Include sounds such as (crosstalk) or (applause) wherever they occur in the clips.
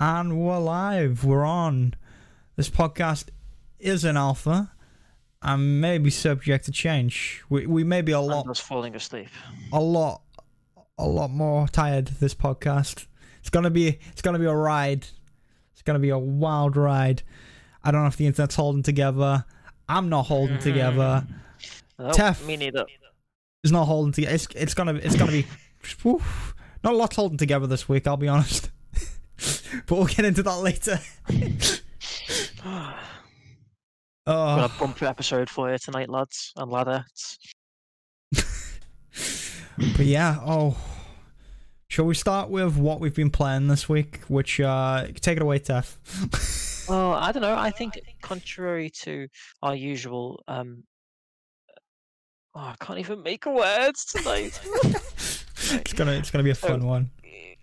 And we're live. We're on. This podcast is an alpha and may be subject to change. We we may be a I'm lot just falling asleep. a lot a lot more tired this podcast. It's gonna be it's gonna be a ride. It's gonna be a wild ride. I don't know if the internet's holding together. I'm not holding mm-hmm. together. No, Tef. me neither. It's not holding together. It's it's gonna it's gonna be (laughs) not a lot holding together this week. I'll be honest. But we'll get into that later. (sighs) Got Oh, a bumper episode for you tonight, lads and ladettes. (laughs) but yeah. Oh, shall we start with what we've been playing this week? Which uh, take it away, Tef. (laughs) Well, I don't know. I think contrary to our usual, um, oh, I can't even make words tonight. (laughs) it's gonna it's gonna be a fun one.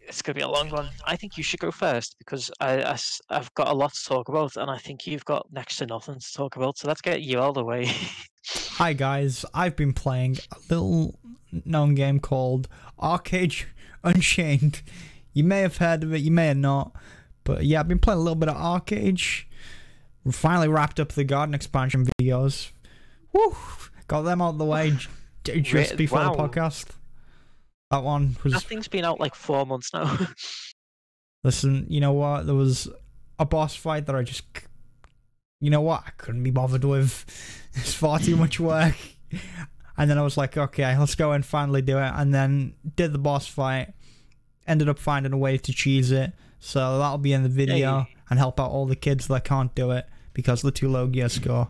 It's gonna be a long one. I think you should go first because I, I have got a lot to talk about, and I think you've got next to nothing to talk about. So let's get you all the way. (laughs) Hi guys, I've been playing a little known game called ArcheAge Unchained. You may have heard of it, you may have not, but yeah, I've been playing a little bit of ArcheAge. We finally wrapped up the Garden expansion videos. Woo! Got them out of the way just Re- before the podcast. That one was that thing's been out like four months now. (laughs) Listen, you know what? There was a boss fight that I just, you know what? I couldn't be bothered with. (laughs) It's far too much work. And then I was like, okay, let's go and finally do it. And then did the boss fight. Ended up finding a way to cheese it. So that'll be in the video Hey. and help out all the kids that can't do it because they're too low gear score.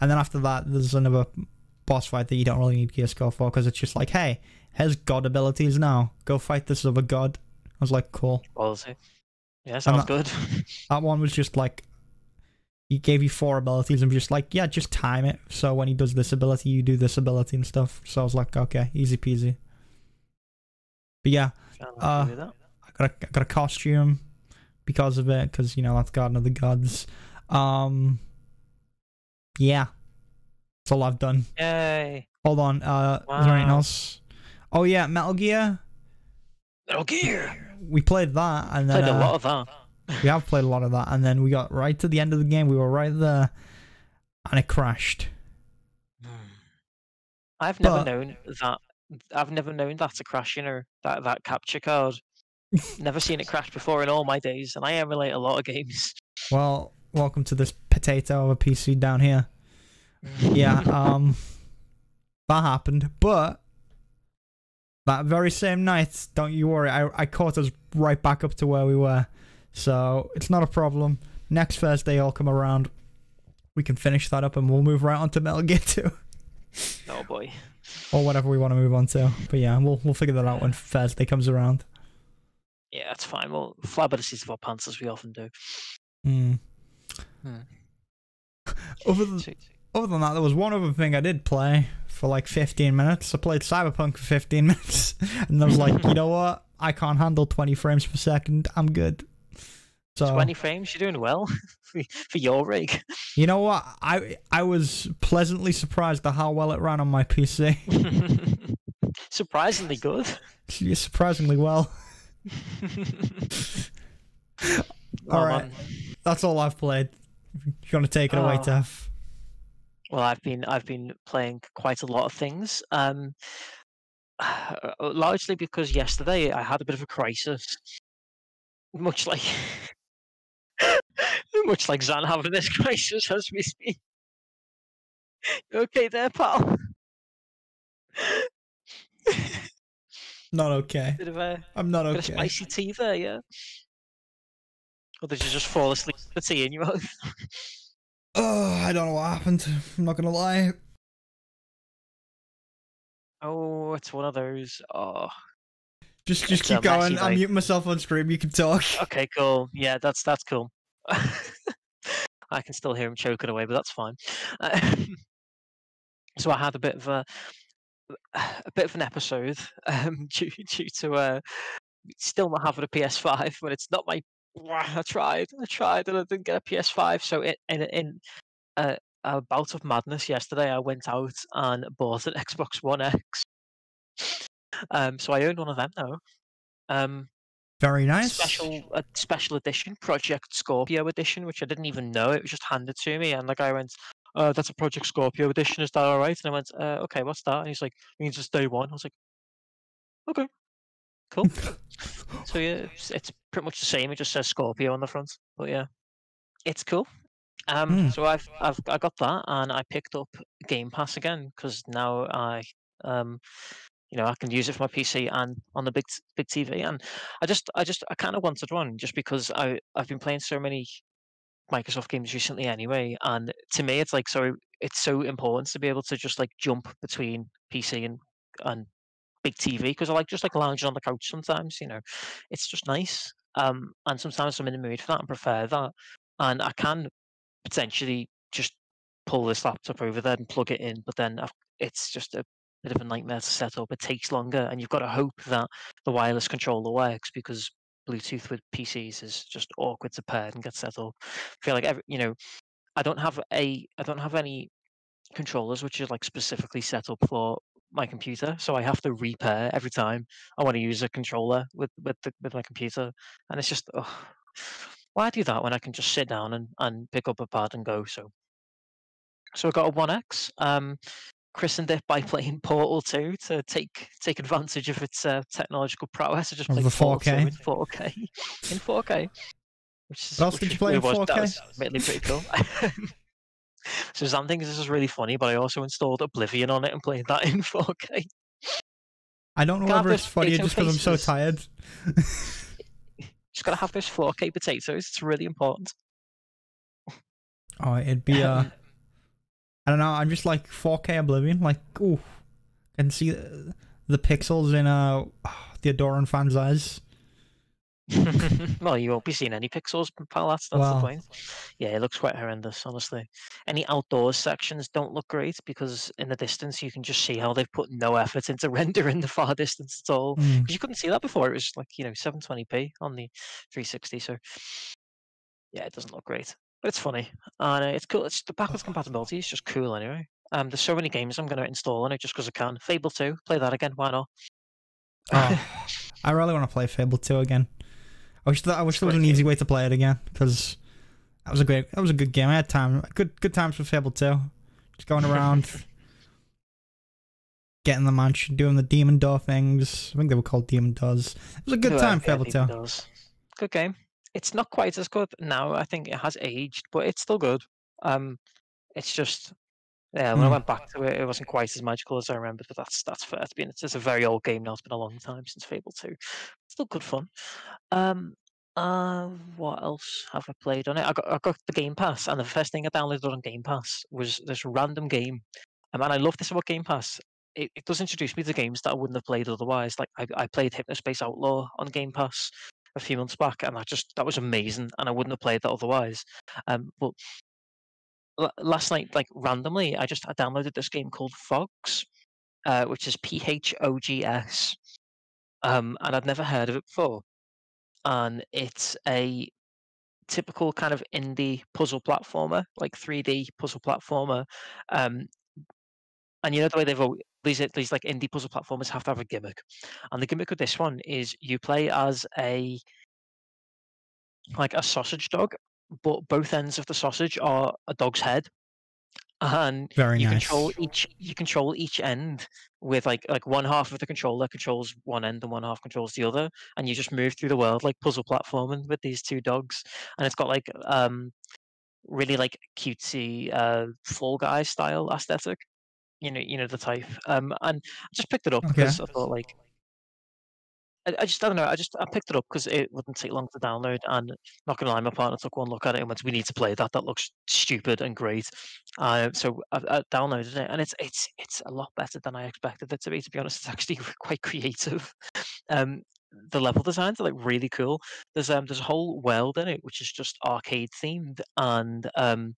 And then after that, there's another boss fight that you don't really need gear score for because it's just like, hey, here's god abilities now. Go fight this other god. I was like, cool. Policy. Yeah, sounds not- good. (laughs) That one was just like he gave you four abilities and was just like, yeah, just time it. So when he does this ability, you do this ability and stuff. So I was like, okay, easy peasy. But yeah, Uh, that. I got a, I got a costume because of it, because you know that's Garden of the Gods. Um, yeah, that's all I've done. Yay! Hold on, uh, is there anything else? Oh yeah, Metal Gear. Metal Gear. We played that, and then Played a uh, lot of that. We have played a lot of that, and then we got right to the end of the game. We were right there, and it crashed. I've never but- known that. I've never known that to crash. You know that that capture card. (laughs) never seen it crash before in all my days, and I emulate a lot of games. Well, welcome to this potato of a PC down here. Yeah, um, that happened, but that very same night, don't you worry, I I caught us right back up to where we were, so it's not a problem. Next Thursday, I'll come around. We can finish that up, and we'll move right on to Metal Gear 2. (laughs) Oh boy. or whatever we want to move on to. But yeah, we'll we'll figure that out when Thursday comes around. Yeah, that's fine. We'll flab at the seats of our pants as we often do. Mm. Hmm. (laughs) Other than Sweet. Other than that, there was one other thing I did play for like 15 minutes. I played Cyberpunk for 15 (laughs) minutes, and I was like, you know what? I can't handle 20 frames per second. I'm good. So 20 frames, you're doing well (laughs) for, your rig. you know what? I I was pleasantly surprised at how well it ran on my PC. (laughs) Surprisingly good. Surprisingly well. Well, All right. man. That's all I've played. If you want to take it away, Oh. Well, I've been I've been playing quite a lot of things. Um, (sighs) largely because yesterday I had a bit of a crisis, much like (laughs) much like Zan having this (laughs) crisis as we speak. Okay there, pal? Not okay. bit of a I'm not okay. spicy tea there, yeah. Or did you just fall asleep with the tea in your mouth? (laughs) Oh, I don't know what happened. I'm not gonna lie. Oh, it's one of those. Oh, Just just It's keep going. I'm muting myself on stream. You can talk. (laughs) okay, cool. Yeah, that's that's cool. (laughs) I can still hear him choking away, but that's fine. Um, (laughs) so I had a bit of a a bit of an episode um, due due to uh, still not having a PS5, but it's not my. I tried, I tried, and I didn't get a PS5. So in in, in uh, a bout of madness yesterday, I went out and bought an Xbox One X. Um, so I own one of them now. Um, Very nice. special a special edition, Project Scorpio edition, which I didn't even know. It was just handed to me, and the guy went, uh, "That's a Project Scorpio edition. Is that all right?" And I went, uh, "Okay, what's that?" And he's like, "Means it's day one." I was like, "Okay, cool." (laughs) so yeah, it's, it's pretty much the same. It just says Scorpio on the front, but yeah, it's cool. Um, Hmm. so I've I've I got that, and I picked up Game Pass again because now I um you know, I can use it for my PC and on the big big TV. And I just, I just, I kind of wanted one just because I, I've been playing so many Microsoft games recently anyway. And to me, it's like so, it's so important to be able to just like jump between PC and and big TV because I like just like lounging on the couch sometimes. You know, it's just nice. Um, and sometimes I'm in the mood for that and prefer that. And I can potentially just pull this laptop over there and plug it in, but then I've, it's just a bit of a nightmare to set up. It takes longer, and you've got to hope that the wireless controller works because Bluetooth with PCs is just awkward to pair and get set up. I feel like every, you know, I don't have a, I don't have any controllers which are like specifically set up for my computer, so I have to repair every time I want to use a controller with with the, with my computer, and it's just, oh, why do that when I can just sit down and, and pick up a pad and go? So, so I got a One X. Um, christened it by (laughs) playing Portal 2 to take take advantage of its uh, technological prowess. I just played the Portal 2 4K. in 4K. (laughs) in 4K. Which is, What else which did you play in was- That 4K? was admittedly pretty cool. (laughs) (laughs) so Sam thinks this is really funny, but I also installed Oblivion on it and played that (laughs) in 4K. I don't know Can't whether it's funny just because I'm so tired. (laughs) Just gotta have those 4K potatoes. It's really important. Oh, it'd be uh, Um, I don't know. I'm just like 4K Oblivion. Like, ooh, I can see the, the pixels in uh (sighs) the Adoring Fan's eyes. (laughs) well, you won't be seeing any pixels, pal. That's, that's Wow. the point. Yeah, it looks quite horrendous, honestly. Any outdoors sections don't look great because in the distance you can just see how they've put no effort into (laughs) rendering the far distance at all. Mm. Because you couldn't see that before. It was like, you know, 720p on the 360. So, yeah, it doesn't look great. But it's funny. And uh, it's cool. It's, the backwards compatibility is just cool anyway. Um, There's so many games I'm going to install on it just because I can. Fable 2, play that again. Why not? Oh, (laughs) I really want to play Fable 2 again. I wish that I wish there was an easy way to play it again because that was a great that was a good game. I had time good good times with Fable 2. Just going around (laughs) getting the mansion, doing the demon door things. I think they were called demon doors. It was a good Yeah, time, Fable it 2. does. Good game. It's not quite as good now. I think it has aged, but it's still good. Um, it's just yeah. When I Hmm. went back to it, it wasn't quite as magical as I remembered. But that's that's fair. It's been it's, it's a very old game now. It's been a long time since Fable Two. Still good fun. Um, uh, what else have I played on it? I got I got the Game Pass, and the first thing I downloaded on Game Pass was this random game. And man, I love this about Game Pass. It, it does introduce me to games that I wouldn't have played otherwise. Like I, I played Hypnospace Outlaw on Game Pass a few months back, and that just that was amazing, and I wouldn't have played that otherwise. Um, but l- last night, like randomly, I just I downloaded this game called Phogs, uh, which is P H O G S, um, and I'd never heard of it before. And it's a typical kind of indie puzzle platformer, like 3D puzzle platformer. Um, and you know the way they've always, these these like indie puzzle platformers have to have a gimmick, and the gimmick of this one is you play as a like a sausage dog, but both ends of the sausage are a dog's head, and Very you nice. control each you control each end with like like one half of the controller controls one end and one half controls the other, and you just move through the world like puzzle platforming with these two dogs, and it's got like um really like cutesy uh Fall Guy style aesthetic. You know, you know the type. Um, and I just picked it up Okay. because I thought like I, just I don't know. I just I picked it up because it wouldn't take long to download, and not gonna lie, my partner took one look at it and went, "We need to play that. That looks stupid and great." Uh, so I, I downloaded it, and it's it's it's a lot better than I expected it to be. To be honest, it's actually (laughs) quite creative. Um, the level designs are like really cool. There's um there's a whole world in it which is just arcade themed, and um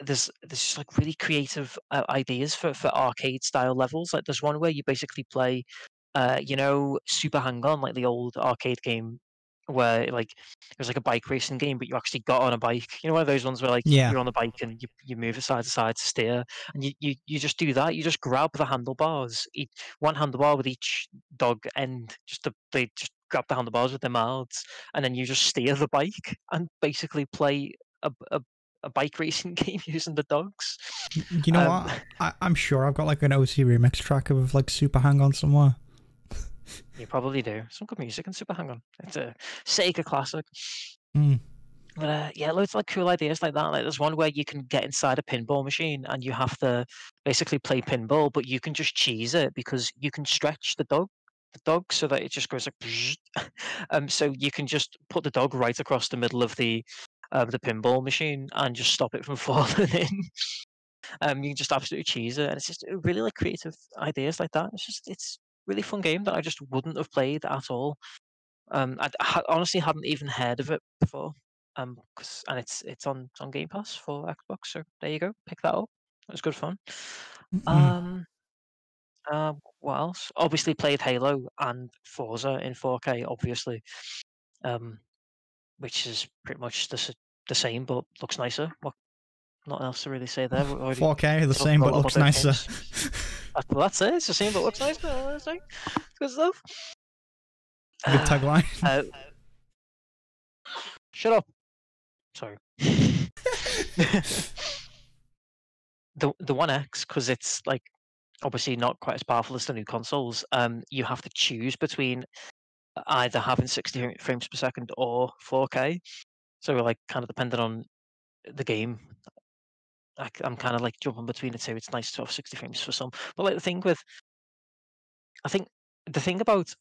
there's there's just like really creative uh, ideas for for arcade style levels. Like there's one where you basically play, uh, you know, Super Hang On, like the old arcade game, where like it was like a bike racing game, but you actually got on a bike. You know, one of those ones where like Yeah. you're on the bike and you you move it side to side to steer, and you you you just do that. You just grab the handlebars, each one handlebar with each dog end, just to they just grab the handlebars with their mouths, and then you just steer the bike and basically play a, a, a bike racing (laughs) game using the dogs. You know Um, what? I, I'm sure I've got like an OC remix track of like Super Hang On somewhere. You probably do. Some good music and Super Hang On. It's a Sega classic. Mm. But uh, yeah, loads of like cool ideas like that. Like there's one where you can get inside a pinball machine and you have to basically play pinball, but you can just cheese it because you can stretch the dog, the dog, so that it just goes like. (laughs) um, so you can just put the dog right across the middle of the um, the pinball machine and just stop it from (laughs) falling in. um, you can just absolutely cheese it, and it's just really like creative ideas like that. It's just it's really fun game that I just wouldn't have played at all. Um, I, ha- honestly hadn't even heard of it before. Um, 'cause- and it's it's on it's on Game Pass for Xbox. So there you go, pick that up. It was good fun. Mm. Um, uh, what else? Obviously played Halo and Forza in 4K, obviously. Um, which is pretty much the the same but looks nicer. What not else to really say there. already 4K, the same but looks nicer. games. (laughs) That- well, that's it. It's the same but looks nicer. Good stuff. Good (sighs) tagline. Uh, shut up. Sorry. (laughs) the the One X because it's like obviously not quite as powerful as the new consoles. Um, you have to choose between either having 60 frames per second or 4K. So we're like kind of dependent on the game. I, am kind of like jumping between the two. It's nice to have 60 frames for some, but like the thing with, I think the thing about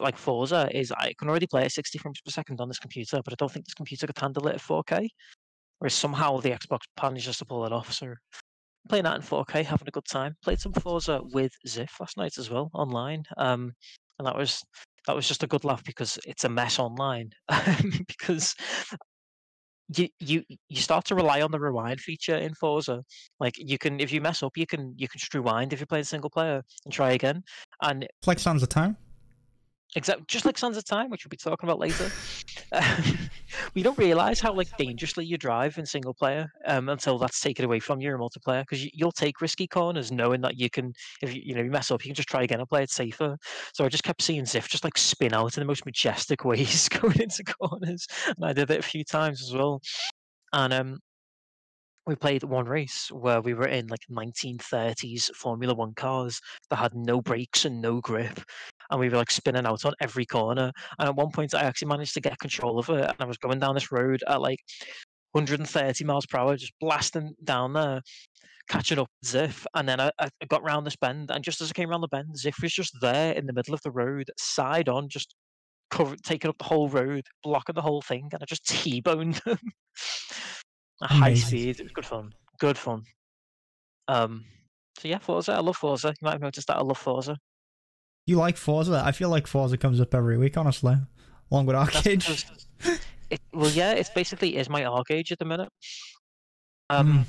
like Forza is I can already play at 60 frames per second on this computer, but I don't think this computer could handle it at 4K. Whereas somehow the Xbox manages to pull it off. So playing that in 4K, having a good time. Played some Forza with Ziff last night as well online, um, and that was that was just a good laugh because it's a mess online (laughs) because you you you start to rely on the rewind feature in Forza. Like you can if you mess up, you can you can just rewind if you're playing single player and try again. And It's like Sands of Time. Exactly, just like Sands of Time, which we'll be talking about later. (laughs) we don't realize how like dangerously you drive in single player um, until that's taken away from you in multiplayer because you, you'll take risky corners knowing that you can if you, you know you mess up you can just try again and play it safer. So I just kept seeing Ziff just like spin out in the most majestic (laughs) ways (laughs) going into corners, and I did it a few times as well. And um, we played one race where we were in like 1930s Formula One cars that had no brakes and no grip, and we were like spinning out on every corner. And at one point, I actually managed to get control of it, and I was going down this road at like 130 miles per hour, just blasting down there, catching up with Ziff. And then I, I got round this bend, and just as I came round the bend, Ziff was just there in the middle of the road, side on, just cover, taking up the whole road, blocking the whole thing, and I just T-boned (laughs) at high speed. It was good fun. Good fun. Um. So yeah, Forza. I love Forza. You might have noticed that I love Forza. You like Forza? I feel like Forza comes up every week, honestly. Along with ArcheAge. it, well, yeah, it's basically is my ArcheAge at the minute. Um, Mm.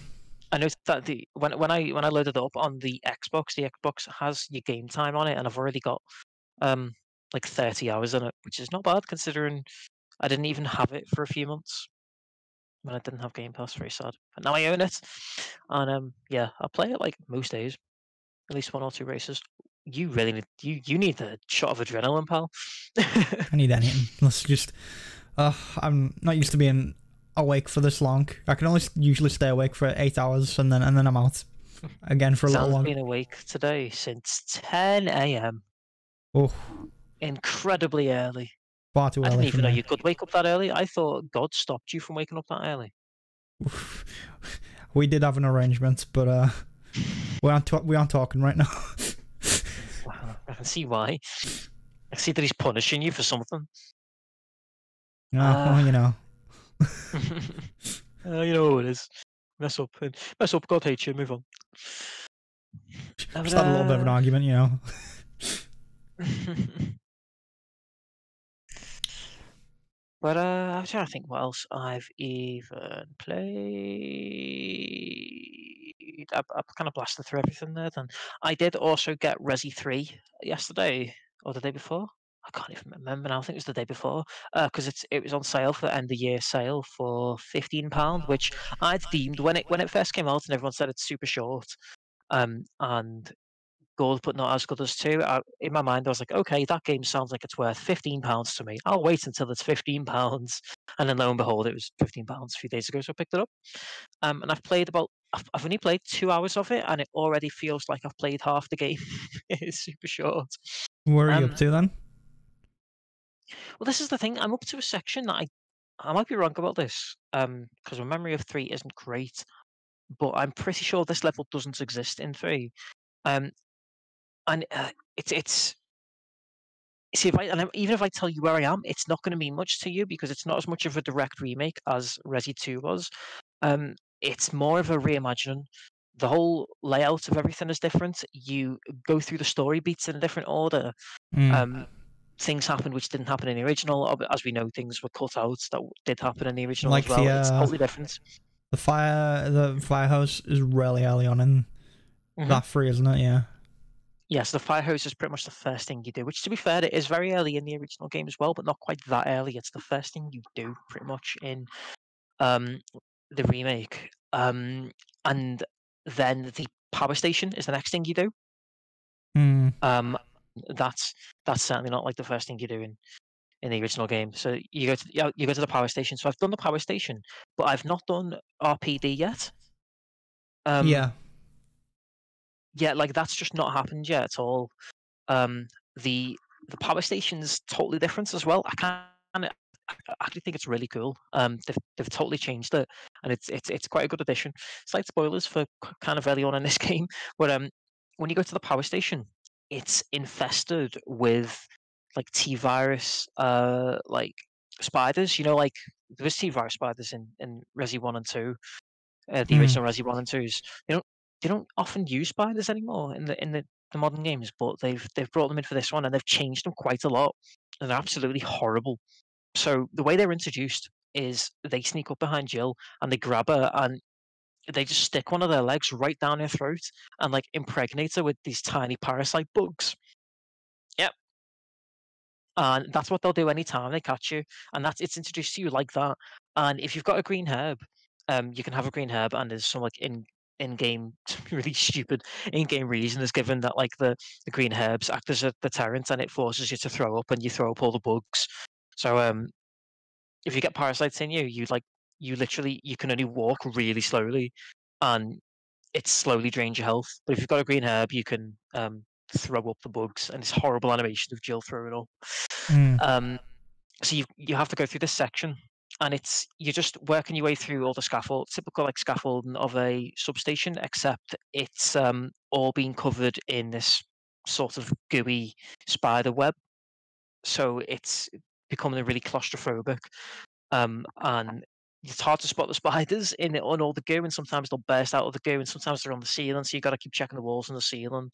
I noticed that the when when I when I loaded up on the Xbox, the Xbox has your game time on it, and I've already got um like thirty hours in it, which is not bad considering I didn't even have it for a few months when I didn't have Game Pass. Very sad, but now I own it, and um yeah, I play it like most days, at least one or two races. You really need you you need a shot of adrenaline, pal. I need anything. (laughs) Let's just. Uh, I'm not used to being awake for this long. I can only usually stay awake for eight hours, and then and then I'm out again for a little Sam's while. been awake today since 10 a.m. Oh, Incredibly early. far too I didn't even know me. you could wake up that early. I thought God stopped you from waking up that early. we did have an arrangement, but uh, we aren't we aren't talking right now. (laughs) Can see why. I see that he's punishing you for something. no, Ah. well, you know. (laughs) uh, you know who it is. Mess up. and- Mess up. God hates you. Move on. Uh, (laughs) Just had a little bit of an argument, you know. (laughs) but uh, I'm trying to think what else I've even played. I've, I've kind of blasted through everything there. Then I did also get Resi Three yesterday or the day before. I can't even remember now. I think it was the day before because it's it was on sale for end of year sale for fifteen pound, which I'd deemed when it when it first came out and everyone said it's super short. Um, and good, but not as good as two. I, in my mind, I was like, okay, that game sounds like it's worth fifteen pounds to me. I'll wait until it's fifteen pounds, and then lo and behold, it was fifteen pounds a few days ago, so I picked it up. Um, and I've played about. I've, I've only played two hours of it, and it already feels like I've played half the game. (laughs) it's super short. Where are you Um, up to then? Well, this is the thing. I'm up to a section that I, I might be wrong about this, um, because my memory of three isn't great, but I'm pretty sure this level doesn't exist in three. Um, and uh, it's it's. See, if I and even if I tell you where I am, it's not going to mean much to you because it's not as much of a direct remake as Resi Two was. Um, it's more of a reimagining. The whole layout of everything is different. You go through the story beats in a different order Mm. um, things happened which didn't happen in the original. As we know, things were cut out that did happen in the original Like as well. the, It's uh, totally different. the fire, the firehouse is really early on in Mhm. that free, isn't it? Yeah. Yes, the fire hose is pretty much the first thing you do. Which, to be fair, it is very early in the original game as well, but not quite that early. It's the first thing you do, pretty much in um, the remake. Um, and then the power station is the next thing you do. Mm. Um, that's that's certainly not like the first thing you do in in the original game. So you go to yeah, you go to the power station. So I've done the power station, but I've not done RPD yet. Um, yeah. Yeah, like that's just not happened yet at all. Um, the the power station's totally different as well. I can't. I actually think it's really cool. Um, they've they've totally changed it, and it's it's it's quite a good addition. Slight spoilers for kind of early on in this (laughs) game, but um, when you go to the power station, it's infested with like T virus, uh, like spiders. You know, like there was T virus spiders in in Resi One and Two, uh, the Mm. original Resi One and Twos. You don't they don't often use spiders anymore in the in the, the modern games, but they've they've brought them in for this one and they've changed them quite a lot. And they're absolutely horrible. So the way they're introduced is they sneak up behind Jill and they grab her and they just stick one of their legs right down her throat and like impregnate her with these tiny parasite bugs. Yep. And that's what they'll do anytime they catch you. And that's it's introduced to you like that. And if you've got a green herb, um, you can have a green herb and there's some like in in game (laughs) really stupid in game reason is given that like the, the green herbs act as a deterrent and it forces you to throw up and you throw up all the bugs. So um if you get parasites in you, you like you literally you can only walk really slowly and it slowly drains your health. But if you've got a green herb, you can um throw up the bugs and it's horrible animation of Jill throwing up. Mm. Um so you you have to go through this section and it's you're just working your way through all the scaffold typical like scaffolding of a substation except it's um all being covered in this sort of gooey spider web. So it's becoming really claustrophobic um and it's hard to spot the spiders in it on all the goo and sometimes they'll burst out of the goo and sometimes they're on the ceiling so you've got to keep checking the walls and the ceiling.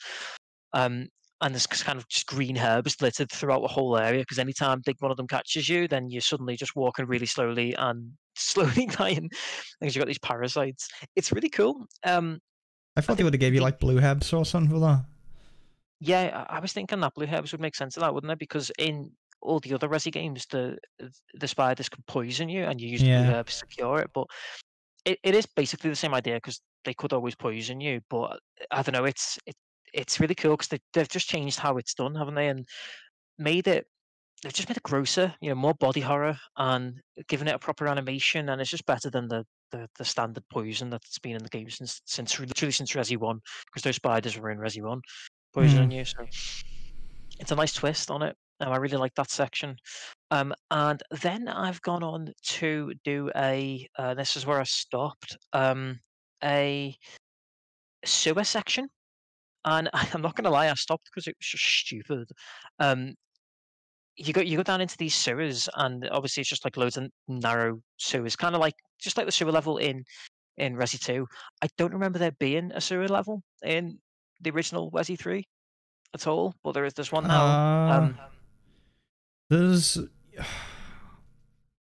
Um and there's kind of just green herbs littered throughout the whole area because anytime big one of them catches you, then you're suddenly just walking really slowly and (laughs) slowly dying because you've got these parasites. It's really cool. Um, I thought they would have gave you like blue herbs or something for that. yeah, I I was thinking that blue herbs would make sense of that, wouldn't it? Because in all the other Resi games, the the spiders can poison you, and you use Yeah. blue herbs to cure it. But it, it is basically the same idea because they could always poison you. But I don't know. It's it, it's really cool because they they've just changed how it's done, haven't they? And made it. They've just made it grosser, you know, more body horror, and given it a proper animation, and it's just better than the the, the standard poison that's been in the game since since literally since Resi One, because those spiders were in Resi One, poisoning you. So it's a nice twist on it. Um, I really like that section. Um, and then I've gone on to do a. Uh, this is where I stopped. Um, a sewer section, and (laughs) I'm not going to lie, I stopped because it was just stupid. Um, you go you go down into these sewers, and obviously it's just like loads of narrow sewers, kind of like just like the sewer level in in Resi Two. I don't remember there being a sewer level in the original Resi Three at all, but there is there's one now. Uh, um, There's.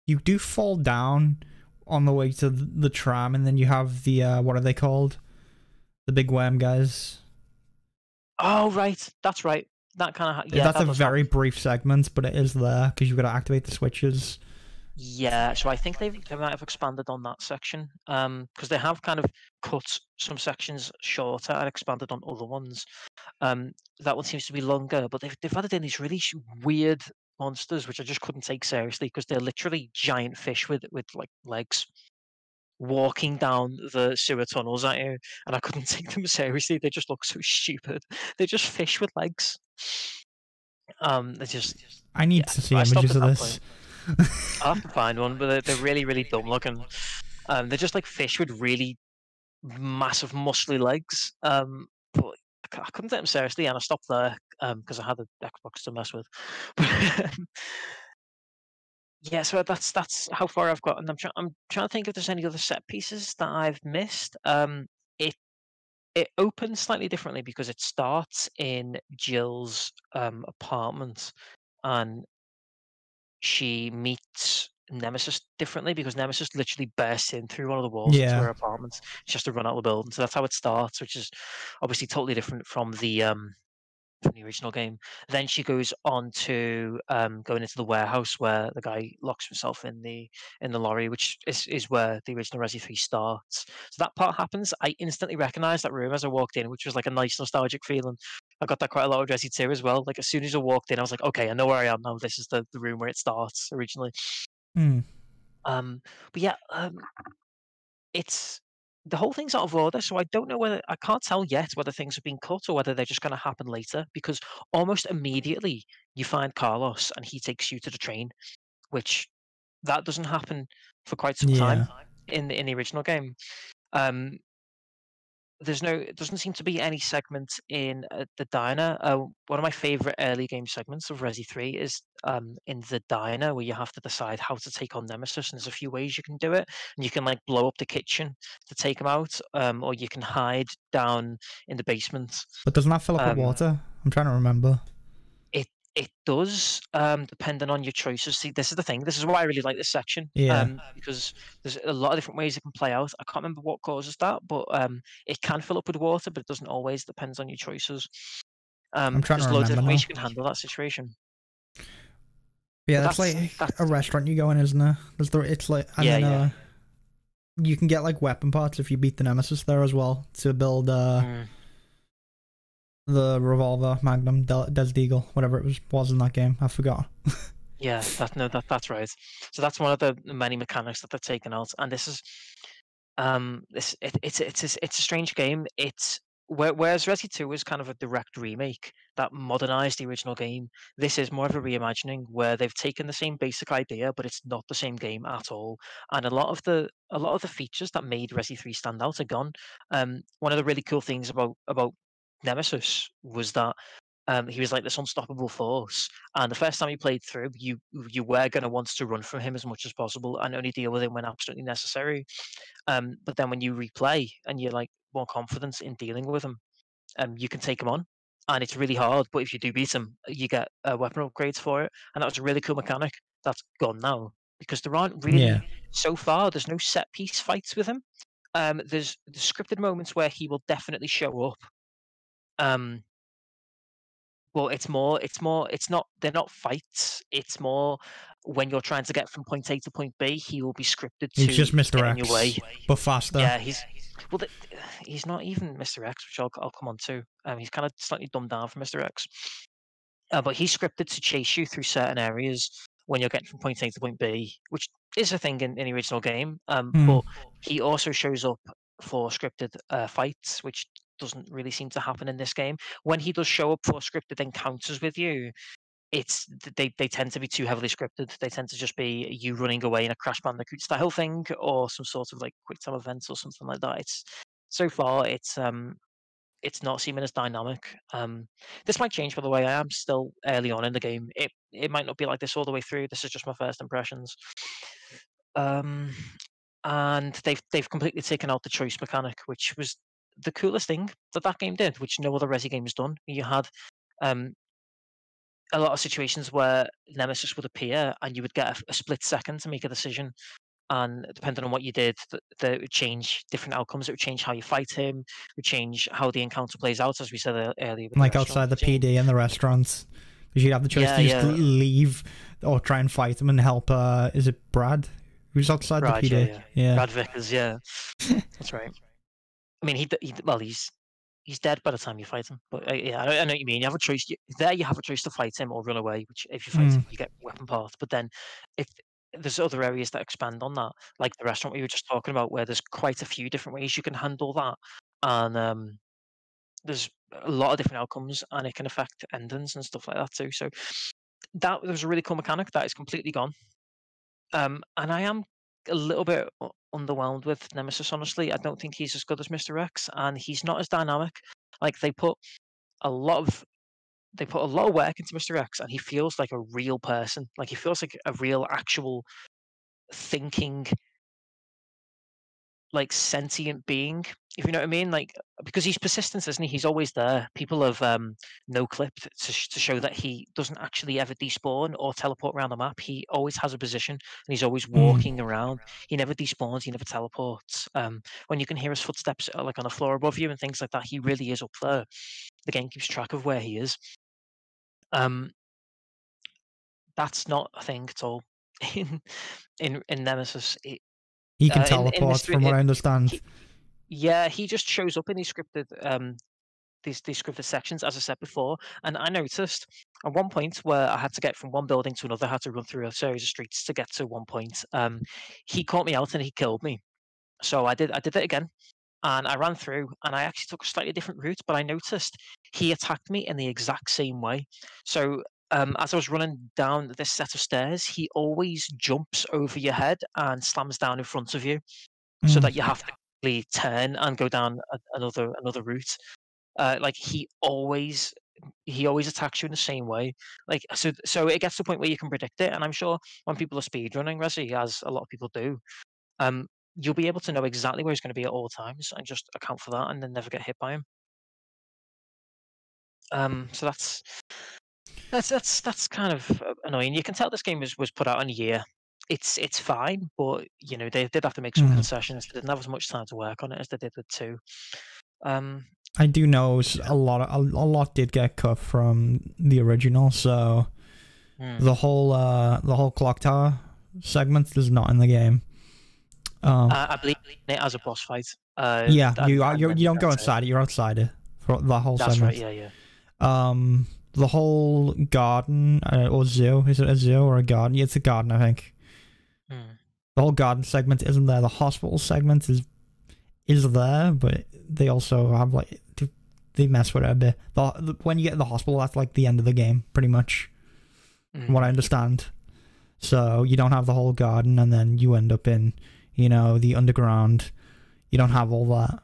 You do fall down on the way to the tram, and then you have the uh, what are they called? The big worm guys. Oh right, that's right. That kind of yeah. That's that a very brief segment, but it is there because you've got to activate the switches Yeah, so I think they they might have expanded on that section um because they have kind of cut some sections shorter and expanded on other ones. Um, that one seems to be longer, but they've they've added in these really weird monsters which I just couldn't take seriously because they're literally giant fish with with like legs walking down the sewer tunnels at you, and I couldn't (laughs) take them seriously. They just look so stupid. They're just fish with legs. Um, they just I need Yeah, to see I images of this. I'll (laughs) have to find one, but they're, they're really, really dumb looking. Um, they're just like fish with really massive, muscly legs. Um, but I couldn't take them seriously, and I stopped there because I had an Xbox to mess with. (laughs) yeah, so that's that's how far I've got, and I'm trying I'm trying to think if there's any other set pieces that I've missed. Um, it it opens slightly differently because it starts in Jill's um apartment, and she meets Nemesis differently because Nemesis literally bursts in through one of the walls into her apartment. She has to run out of the building. So that's how it starts, which is obviously totally different from the um from the original game. Then she goes on to um going into the warehouse where the guy locks himself in the in the lorry, which is, is where the original Resi 3 starts. So that part happens. I instantly recognized that room as I walked in, which was like a nice nostalgic feeling. I got that quite a lot of Resi 2 as well. Like as soon as I walked in, I was like, okay, I know where I am now. This is the, the room where it starts originally. Hmm. Um, but yeah, um, it's the whole thing's out of order, so I don't know whether I can't tell yet whether things have been cut or whether they're just going to happen later. Because almost immediately you find Carlos and he takes you to the train, which that doesn't happen for quite some time in the in the original game. Um, there's no, it doesn't seem to be any segment in uh, the diner. Uh, one of my favorite early game segments of Resi 3 is um, in the diner where you have to decide how to take on Nemesis, and there's a few ways you can do it. And you can like blow up the kitchen to take him out, um, or you can hide down in the basement. But doesn't that fill up Um, with water? I'm trying to remember. It does, um, depending on your choices. See, this is the thing. This is why I really like this section. Yeah. Um, because there's a lot of different ways it can play out. I can't remember what causes that, but um, it can fill up with water, but it doesn't always. Depends on your choices. Um, I'm trying to there's loads of different ways you can handle that situation. Yeah, that's, that's- like that's- a restaurant you go in, isn't it? There's the it's like and Yeah, then yeah. uh you can get like weapon parts if you beat the nemesis there as well to build uh Mm. The revolver, magnum, Del- Desert Eagle, whatever it was was in that game. I forgot. (laughs) Yeah, that no, that that's right. So that's one of the many mechanics that they've taken out, and this is, um, this it, it's it's it's it's a strange game. It's where, whereas Resi Two is kind of a direct remake that modernized the original game. This is more of a reimagining where they've taken the same basic idea, but it's not the same game at all. And a lot of the a lot of the features that made Resi Three stand out are gone. Um, one of the really cool things about about Nemesis was that um, he was like this unstoppable force. And the first time you played through, you you were going to want to run from him as much as possible and only deal with him when absolutely necessary. Um, but then when you replay and you're like more confident in dealing with him, um, you can take him on. And it's really hard, but if you do beat him, you get uh, weapon upgrades for it. And that was a really cool mechanic. That's gone now because there aren't really Yeah. so far. There's no set piece fights with him. Um, there's, there's scripted moments where he will definitely show up. Um, well, it's more, it's more, it's not, they're not fights. It's more when you're trying to get from point A to point B, he will be scripted to He's just Mr. your way. But faster. Yeah, he's well. The, he's not even Mr. X, which I'll I'll come on to. Um, he's kind of slightly dumbed down from Mr. X. Uh, but he's scripted to chase you through certain areas when you're getting from point A to point B, which is a thing in, in the original game. Um, Hmm. but he also shows up for scripted uh, fights, which doesn't really seem to happen in this game. When he does show up for scripted encounters with you, it's they they tend to be too heavily scripted. They tend to just be you running away in a Crash Bandicoot style thing, or some sort of like quick time events or something like that. It's so far it's um it's not seeming as dynamic. Um, this might change by the way. I am still early on in the game. It it might not be like this all the way through. This is just my first impressions. Um, and they've they've completely taken out the choice mechanic, which was the coolest thing that that game did, which no other Resi game has done. You had um a lot of situations where Nemesis would appear and you would get a, a split second to make a decision. And depending on what you did, th- th- it would change different outcomes. It would change how you fight him, it would change how the encounter plays out, as we said earlier. with the like outside the. PD and the restaurants. because you have the choice Yeah, to just yeah. leave or try and fight him and help. Uh, is it Brad? Who's outside Brad, the yeah, PD? yeah. yeah. Brad Vickers, yeah, (laughs) that's right. I mean, he, he well, he's he's dead by the time you fight him. But uh, yeah, I, I know what you mean. You have a choice. You, there, you have a choice to fight him or run away. Which if you fight him, you get weapon path. But then, if there's other areas that expand on that, like the restaurant we were just talking about, where there's quite a few different ways you can handle that, and um, there's a lot of different outcomes, and it can affect endings and stuff like that too. So that was a really cool mechanic that is completely gone. Um, and I am a little bit underwhelmed with Nemesis. Honestly, I don't think he's as good as Mr. X, and he's not as dynamic. Like they put a lot of they put a lot of work into Mr. X, and he feels like a real person. Like he feels like a real, actual thinking, like sentient being. If you know what I mean, like because he's persistent, isn't he? He's always there. People have um, no clipped to, sh- to show that he doesn't actually ever despawn or teleport around the map. He always has a position and he's always Mm. walking around. He never despawns. He never teleports. Um, when you can hear his footsteps uh, like on the floor above you and things like that, he really is up there. The game keeps track of where he is. Um, that's not a thing at all in (laughs) in in Nemesis. It, He can Uh, in- in teleport, from what I understand. he- yeah, he just shows up in these scripted um these these scripted sections, as I said before. And I noticed at one point where I had to get from one building to another, I had to run through a series of streets to get to one point. Um, he caught me out and he killed me. So I did I did it again, and I ran through, and I actually took a slightly different route. But I noticed he attacked me in the exact same way. So. Um, as I was running down this set of stairs, he always jumps over your head and slams down in front of you so Mm. that you have to quickly turn and go down a, another another route. Uh, like he always he always attacks you in the same way. Like so so it gets to the point where you can predict it. And I'm sure when people are speedrunning Resi, as a lot of people do, um, you'll be able to know exactly where he's going to be at all times and just account for that and then never get hit by him. Um, so that's that's that's that's kind of uh, annoying. You can tell this game was was put out in a year. It's it's fine, but you know they did have to make some Mhm. concessions. They didn't have as much time to work on it as they did with two. Um, I do know a lot. Of, a, a lot did get cut from the original, so hmm. the whole uh the whole clock tower segment is not in the game. Um, I, I believe it as a boss fight. Uh, yeah, you are. You then you don't go inside it. You're outside it for the whole That's segment. right. Yeah, yeah. Um, the whole garden uh, or zoo is it a zoo or a garden? Yeah, it's a garden, I think. Hmm. The whole garden segment isn't there. The hospital segment is is there, but they also have like they mess with it a bit. The, the, when you get to the hospital, that's like the end of the game, pretty much, what I Mhm. understand. So you don't have the whole garden, and then you end up in, you know, the underground. You don't have all that.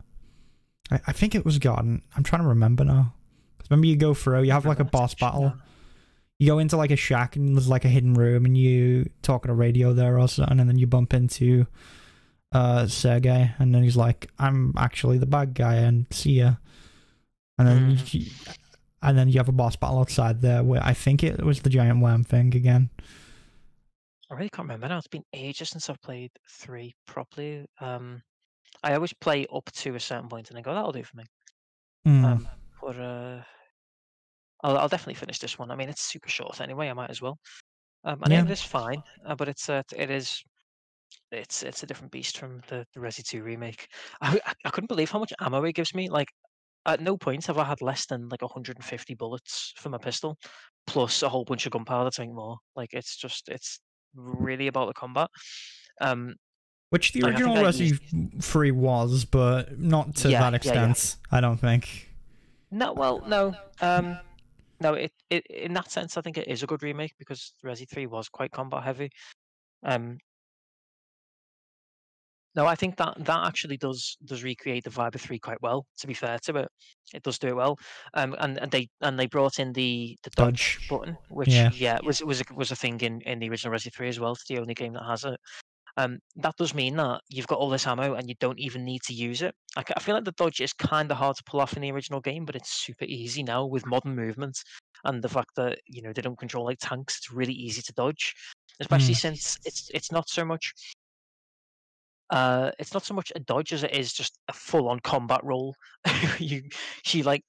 I, I think it was garden. I'm trying to remember now. Remember, you go through, you have like a boss battle. You go into like a shack, and there's like a hidden room, and you talk on a radio there or something, and then you bump into uh Sergey, and then he's like, "I'm actually the bad guy," and see ya. And then Mhm. you, and then you have a boss battle outside there where I think it was the giant worm thing again. I really can't remember now. It's been ages since I've played three properly. Um, I always play up to a certain point and then go, "That'll do for me." Hmm. Um, but uh, I'll, I'll definitely finish this one. I mean, it's super short anyway. I might as well. Um, and Yeah. it is fine, uh, but it's uh, it is it's it's a different beast from the the Resi 2 remake. I, I I couldn't believe how much ammo it gives me. Like at no point have I had less than like 150 bullets for my pistol, plus a whole bunch of gunpowder to make more. Like it's just it's really about the combat. Um, Which the like, original I Resi 3 was, but not to Yeah, that yeah, yeah. extent, I don't think. No, well, no, um, no. It, it in that sense, I think it is a good remake because Resi Three was quite combat heavy. Um, no, I think that that actually does does recreate the vibe of three quite well. To be fair to it, it does do it well. Um, and, and they and they brought in the the dodge, Dodge. button, which Yeah. yeah, was was a, was a thing in, in the original Resi Three as well. It's the only game that has it. Um, that does mean that you've got all this ammo and you don't even need to use it. I, I feel like the dodge is kind of hard to pull off in the original game, but it's super easy now with modern movements and the fact that you know they don't control like tanks. It's really easy to dodge, especially since it's it's not so much. Uh, it's not so much a dodge as it is just a full-on combat roll. (laughs) you she like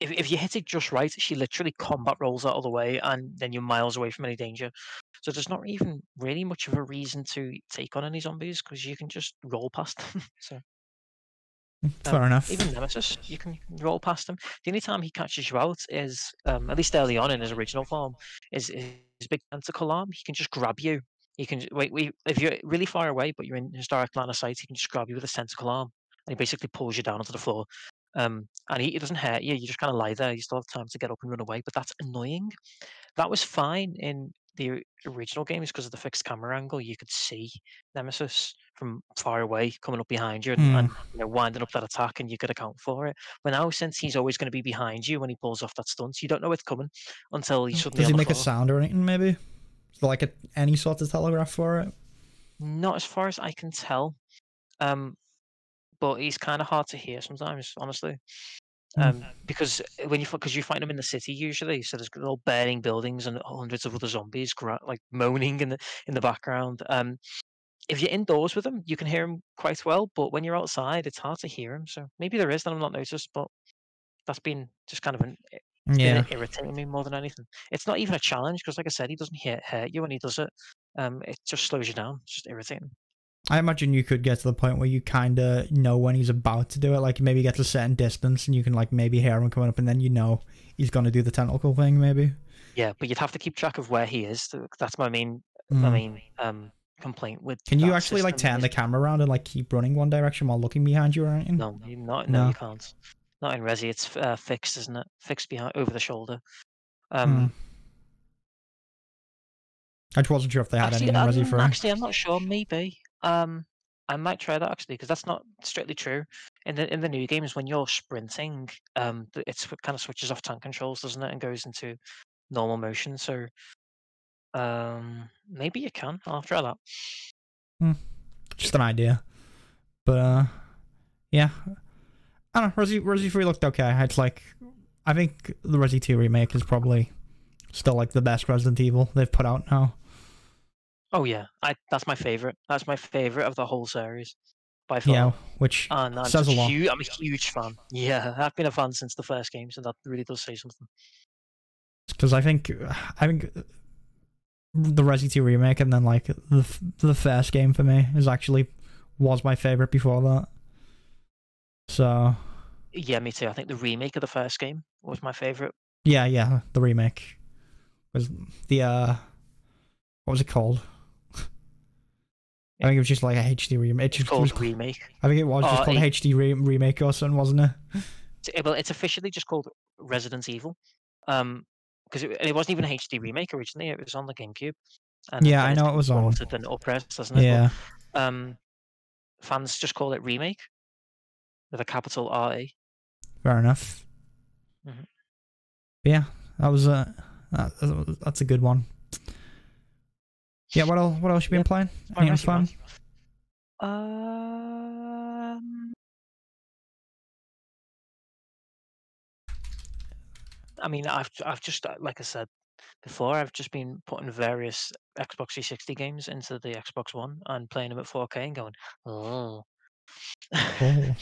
if if you hit it just right, she literally combat rolls out of the way, and then you're miles away from any danger. So there's not even really much of a reason to take on any zombies because you can just roll past them. (laughs) so Fair um, enough. even Nemesis, you can roll past him. The only time he catches you out is, um, at least early on in his original form, is is his big tentacle arm. He can just grab you. He can wait. We, if you're really far away, but you're in historic line of sight, he can just grab you with a tentacle arm, and he basically pulls you down onto the floor. Um, and he, he doesn't hurt you. You just kind of lie there. You still have time to get up and run away, but that's annoying. That was fine in the original games because of the fixed camera angle. You could see Nemesis from far away coming up behind you and, Hmm. and you know, winding up that attack, and you could account for it. But now, since he's always going to be behind you when he pulls off that stunt, you don't know it's coming until he's suddenly Does he make a sound or anything? Maybe. Like a, any sort of telegraph for it? Not as far as I can tell. Um, but he's kind of hard to hear sometimes, honestly. Hmm. Um, because when you because you find them in the city usually, so there's all burning buildings and hundreds of other zombies like moaning in the in the background. Um, if you're indoors with them, you can hear them quite well, but when you're outside, it's hard to hear them. So maybe there is that I'm not noticed, but that's been just kind of an been Yeah. irritating me more than anything. It's not even a challenge because, like I said, he doesn't hurt, hurt you when he does it. Um, it just slows you down. It's just irritating. I imagine you could get to the point where you kind of know when he's about to do it. Like maybe get to a certain distance and you can like maybe hear him coming up, and then you know he's gonna do the tentacle thing. Maybe. Yeah, but you'd have to keep track of where he is. That's my main, my Hmm. main um complaint with. Can you actually like turn is- the camera around and like keep running one direction while looking behind you or anything? No, not. No, No. you can't. Not in Resi. It's uh, fixed, isn't it? Fixed behind over the shoulder. Um, I just wasn't sure if they had actually, anything ready um, for actually, I'm not sure. Maybe. Um, I might try that actually because that's not strictly true. In the in the new games, when you're sprinting, um, it's kind of switches off tank controls, doesn't it, and goes into normal motion. So, um, maybe you can. I'll try that. Hmm. Just an idea. But uh yeah. I don't know, Resi Resi 3 looked okay. It's like I think the Resi 2 remake is probably still like the best Resident Evil they've put out now. Oh yeah, I that's my favorite. That's my favorite of the whole series by far. Yeah, which And I'm, says a lot. hu- I'm a huge fan. Yeah, I've been a fan since the first game, so that really does say something. because I think I think the Resi 2 remake and then like the the first game for me is actually was my favorite before that. So Yeah, me too. I think the remake of the first game was my favorite. yeah, yeah, the remake was the uh what was it called? I think it was just like a HD remake. It just was, called remake. I think it was just Oh, called it- HD re- remake or something, wasn't it? It's, eh, well, it's officially just called Resident Evil. Um, because it, it wasn't even a HD remake originally. It was on the GameCube. And Yeah, I know it was on- and upres, doesn't it? But, Yeah, um, fans just call it remake with a capital R E. fair enough. Mhm. Yeah, that was a that, that's a good one. Yeah, what else? What else you been Yeah, playing? Anything fun? Um, I mean, I've I've just uh, like I said before, I've just been putting various Xbox 360 games into the Xbox One and playing them at 4K and going, oh. Oh.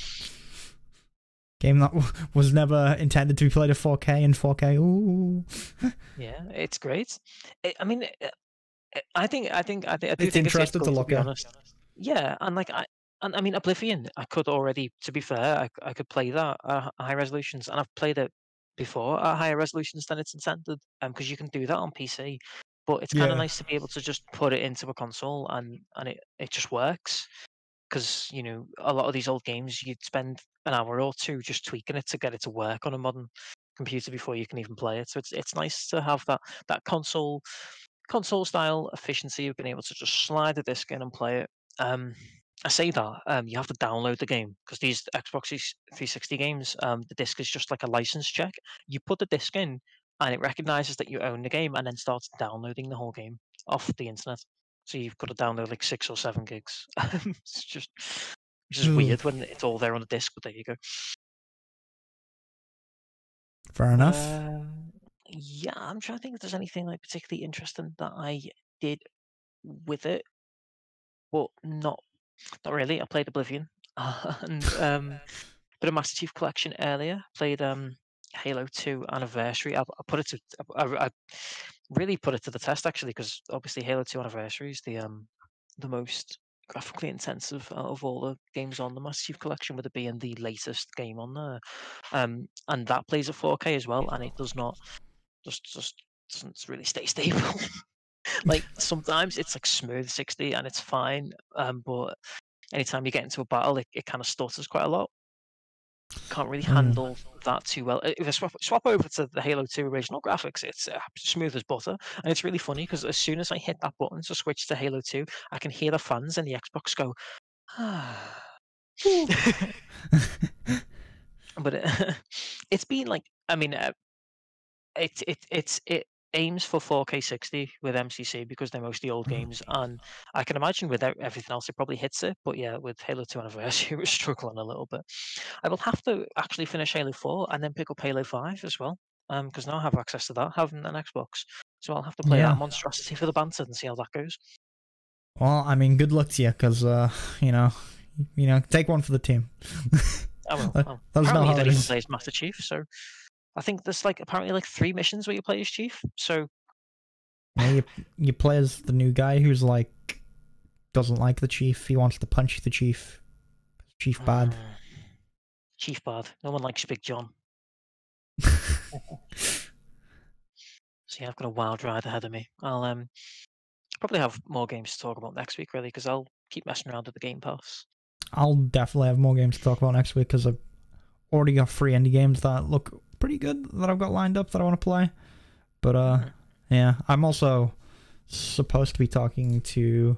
Game that w- was never intended to be played at 4K and 4K. Ooh, yeah, it's great. I I mean, uh, I think I think I, thi- I do It's think it's, it's interesting to look be at. honest. Yeah, and like I. And I mean, Oblivion, I could already, to be fair, I, I could play that at high resolutions, and I've played it before at higher resolutions than it's intended, um, because you can do that on PC. But it's kind Yeah. of nice to be able to just put it into a console and and it, it just works. Because you know, a lot of these old games, you'd spend an hour or two just tweaking it to get it to work on a modern computer before you can even play it. So it's it's nice to have that that console console style efficiency of being able to just slide the disc in and play it. Um, I say that um, you have to download the game because these Xbox 360 games, um, the disc is just like a license check. You put the disc in, and it recognizes that you own the game, and then starts downloading the whole game off the internet. So you've got to download like six or seven gigs. (laughs) it's just, which is weird when it's all there on the disc. But there you go. fair enough. Um, yeah, I'm trying to think if there's anything like particularly interesting that I did with it, but not not really. I played Oblivion (laughs) and um, (laughs) bit of Master Chief Collection earlier. Played um, Halo 2 anniversary. I, I put it to I, I really put it to the test actually because obviously Halo 2 anniversary is the um the most graphically intensive out of all the games on the Master Chief Collection, with it being the latest game on there. Um, and that plays at 4K as well, and it does not just just doesn't really stay stable. (laughs) like sometimes it's like smooth 60 and it's fine, um, but anytime you get into a battle, it, it kind of stutters quite a lot. Can't really Mm. handle that too well. Uh, If I swap, swap over to the Halo 2 original graphics, it's uh, smooth as butter, and it's really funny because as soon as I hit that button to switch to Halo 2, I can hear the fans in the Xbox go, (sighs) ah. (laughs) but it, (laughs) it's been like I mean, uh, it it it's it aims for 4K 60 with MCC because they're mostly old Mhm. games, and I can imagine with everything else it probably hits it. But yeah, with Halo 2 Anniversary, (laughs) we're struggling a little bit. I will have to actually finish Halo 4 and then pick up Halo 5 as well, um, because now I have access to that, having an Xbox. So I'll have to play Yeah. that monstrosity for the banter and see how that goes. Well, I mean, good luck to you, because uh, (sighs) you know, you know, take one for the team. I will. (laughs) Let us apparently, how you it don't even is. play as Master Chief, so I think there's like apparently like three missions where you play as Chief. So Yeah, you, you play as the new guy who's like doesn't like the chief. He wants to punch the chief. Chief bad. Mm. Chief bad. No one likes Big John. (laughs) (laughs) So yeah, I've got a wild ride ahead of me. I'll um probably have more games to talk about next week, really, because I'll keep messing around with the Game Pass. I'll definitely have more games to talk about next week because I've already got three indie games that look pretty good that I've got lined up that I want to play. But uh, yeah, I'm also supposed to be talking to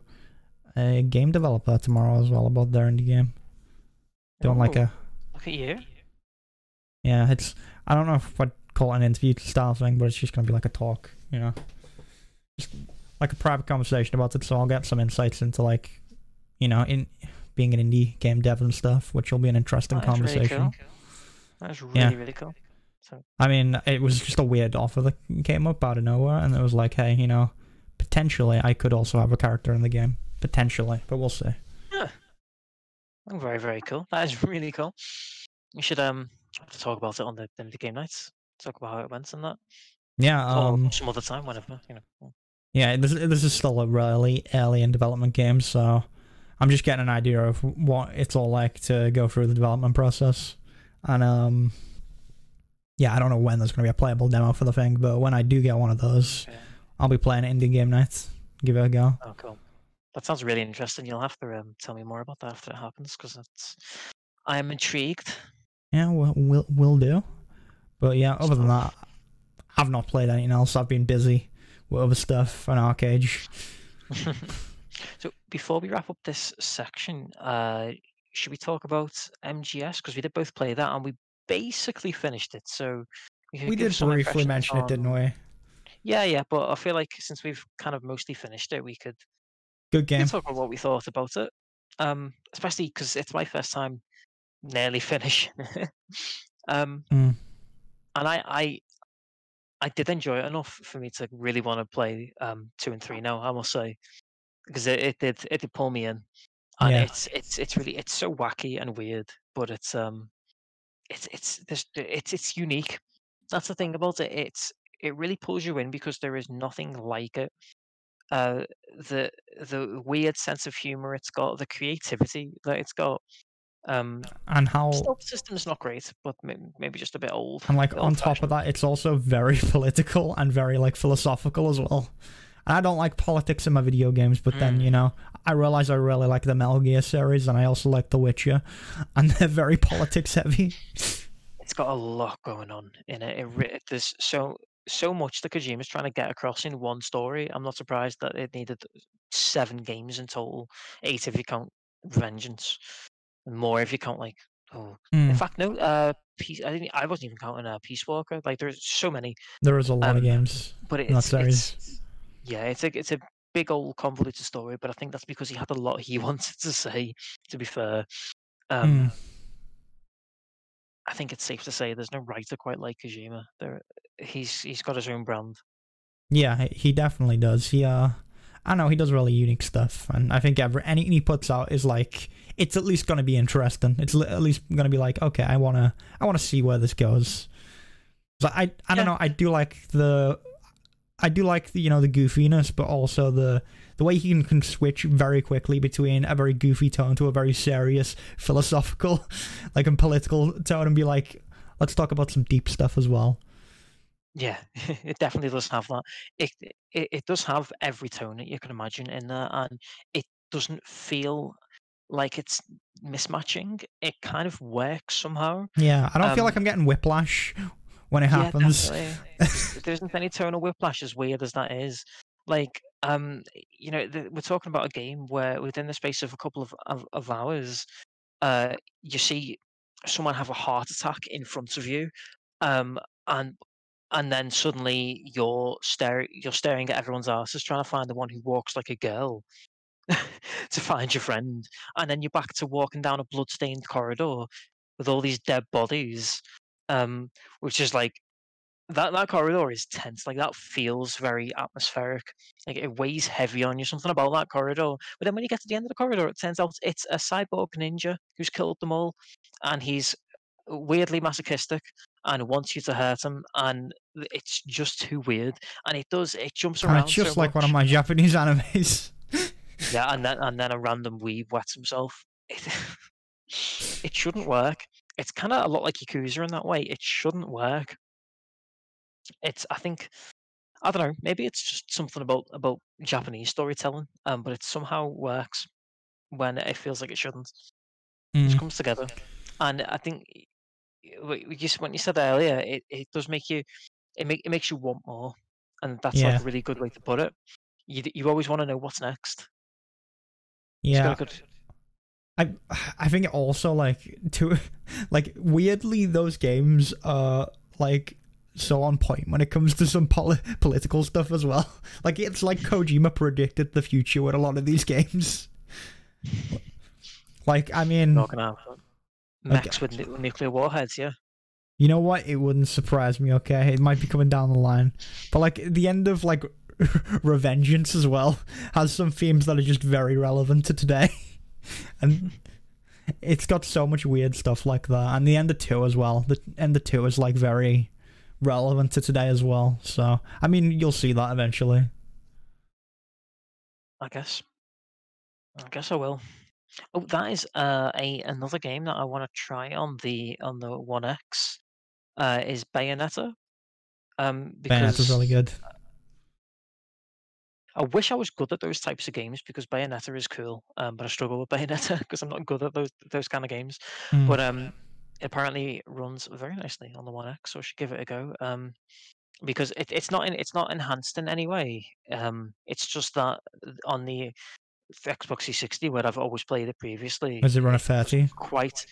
a game developer tomorrow as well about their indie game. Doing like a look at you. yeah, it's I don't know if I'd call it an interview style thing, but it's just gonna be like a talk, you know, just like a private conversation about it. So I'll get some insights into like, you know, in being an indie game dev and stuff, which will be an interesting That is really conversation. cool. That is really Yeah. really cool. So I mean, it was just a weird offer that came up out of nowhere, and it was like, hey, you know, potentially I could also have a character in the game, potentially, but we'll see. oh, very very cool. That is (laughs) really cool. We should um have to talk about it on the, the game nights. Talk about how it went and that. Yeah, Or um, some other time, whenever you know. yeah, this this is still a really early in development game, so I'm just getting an idea of what it's all like to go through the development process, and um, yeah, I don't know when there's gonna be a playable demo for the thing, but when I do get one of those, Okay. I'll be playing it indie game nights. Give it a go. Oh, cool. That sounds really interesting. You'll have to um, tell me more about that after it happens, because that's. I am intrigued. Yeah, we'll we'll, we'll do. But yeah, other than that, I've not played anything else. I've been busy with other stuff on ArcheAge. (laughs) so before we wrap up this section, uh, should we talk about MGS? Because we did both play that, and we basically finished it. So we, We did briefly mention it, didn't we? Yeah, yeah. But I feel like since we've kind of mostly finished it, we could, Good game. talk about what we thought about it. Um, especially because it's my first time nearly (laughs) finishing it. um, Mm. and I, I, I did enjoy it enough for me to really want to play um two and three now. I must say, because it, it did it did pull me in, and Yeah. it's it's it's really it's so wacky and weird, but it's um, it's it's it's it's unique. That's the thing about it. It's it really pulls you in because there is nothing like it. Uh, the the weird sense of humor it's got, the creativity that it's got. Um, And how stealth system's not great, but maybe just a bit old. and like on top of that, it's also very (laughs) political and very like philosophical as well. And I don't like politics in my video games, but then Mm. you know, I realize I really like the Metal Gear series, and I also like The Witcher, and (laughs) they're very politics heavy. it's got a lot going on in it. it re- there's so so much that Kojima's trying to get across in one story. I'm not surprised that it needed seven games in total, eight if you count Vengeance, and more if you count like oh, in Mm, fact no, uh, Peace. I didn't. I wasn't even counting uh, Peace Walker. Like there's so many, there is a lot of um, games. but in that it's, series. it's yeah, it's a it's a big old convoluted story. But I think that's because he had a lot he (laughs) wanted to say. To be fair, um, Mm. I think it's safe to say there's no writer quite like Kojima. There, he's he's got his own brand. Yeah, he- definitely does. He uh I know he does really unique stuff, and I think every anything he puts out is like it's at least gonna be interesting. It's at least gonna be like, okay, I wanna I wanna see where this goes. 'Cause I I don't know. I do like the I do like the you know the goofiness, but also the the way he can, can switch very quickly between a very goofy tone to a very serious (laughs) philosophical, (laughs) like and political tone, and be like, let's talk about some deep stuff as well. Yeah, (laughs) it definitely does have that. It, it it does have every tone that you can imagine in there, and it doesn't feel like it's mismatching. It kind of works somehow. Yeah, I don't feel Um, like I'm getting whiplash when it Yeah, happens. definitely. there isn't any tonal whiplash as weird as that is. Like, um, you know, the, we're talking about a game where within the space of a couple of, of, of hours, uh, you see someone have a heart attack in front of you, um, and and then suddenly you're staring you're staring at everyone's asses trying to find the one who walks like a girl (laughs) to find your friend, and then you're back to walking down a bloodstained corridor with all these dead bodies, um, which is like that that corridor is tense. Like that feels very atmospheric. Like it weighs heavy on you. Something about that corridor. But then when you get to the end of the corridor, it turns out it's a cyborg ninja who's killed them all, and he's weirdly masochistic and wants you to hurt him. And it's just too weird. And it does. It jumps And around. it's just so like one of my Japanese (laughs) animes. Yeah, and then and then a random weeb wets himself. It, (laughs) it shouldn't work. It's kind of a lot like Yakuza in that way. It shouldn't work. It's I think I don't know. Maybe it's just something about about Japanese storytelling, um, but it somehow works when it feels like it shouldn't. It just Mm. comes together, and I think y- y- w- you when you said earlier, it, it does make you it make it makes you want more, and that's like a really good way to put it. You you always want to know what's next. It's Yeah, got a good I I think also like to (laughs) like weirdly those games are like so on point when it comes to some poli- political stuff as well. (laughs) Like it's like Kojima predicted the future with a lot of these games. (laughs) Like I mean, not gonna happen. Like- Mechs with nu- nuclear warheads, yeah. you know what? It wouldn't surprise me. Okay, it might be coming down the line, but like the end of like Revengeance as well has some themes that are just very relevant to today, (laughs) and it's got so much weird stuff like that. And the end of two as well. The end of two is like very relevant to today as well. So I mean, you'll see that eventually. I guess. I guess I will. Oh, that is uh, a another game that I want to try on the on the One X. Uh, is Bayonetta. Um, because Bayonetta's really good. I wish I was good at those types of games because Bayonetta is cool. Um, but I struggle with (laughs) Bayonetta because I'm not good at those those kind of games. Mm. But um, it apparently runs very nicely on the One X, so I should give it a go. Um, because it, it's not in, it's not enhanced in any way. Um, it's just that on the Xbox 360 where I've always played it previously. Does it run a it 30? Quite.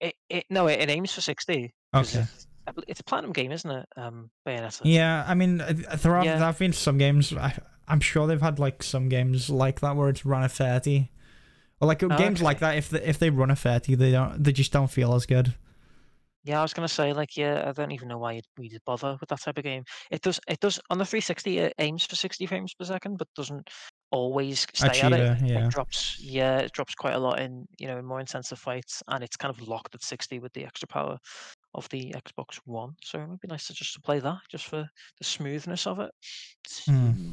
It, it no, it, it aims for 60. Okay. It's, it's a platinum game, isn't it? Um, Bayonetta. Yeah, I mean, uh, there have, Yeah. there have been some games. I, I'm sure they've had like some games like that where it's run a thirty, or like oh, games okay. like that. If they, if they run a thirty, they don't. They just don't feel as good. Yeah, I was gonna say like yeah, I don't even know why you'd, we'd bother with that type of game. It does it does on the 360 it aims for 60 frames per second, but doesn't always stay Achieve at it. it, yeah. It drops yeah, it drops quite a lot in you know in more intensive fights, and it's kind of locked at 60 with the extra power of the Xbox One. So it would be nice to just to play that just for the smoothness of it. Hmm.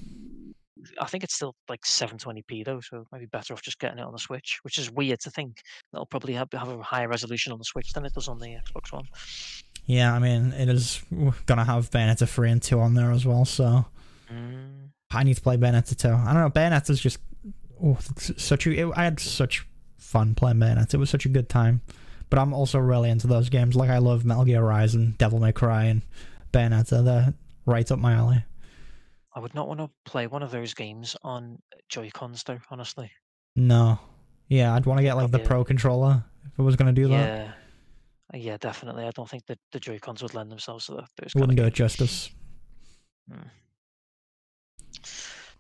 I think it's still like 720p though, so maybe better off just getting it on the Switch, which is weird to think. That'll probably have, have a higher resolution on the Switch than it does on the Xbox One. Yeah, I mean, it is gonna have Bayonetta three and two on there as well. So Mm. I need to play Bayonetta two. I don't know. Bayonetta's just oh, such a. It, I had such fun playing Bayonetta. It was such a good time. But I'm also really into those games. Like I love Metal Gear Rising, Devil May Cry, and Bayonetta. They're right up my alley. I would not want to play one of those games on Joy Cons though, honestly. No. Yeah, I'd want to get like the Okay. pro controller if I was gonna do that. Yeah. Yeah, definitely. I don't think that the Joy Cons would lend themselves to that, those wouldn't of do it justice.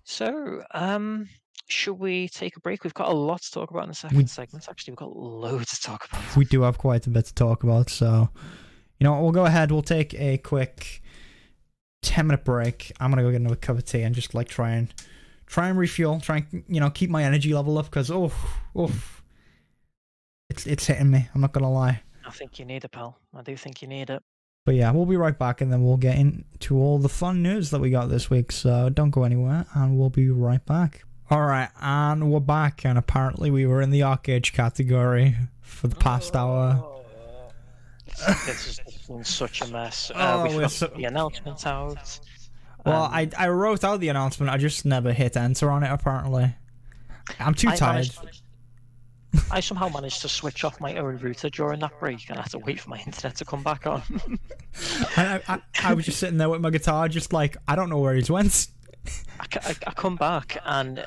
So, um, should we take a break? We've got a lot to talk about in the second segment. Actually, we've got loads to talk about. We do have quite a bit to talk about, so you know what, we'll go ahead. We'll take a quick ten minute break. I'm gonna go get another cup of tea and just like try and try and refuel, try and you know keep my energy level up because oh oh, it's it's hitting me. I'm not gonna lie. I think you need it, pal. I do think you need it. But yeah, we'll be right back and then we'll get into all the fun news that we got this week. So don't go anywhere and we'll be right back. Alright, and we're back. And apparently, we were in the arcade category for the past hour. (laughs) this has been such a mess. Uh, Oh, we forgot so- the announcement out. Well, Um, I, I wrote out the announcement, I just never hit enter on it, apparently. I'm too I tired. managed- I somehow managed to switch off my own router during that break and I had to wait for my internet to come back on. (laughs) I, I, I was just sitting there with my guitar, just like, I don't know where he's went. I, I, I come back and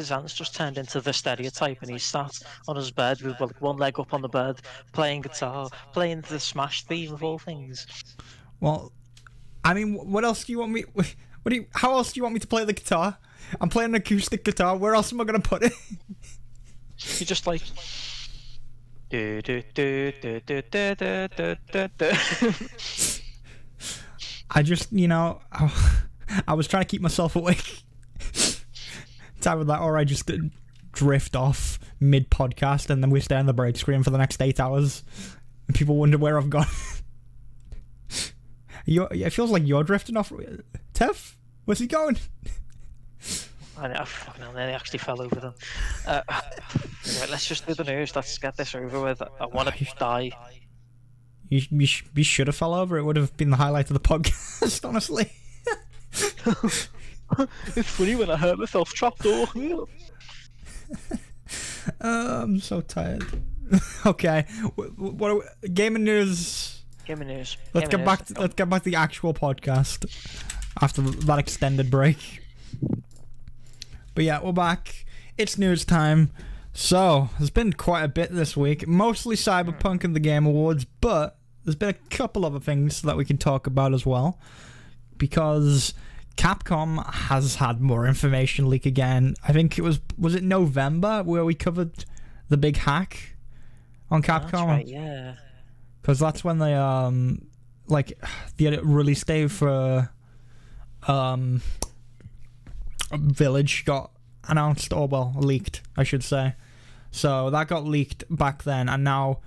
Zan's just turned into the stereotype and he sat on his bed with like one leg up on the bed, playing guitar, playing the Smash theme of all things. Well, I mean, what else do you want me? (laughs) What do you? How else do you want me to play the guitar? I'm playing an acoustic guitar. Where else am I gonna put it? (laughs) You're just like. Do, do, do, do, do, do, do, do, do, do. (laughs) I just, you know, I, was trying to keep myself awake. Time with that, or I just drift off mid podcast, and then we stay on the break screen for the next eight hours, and people wonder where I've gone. (laughs) you it feels like you're drifting off. Tef, where's he going? I fucking hell, nearly actually fell over them. Uh, right, let's just do the news. Let's get this over with. I want to die. You, you, sh- you should have fell over. It would have been the highlight of the (laughs) podcast, honestly. (laughs) (laughs) it's funny when I hurt myself trapped door. (laughs) Uh, (laughs) I'm so tired. okay, what, what are we, gaming news? Gaming me news. Let's Give get me back. To, let's get back to the actual podcast after that extended break. But yeah, we're back. It's news time. So there's been quite a bit this week, mostly Cyberpunk and the Game Awards, but there's been a couple other things that we can talk about as well, because Capcom has had more information leak again. I think it was was it November where we covered the big hack on That's Capcom right, yeah. because that's when they um like the release date for um village got announced or well leaked i should say so that got leaked back then and now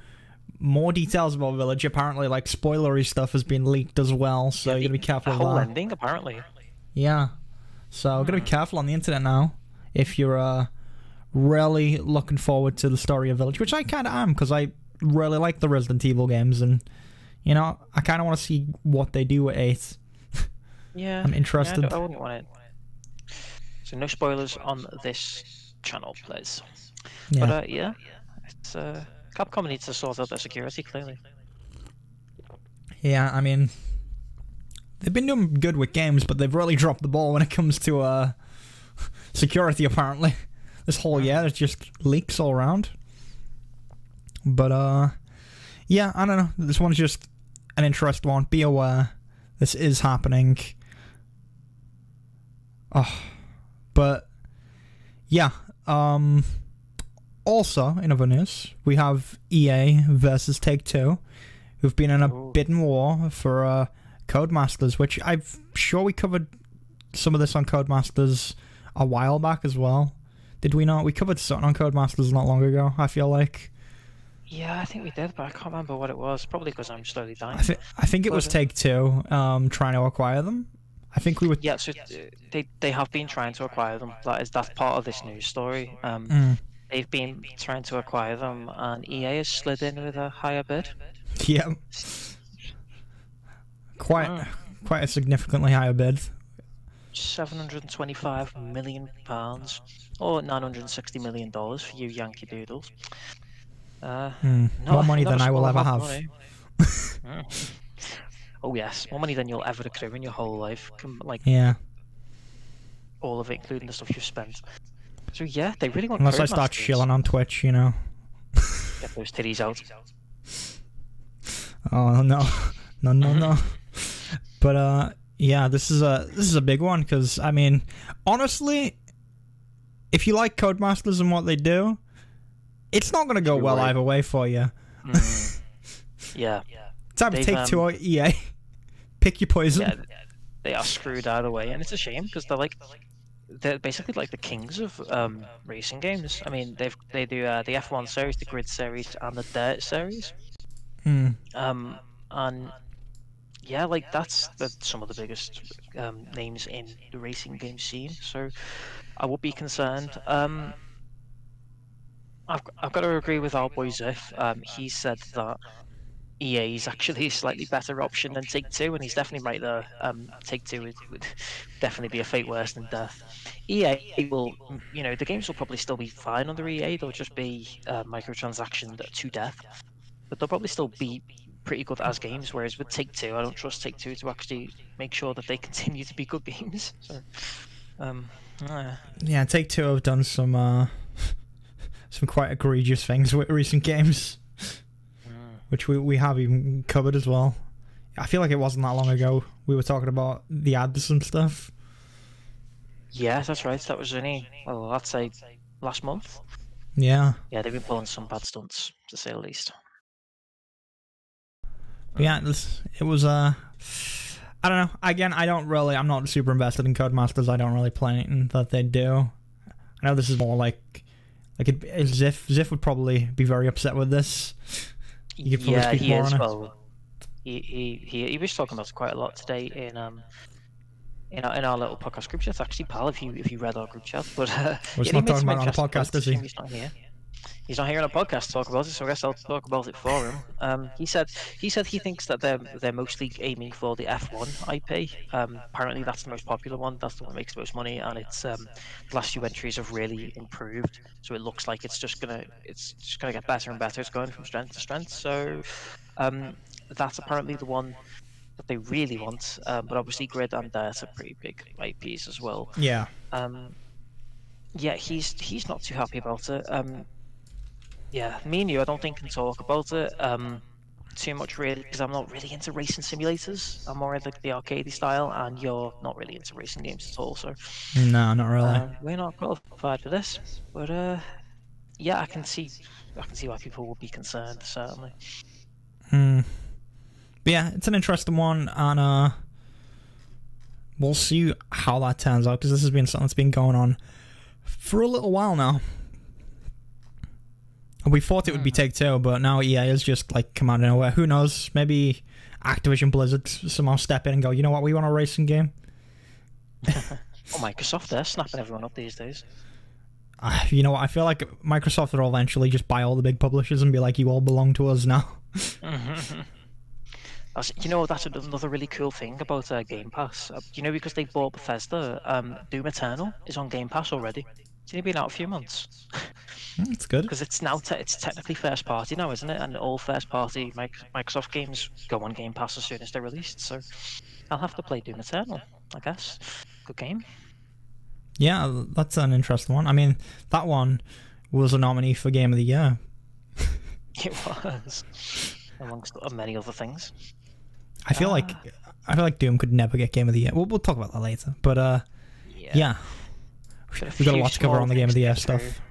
more details about village apparently like spoilery stuff has been leaked as well so Yeah, you gotta be careful of whole that ending, apparently. Yeah so gotta be careful on the internet now if you're uh really looking forward to the story of village which i kind of am because i really like the resident evil games and you know i kind of want to see what they do with 8 (laughs) Yeah. I'm yeah, I interested. I, wouldn't want it. So no spoilers on this channel, please. yeah But uh, yeah, it's uh, Capcom needs to sort out their security clearly. yeah i mean they've been doing good with games but they've really dropped the ball when it comes to uh (laughs) security apparently. This whole year there's just leaks all around. But uh yeah i don't know. This one's just an interesting one. Be aware this is happening. Oh but yeah um also in other news we have ea versus take two. Who've been in a Ooh. bidding war for uh codemasters which i'm sure we covered some of this on codemasters a while back as well did we not we covered something on codemasters not long ago i feel like Yeah, I think we did, but I can't remember what it was. Probably because I'm slowly dying. I, th- I think it was Was? Take Two um, trying to acquire them. I think we were. Yeah, so uh, they they have been trying to acquire them. That is that's part of this news story. Um, Mm, they've been trying to acquire them, and EA has slid in with a higher bid. yeah, quite Mm. (laughs) quite a significantly higher bid. Seven hundred and twenty-five million pounds, or nine hundred and sixty million dollars for you Yankee Doodles. Uh, Mm, not- more money not than I will ever have. money. Mm. (laughs) Oh yes, more money than you'll ever accrue in your whole life. Like Yeah, all of it, including the stuff you've spent. So yeah, they really want. unless I start Codemasters. shilling on Twitch, you know. Get those titties out. (laughs) Oh no, no, no, no. But uh, yeah, this is a this is a big one because I mean, honestly, if you like Codemasters and what they do, it's not gonna go You're well either way for you. Mm. (laughs) yeah, Time to take um, two out EA. (laughs) Pick your poison. yeah, they are screwed either way, and it's a shame because they're like they're basically like the kings of um, racing games. I mean, they've they do uh, the F1 series, the Grid series, and the Dirt series. Hmm. Um, and yeah, like that's the, some of the biggest um, names in the racing game scene. So I would be concerned. Um, I've I've got to agree with our boy Ziff. Um, he said that EA is actually a slightly better option than Take Two, and he's definitely right there. Um, Take Two would, would definitely be a fate worse than death. EA will, you know, the games will probably still be fine under EA. They'll just be uh, microtransactioned to death, but they'll probably still be pretty good as games. Whereas with Take Two, I don't trust Take Two to actually make sure that they (laughs) continue to be good games. So, um, uh, Yeah, Take Two have done some uh, (laughs) some quite egregious things with recent games, mm. which we we have even covered as well. I feel like it wasn't that long ago we were talking about the ads and stuff. yeah, that's right. That was only well, I'd say last month. Yeah, Yeah, they've been pulling some bad stunts to say the least. Yeah, it was, it was uh, I don't know. Again, I don't really. I'm not super invested in Codemasters. I don't really play anything that they do. I know this is more like like it, Ziff. Ziff would probably be very upset with this. You could probably yeah, speak he more is. on it. Well, he, he he he was talking about it quite a lot today in um in our, in our little podcast group chat. Actually, pal, if you if you read our group chat, but uh, Well, yeah, not he talking about it on the interesting podcast, is he? He's not here. He's not here on a podcast to talk about it, so I guess I'll talk about it for him. Um, he said he said he thinks that they're they're mostly aiming for the F1 IP. Um, apparently, that's the most popular one. That's the one that makes the most money, and it's um, the last few entries have really improved. So it looks like it's just gonna it's just gonna get better and better. It's going from strength to strength. So um, that's apparently the one that they really want. Um, but obviously, Grid and Dirt are pretty big IPs as well. Yeah, Um, yeah, he's he's not too happy about it. Yeah, me and you, I don't think can talk about it um, too much really because I'm not really into racing simulators. I'm more into the arcadey style, and you're not really into racing games at all. So no, not really. uh, we're not qualified for this. But uh, yeah, I can see I can see why people would be concerned. Certainly. Hmm. But yeah, it's an interesting one, and uh, we'll see how that turns out because this has been something that's been going on for a little while now. We thought it would be Mhm. Take Two, but now EA is just like come out of nowhere. Who knows? Maybe Activision Blizzard somehow step in and go, you know what? We want a racing game. (laughs) Oh, Microsoft, they're snapping everyone up these days. Uh, (sighs) you know what? I feel like Microsoft will eventually just buy all the big publishers and be like, you all belong to us now. (laughs) That's, you know, that's another really cool thing about uh, Game Pass. Uh, you know, because they bought Bethesda, um, Doom Eternal is on Game Pass already. It's only been out a few months (laughs) That's good. because it's now te- it's technically first party now, isn't it? And all first party Microsoft games go on Game Pass as soon as they're released. So I'll have to play Doom Eternal, I guess. Good game. Yeah, that's an interesting one. I mean, that one was a nominee for Game of the Year. (laughs) It was, amongst many other things. I feel like Ah. I feel like Doom could never get Game of the Year. We'll, we'll talk about that later. But uh, yeah, Got a we got a lot to cover on the Game of the Year things to get stuff.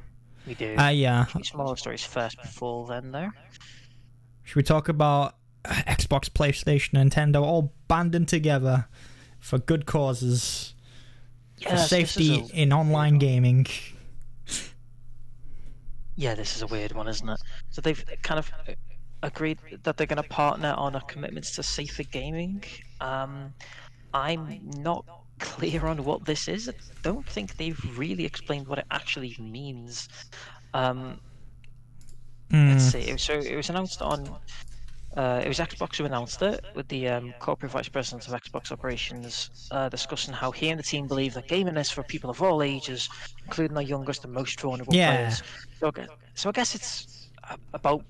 We do. Uh, yeah. smaller stories first before then, though. Should we talk about uh, Xbox, PlayStation, Nintendo all banding together for good causes, Yes, is safety a- in online gaming? Yeah, this is a weird one, isn't it? So they've kind of agreed that they're going to partner on a commitments to safer gaming. Um, I'm not clear on what this is. I don't think they've really explained what it actually means. Um, Hmm. let's see. So it was announced on. Uh, it was Xbox who announced it, with the um, corporate vice president of Xbox operations uh, discussing how he and the team believe that gaming is for people of all ages, including our youngest and most vulnerable Yeah. players. So, so I guess it's about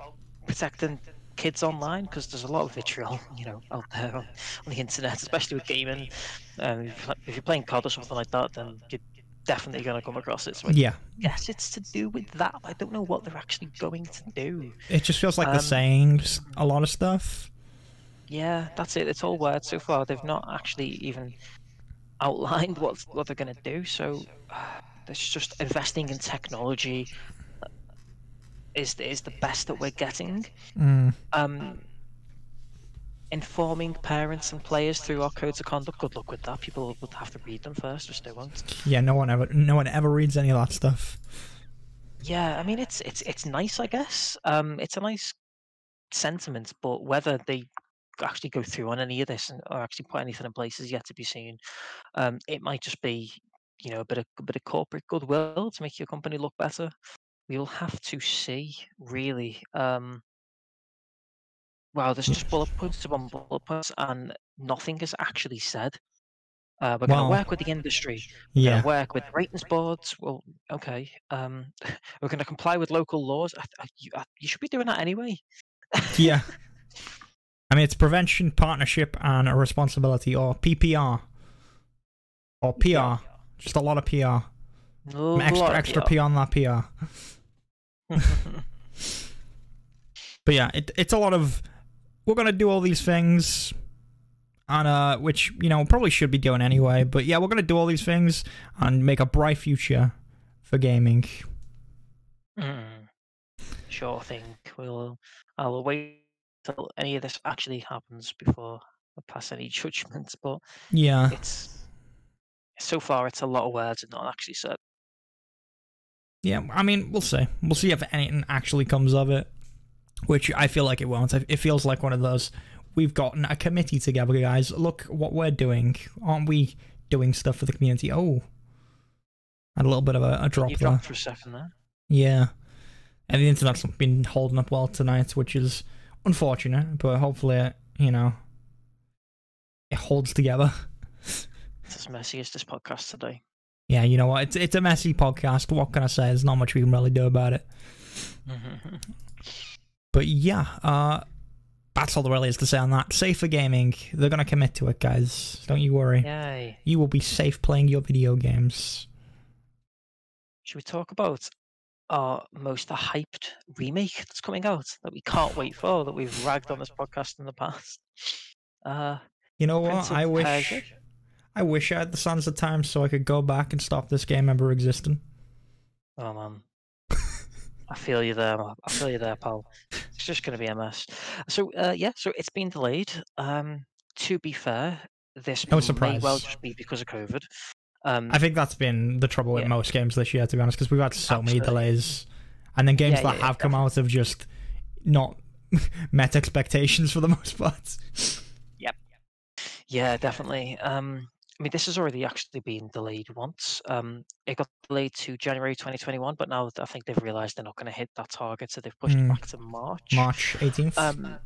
protecting kids online because there's a lot of vitriol, (laughs) you know, out there on, on the internet, especially with gaming. Um, if, if you're playing COD or something like that, then you're definitely going to come across it. So I Yeah, Yes, it's to do with that. I don't know what they're actually going to do. it just feels like Um, they're saying s- a lot of stuff. Yeah, that's it. It's all words so far. They've not actually even outlined what what they're going to do. So uh, it's just investing in technology is is the best that we're getting. Mm. Um, informing parents and players through our codes of conduct. Good luck with that. People would have to read them first, which they won't. Yeah, no one ever, no one ever reads any of that stuff. Yeah, I mean it's it's it's nice, I guess. Um, it's a nice sentiment, but whether they actually go through on any of this and, or actually put anything in place is yet to be seen. Um, it might just be, you know, a bit of a bit of corporate goodwill to make your company look better. We will have to see, really. Um, wow, there's just bullet points upon bullet points, and nothing is actually said. Uh, we're going to Well, work with the industry. We're Yeah. work with ratings boards. Well, okay. Um, (laughs) we're going to comply with local laws. I, I, you, I, you should be doing that anyway. Yeah. (laughs) I mean, it's prevention, partnership, and a responsibility, or PPR, or PR. Yeah. Just a lot of PR. Extra, extra PR. P on that PR. (laughs) But yeah, it, it's a lot of. We're gonna do all these things, and uh, which you know probably should be doing anyway. But yeah, we're gonna do all these things and make a bright future for gaming. Mm. Sure thing. We'll. I'll wait till any of this actually happens before I pass any (laughs) judgments. But Yeah, it's so far it's a lot of words and not actually said. Yeah. I mean, we'll see. We'll see if anything actually comes of it, which I feel like it won't. It feels like one of those. We've gotten a committee together, guys. Look what we're doing. Aren't we doing stuff for the community? Oh, had a little bit of a, a drop You there. for a second there. Yeah. And the internet's been holding up well tonight, which is unfortunate, but hopefully, it, you know, it holds together. It's as messy as this podcast today. Yeah, you know what? It's it's a messy podcast. What can I say? There's not much we can really do about it. (laughs) But yeah, uh, that's all there really is to say on that. Safer gaming. They're gonna commit to it, guys. Don't you worry. Yay. You will be safe playing your video games. Should we talk about our most hyped remake that's coming out that we can't (sighs) wait for, that we've ragged on this podcast in the past? (laughs) Uh, You know what? I wish Persia? I wish I had the sands of time so I could go back and stop this game ever existing. Oh man. (laughs) I feel you there. I feel you there, pal. It's just going to be a mess. So, uh, yeah, so it's been delayed. Um, to be fair, this No may well just be because of COVID. Um, I think that's been the trouble with most games this year, to be honest, because we've had so many delays, and then games Yeah, that yeah, yeah, have come out have just not (laughs) met expectations for the most part. Yep. Yeah, definitely. Um, I mean, this has already actually been delayed once. Um, it got delayed to January 2021, but now I think they've realised they're not going to hit that target, so they've pushed Mm. it back to March. March 18th. Um,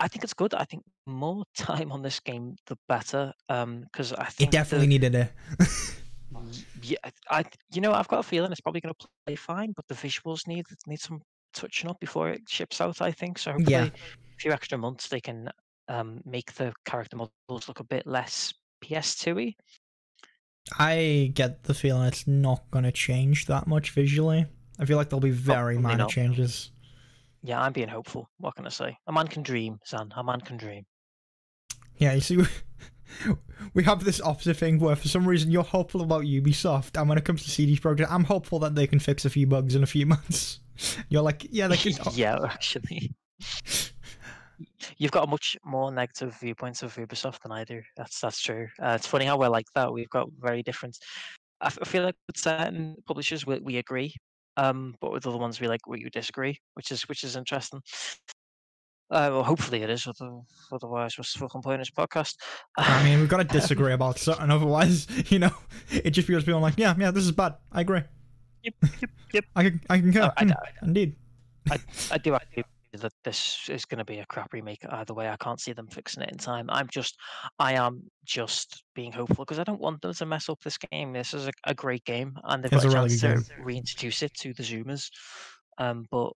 I think it's good. I think more (laughs) time on this game, the better. Um, because I think it definitely the, needed it. yeah, I you know I've got a feeling it's probably going to play fine, but the visuals need need some touching up before it ships out. I think so. Hopefully, Yeah. a few extra months they can um make the character models look a bit less PS2y. I get the feeling it's not going to change that much visually. I feel like there'll be very Probably minor not. changes. Yeah, I'm being hopeful. What can I say? A man can dream, Zan. A man can dream. Yeah, you see, (laughs) we have this opposite thing where for some reason you're hopeful about Ubisoft, and when it comes to CD Projekt, I'm hopeful that they can fix a few bugs in a few (laughs) months. You're like, yeah, they can. (laughs) yeah, actually. You've got a much more negative viewpoints of Ubisoft than I do. That's that's true. Uh, it's funny how we're like that. We've got very different. I, f- I feel like with certain publishers we, we agree, um, but with other ones we like we disagree, which is which is interesting. Uh, well, hopefully it is. Otherwise, we're fucking playing this podcast. I mean, we've got to (laughs) disagree about (laughs) something, otherwise, (laughs) you know, it just feels people like, yeah, yeah, this is bad. I agree. Yep, yep, yep. I can, I concur. No, I, Hmm, I, Indeed. I do agree that this is going to be a crap remake either way. I can't see them fixing it in time. I'm just, I am just being hopeful because I don't want them to mess up this game. This is a, a great game, and they've It's got a, really chance good to reintroduce it to the Zoomers. Um, but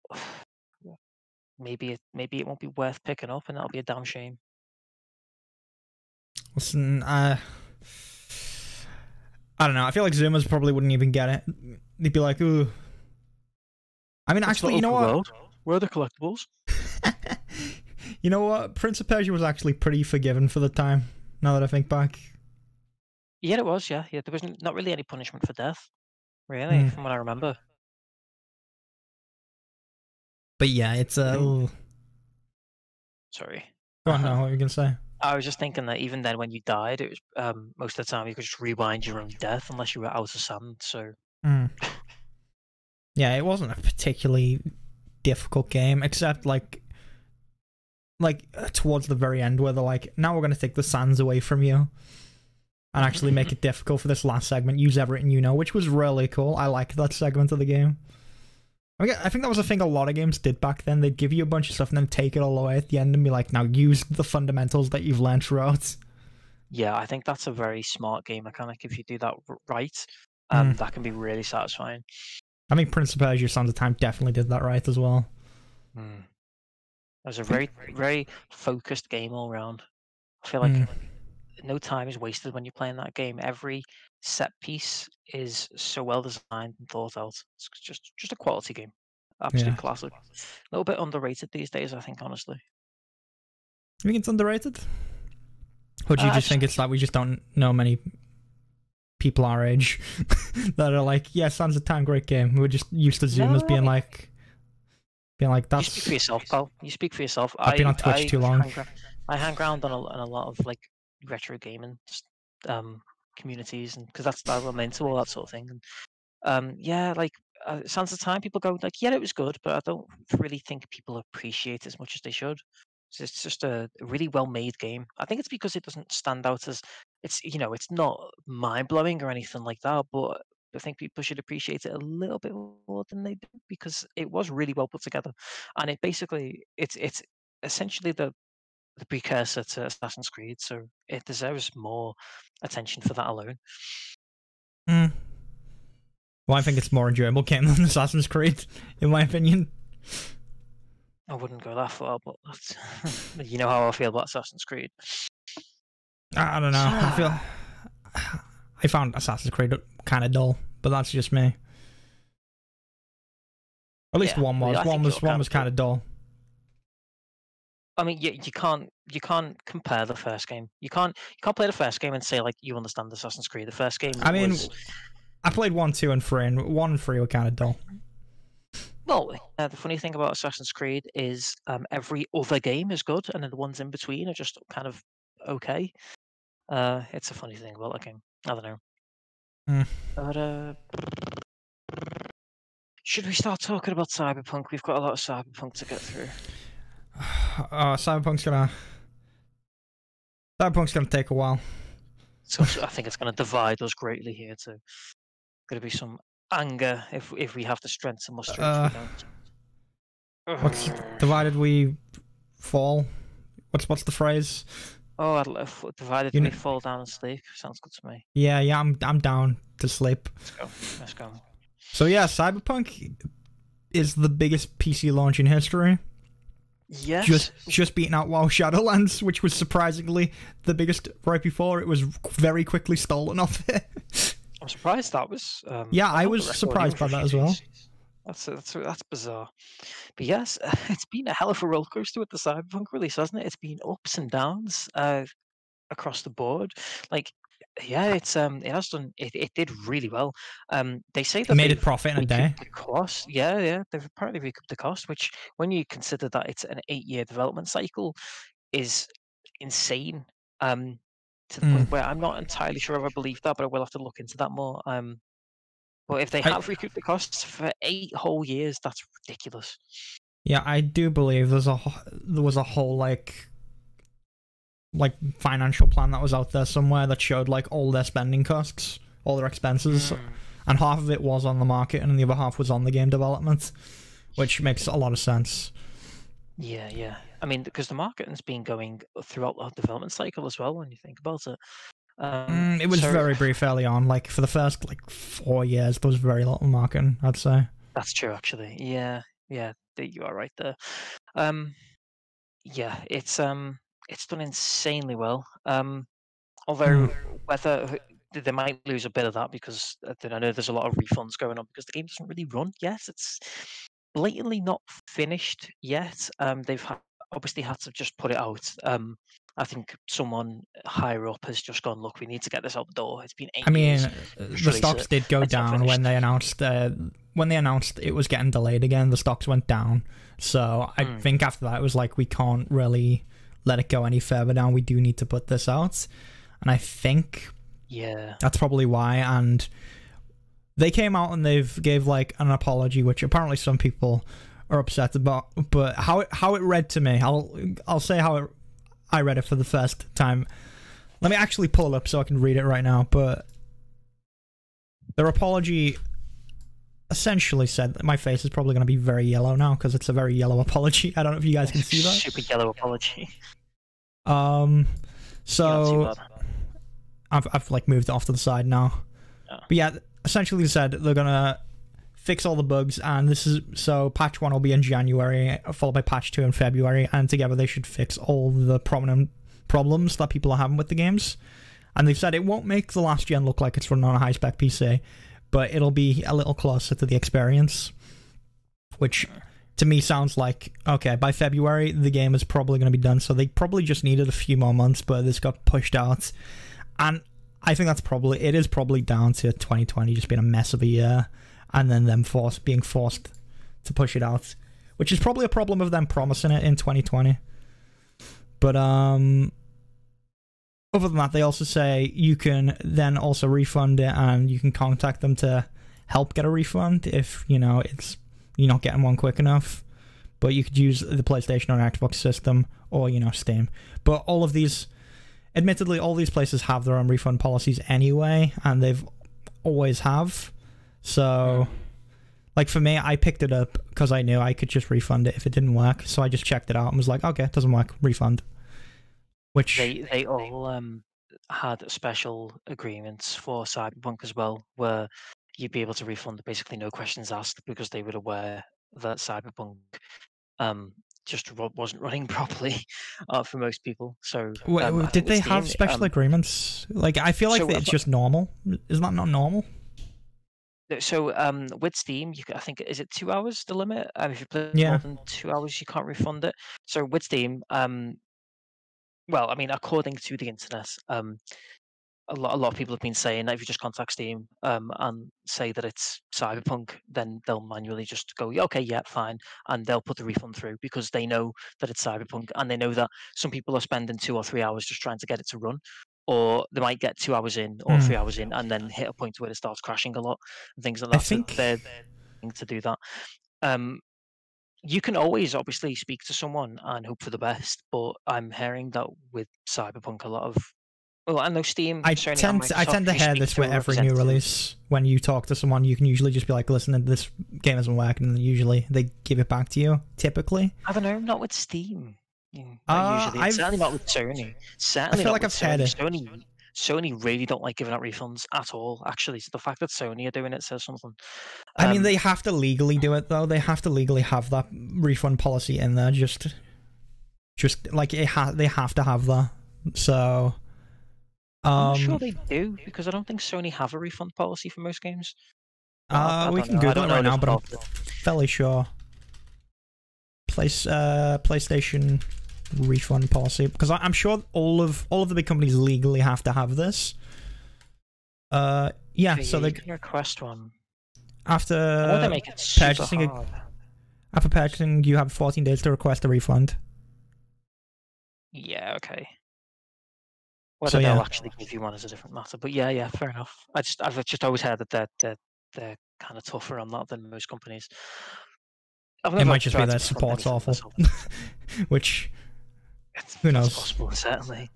maybe it, maybe it won't be worth picking up, and that'll be a damn shame. Listen, uh, I don't know. I feel like Zoomers probably wouldn't even get it. They'd be like, ooh. I mean, It's actually, you know what? world. Where are the collectibles? (laughs) you know what? Prince of Persia was actually pretty forgiven for the time. Now that I think back, Yeah, it was. Yeah, yeah. There was not really any punishment for death, really, Hmm. from what I remember. but yeah, it's uh, Mhm. ooh. Sorry. go on (laughs) now. What were you gonna say? I was just thinking that even then, when you died, it was um, most of the time you could just rewind your own death unless you were out of sand. So Mm. (laughs) Yeah, it wasn't a particularly difficult game, except like like uh, towards the very end where they're like, now we're gonna take the sands away from you. And actually make it (laughs) difficult for this last segment. Use everything you know, which was really cool. I like that segment of the game. I, mean, I think that was a thing a lot of games did back then. They'd give you a bunch of stuff and then take it all away at the end and be like, now use the fundamentals that you've learned throughout. Yeah, I think that's a very smart game mechanic. If you do that right, um, Mm. that can be really satisfying. I think Prince of Persia Sands of Time definitely did that right as well. Mm. It was a very, very focused game all round. I feel like Mm. no time is wasted when you're playing that game. Every set piece is so well designed and thought out. It's just, just a quality game. Absolute Yeah. classic. A little bit underrated these days, I think, honestly. You think it's underrated? Or do you Uh, just think it's like we just don't know many people our age (laughs) that are like, yeah, Sands of Time, great game. We're just used to Zoomers No, being like, being like, that's. You speak for yourself, pal. You speak for yourself. I've been on Twitch I too long. hang I hang around on a, on a lot of like retro gaming um, communities, and because that's that I'm into all that sort of thing. And um, yeah, like uh, Sands of Time, people go like, yeah, it was good, but I don't really think people appreciate it as much as they should. So it's just a really well made game. I think it's because it doesn't stand out as it's you know it's not mind blowing or anything like that, but I think people should appreciate it a little bit more than they do because it was really well put together, and it basically it's it's essentially the the precursor to Assassin's Creed, so it deserves more attention for that alone. Mm. Well, I think it's more enjoyable game (laughs) than Assassin's Creed, in my opinion. I wouldn't go that far, but that's, (laughs) you know how I feel about Assassin's Creed. I I don't know. I feel. (sighs) I found Assassin's Creed kind of dull, but that's just me. At least Yeah, one I mean, was. One was. One was kind of dull. I mean, you, you can't you can't compare the first game. You can't you can't play the first game and say like you understand Assassin's Creed. The first game. I mean, was, I played one, two, and three, and one and three were kind of dull. well, uh, the funny thing about Assassin's Creed is um, every other game is good, and then the ones in between are just kind of okay. Uh, it's a funny thing about game. I don't know. Mm. But uh, should we start talking about Cyberpunk? We've got a lot of Cyberpunk to get through. (sighs) Uh, Cyberpunk's gonna. Cyberpunk's gonna take a while. So so I think it's to divide us greatly here too. To be some anger if if we have the strength. Uh, we don't. What's divided we fall? What's what's the phrase? Oh, I'd love divided You we kn- fall down and sleep. Sounds good to me. Yeah, yeah, I'm I'm down to sleep. Let's go. Let's go. So yeah, Cyberpunk is the biggest PC launch in history. Yes. Just just beating out WoW Shadowlands, which was surprisingly the biggest right before. It was very quickly stolen off it. I'm surprised that was. Um, Yeah, I was surprised by that as well. That's that's that's bizarre. But yes, (laughs) it's been a hell of a roller coaster with the Cyberpunk release, hasn't it? It's been ups and downs uh, across the board. Like, yeah, it's um, it has done. It, it did really well. Um, they say that It made they've profit in a day. The cost, yeah, yeah, they've apparently recouped the cost, which when you consider that it's an eight-year development cycle, is insane. Um, to the Mm. point where I'm not entirely sure if I believe that, but I will have to look into that more. Um, but if they I- have recouped the costs for eight whole years, that's ridiculous. Yeah, I do believe there's a there was a whole like like financial plan that was out there somewhere that showed like all their spending costs, all their expenses, Mm. and half of it was on the market and the other half was on the game development, which makes a lot of sense. Yeah, yeah. I mean, because the marketing's been going throughout the development cycle as well. When you think about it, um, Mm, it was so- very brief early on. Like for the first like four years, there was very little marketing. I'd say. That's true, actually. Yeah, yeah, you are right there. Um, yeah, it's um, it's done insanely well. Um, although whether they might lose a bit of that because uh, I know there's a lot of refunds going on because the game doesn't really run yet. It's blatantly not finished yet. Um, they've ha- obviously had to just put it out. Um, I think someone higher up has just gone, look, we need to get this out the door. It's been eight I mean, years. uh, the stocks it. did go It's down when they announced uh, when they announced it was getting delayed again. The stocks went down, so I Mm. think after that it was like we can't really let it go any further down. We do need to put this out, and I think Yeah. that's probably why. And they came out and they've gave like an apology, which apparently some people are upset about. But how it how it read to me, I'll I'll say how it, I read it for the first time. Let me actually pull it up so I can read it right now. But their apology essentially said that my face is probably going to be very yellow now because it's a very yellow (laughs) apology. I don't know if you guys can see that. Super yellow apology. Um, so. I've I've like moved it off to the side now. Oh. But yeah, essentially said they're gonna fix all the bugs, and this is so patch one will be in January, followed by patch two in February, and together they should fix all the prominent problems that people are having with the games. And they've said it won't make the last gen look like it's running on a high spec PC, but it'll be a little closer to the experience, which to me sounds like okay by february the game is probably going to be done. So they probably just needed a few more months but this got pushed out. And i think that's probably it is probably down to 2020 just being a mess of a year and then them forced being forced to push it out which is probably a problem of them promising it in 2020 but um other than that they also say you can then also refund it and you can contact them to help get a refund if you know it's you're not getting one quick enough. But you could use the PlayStation or Xbox system or, you know, Steam. But all of these, admittedly, all these places have their own refund policies anyway, and they've always have. So, like for me, I picked it up because I knew I could just refund it if it didn't work. So I just checked it out and was like, okay, it doesn't work, refund. Which, They they all um had special agreements for Cyberpunk as well, where you'd be able to refund basically no questions asked because they were aware that Cyberpunk um just wasn't (laughs) running properly uh, for most people. So um, I did they have Steam, special um, agreements? Like, I feel like so it's got- just normal. Isn't that not normal? So um, with Steam, you I think is it two hours the limit? Um, if you play Yeah. more than two hours, you can't refund it. So with Steam, um, well, I mean, according to the internet, um, a lot a lot of people have been saying that if you just contact Steam um, and say that it's Cyberpunk, then they'll manually just go, okay, yeah, fine, and they'll put the refund through because they know that it's Cyberpunk and they know that some people are spending two or three hours just trying to get it to run. Or they might get two hours in or Hmm. three hours in and then hit a point where it starts crashing a lot and things like I that. so think- they're thing to do that. Um, you can always obviously speak to someone and hope for the best, but I'm hearing that with Cyberpunk, a lot of well, I know Steam. I tend to, I tend to hear this to with every new release. When you talk to someone, you can usually just be like, "Listen, this game isn't working," and usually they give it back to you. Typically, I don't know, not with Steam. Mm, Uh, usually. I've- Certainly not with Sony. Certainly I feel like I've heard Sony. it. Sony, Sony really don't like giving out refunds at all. Actually, so the fact that Sony are doing it says something. I mean, Um, they have to legally do it though. They have to legally have that refund policy in there. Just, just like it ha- they have to have that. So, I'm um, sure they do because I don't think Sony have a refund policy for most games. I- I uh, we can know. Google it right now, but I'm fairly sure. Place, uh, PlayStation refund policy because I- I'm sure all of all of the big companies legally have to have this. Uh, yeah. Okay, So they can request one. after I want to make it super purchasing a- after purchasing, you have 14 days to request a refund. Yeah, okay. Whether So, they'll actually give you one is a different matter. But yeah, yeah, fair enough. I just I've just always heard that they're they're, they're kind of tougher on that than most companies. It might just be to their support's awful. (laughs) Which It's- Who knows? possible, certainly.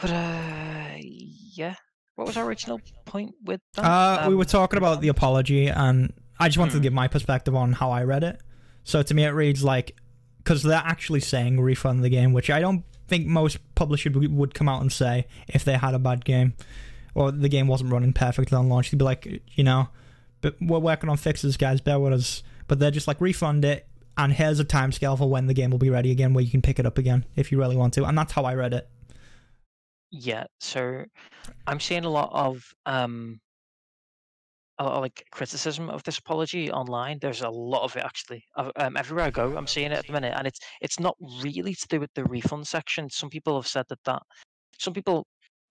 But uh, yeah. What was our original point with that? Uh, we Um, were talking about the apology, and I just wanted to Hmm. give my perspective on how I read it. So to me, it reads like because they're actually saying refund the game, which I don't think most publishers would- would come out and say if they had a bad game or the game wasn't running perfectly on launch. They'd be like, you know, but we're working on fixes, guys. Bear with us. But they're just like refund it, and here's a timescale for when the game will be ready again, where you can pick it up again if you really want to. And that's how I read it. Yeah, so I'm seeing a lot of um a lot of like criticism of this apology online. There's a lot of it actually. Um, everywhere I go, I'm seeing it at the minute, and it's it's not really to do with the refund section. Some people have said that that some people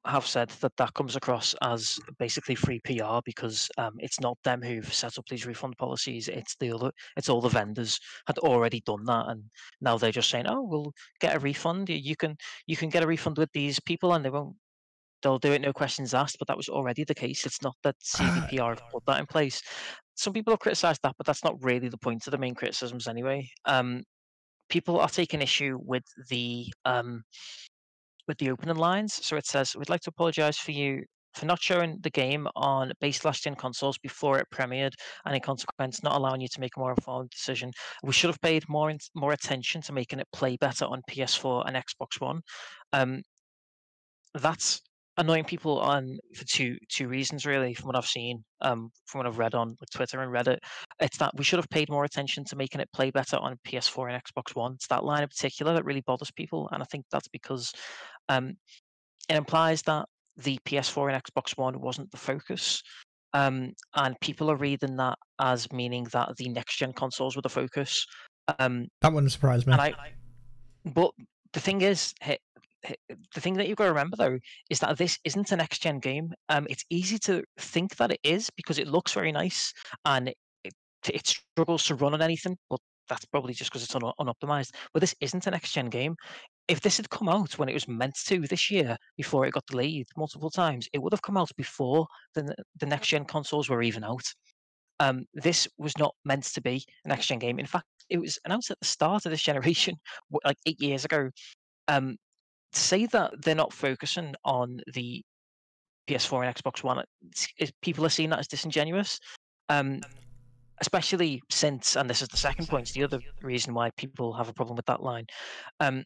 have said that that comes across as basically free PR because um, it's not them who've set up these refund policies. It's the other, it's all the vendors had already done that, and now they're just saying, "Oh, we'll get a refund. You can you can get a refund with these people, and they won't they'll do it no questions asked, but that was already the case. It's not that (sighs) CDPR have put that in place. some people have criticised that, but that's not really the point of the main criticisms anyway. Um, people are taking issue with the um, with the opening lines. So it says, "We'd like to apologise for you for not showing the game on base last gen consoles before it premiered, and in consequence, not allowing you to make a more informed decision. We should have paid more more attention to making it play better on PS4 and Xbox One. Um, that's annoying people on for two two reasons really from what I've seen, um, from what I've read on like, Twitter and Reddit. It's that we should have paid more attention to making it play better on PS4 and Xbox One. It's that line in particular that really bothers people, and I think that's because um, it implies that the PS4 and Xbox One wasn't the focus. Um, and people are reading that as meaning that the next gen consoles were the focus. Um, that wouldn't surprise me. I, but the thing is, the thing that you've got to remember though is that this isn't an next gen game. Um, it's easy to think that it is because it looks very nice and it, it struggles to run on anything, but that's probably just because it's un- unoptimized. But this isn't an next gen game. If this had come out when it was meant to this year, before it got delayed multiple times, it would have come out before the the next gen consoles were even out. Um, this was not meant to be an next gen game. In fact, it was announced at the start of this generation, (laughs) like eight years ago. Um, to say that they're not focusing on the PS4 and Xbox One, people are seeing that as disingenuous. Um, especially since, and this is the second point, the other reason why people have a problem with that line, um,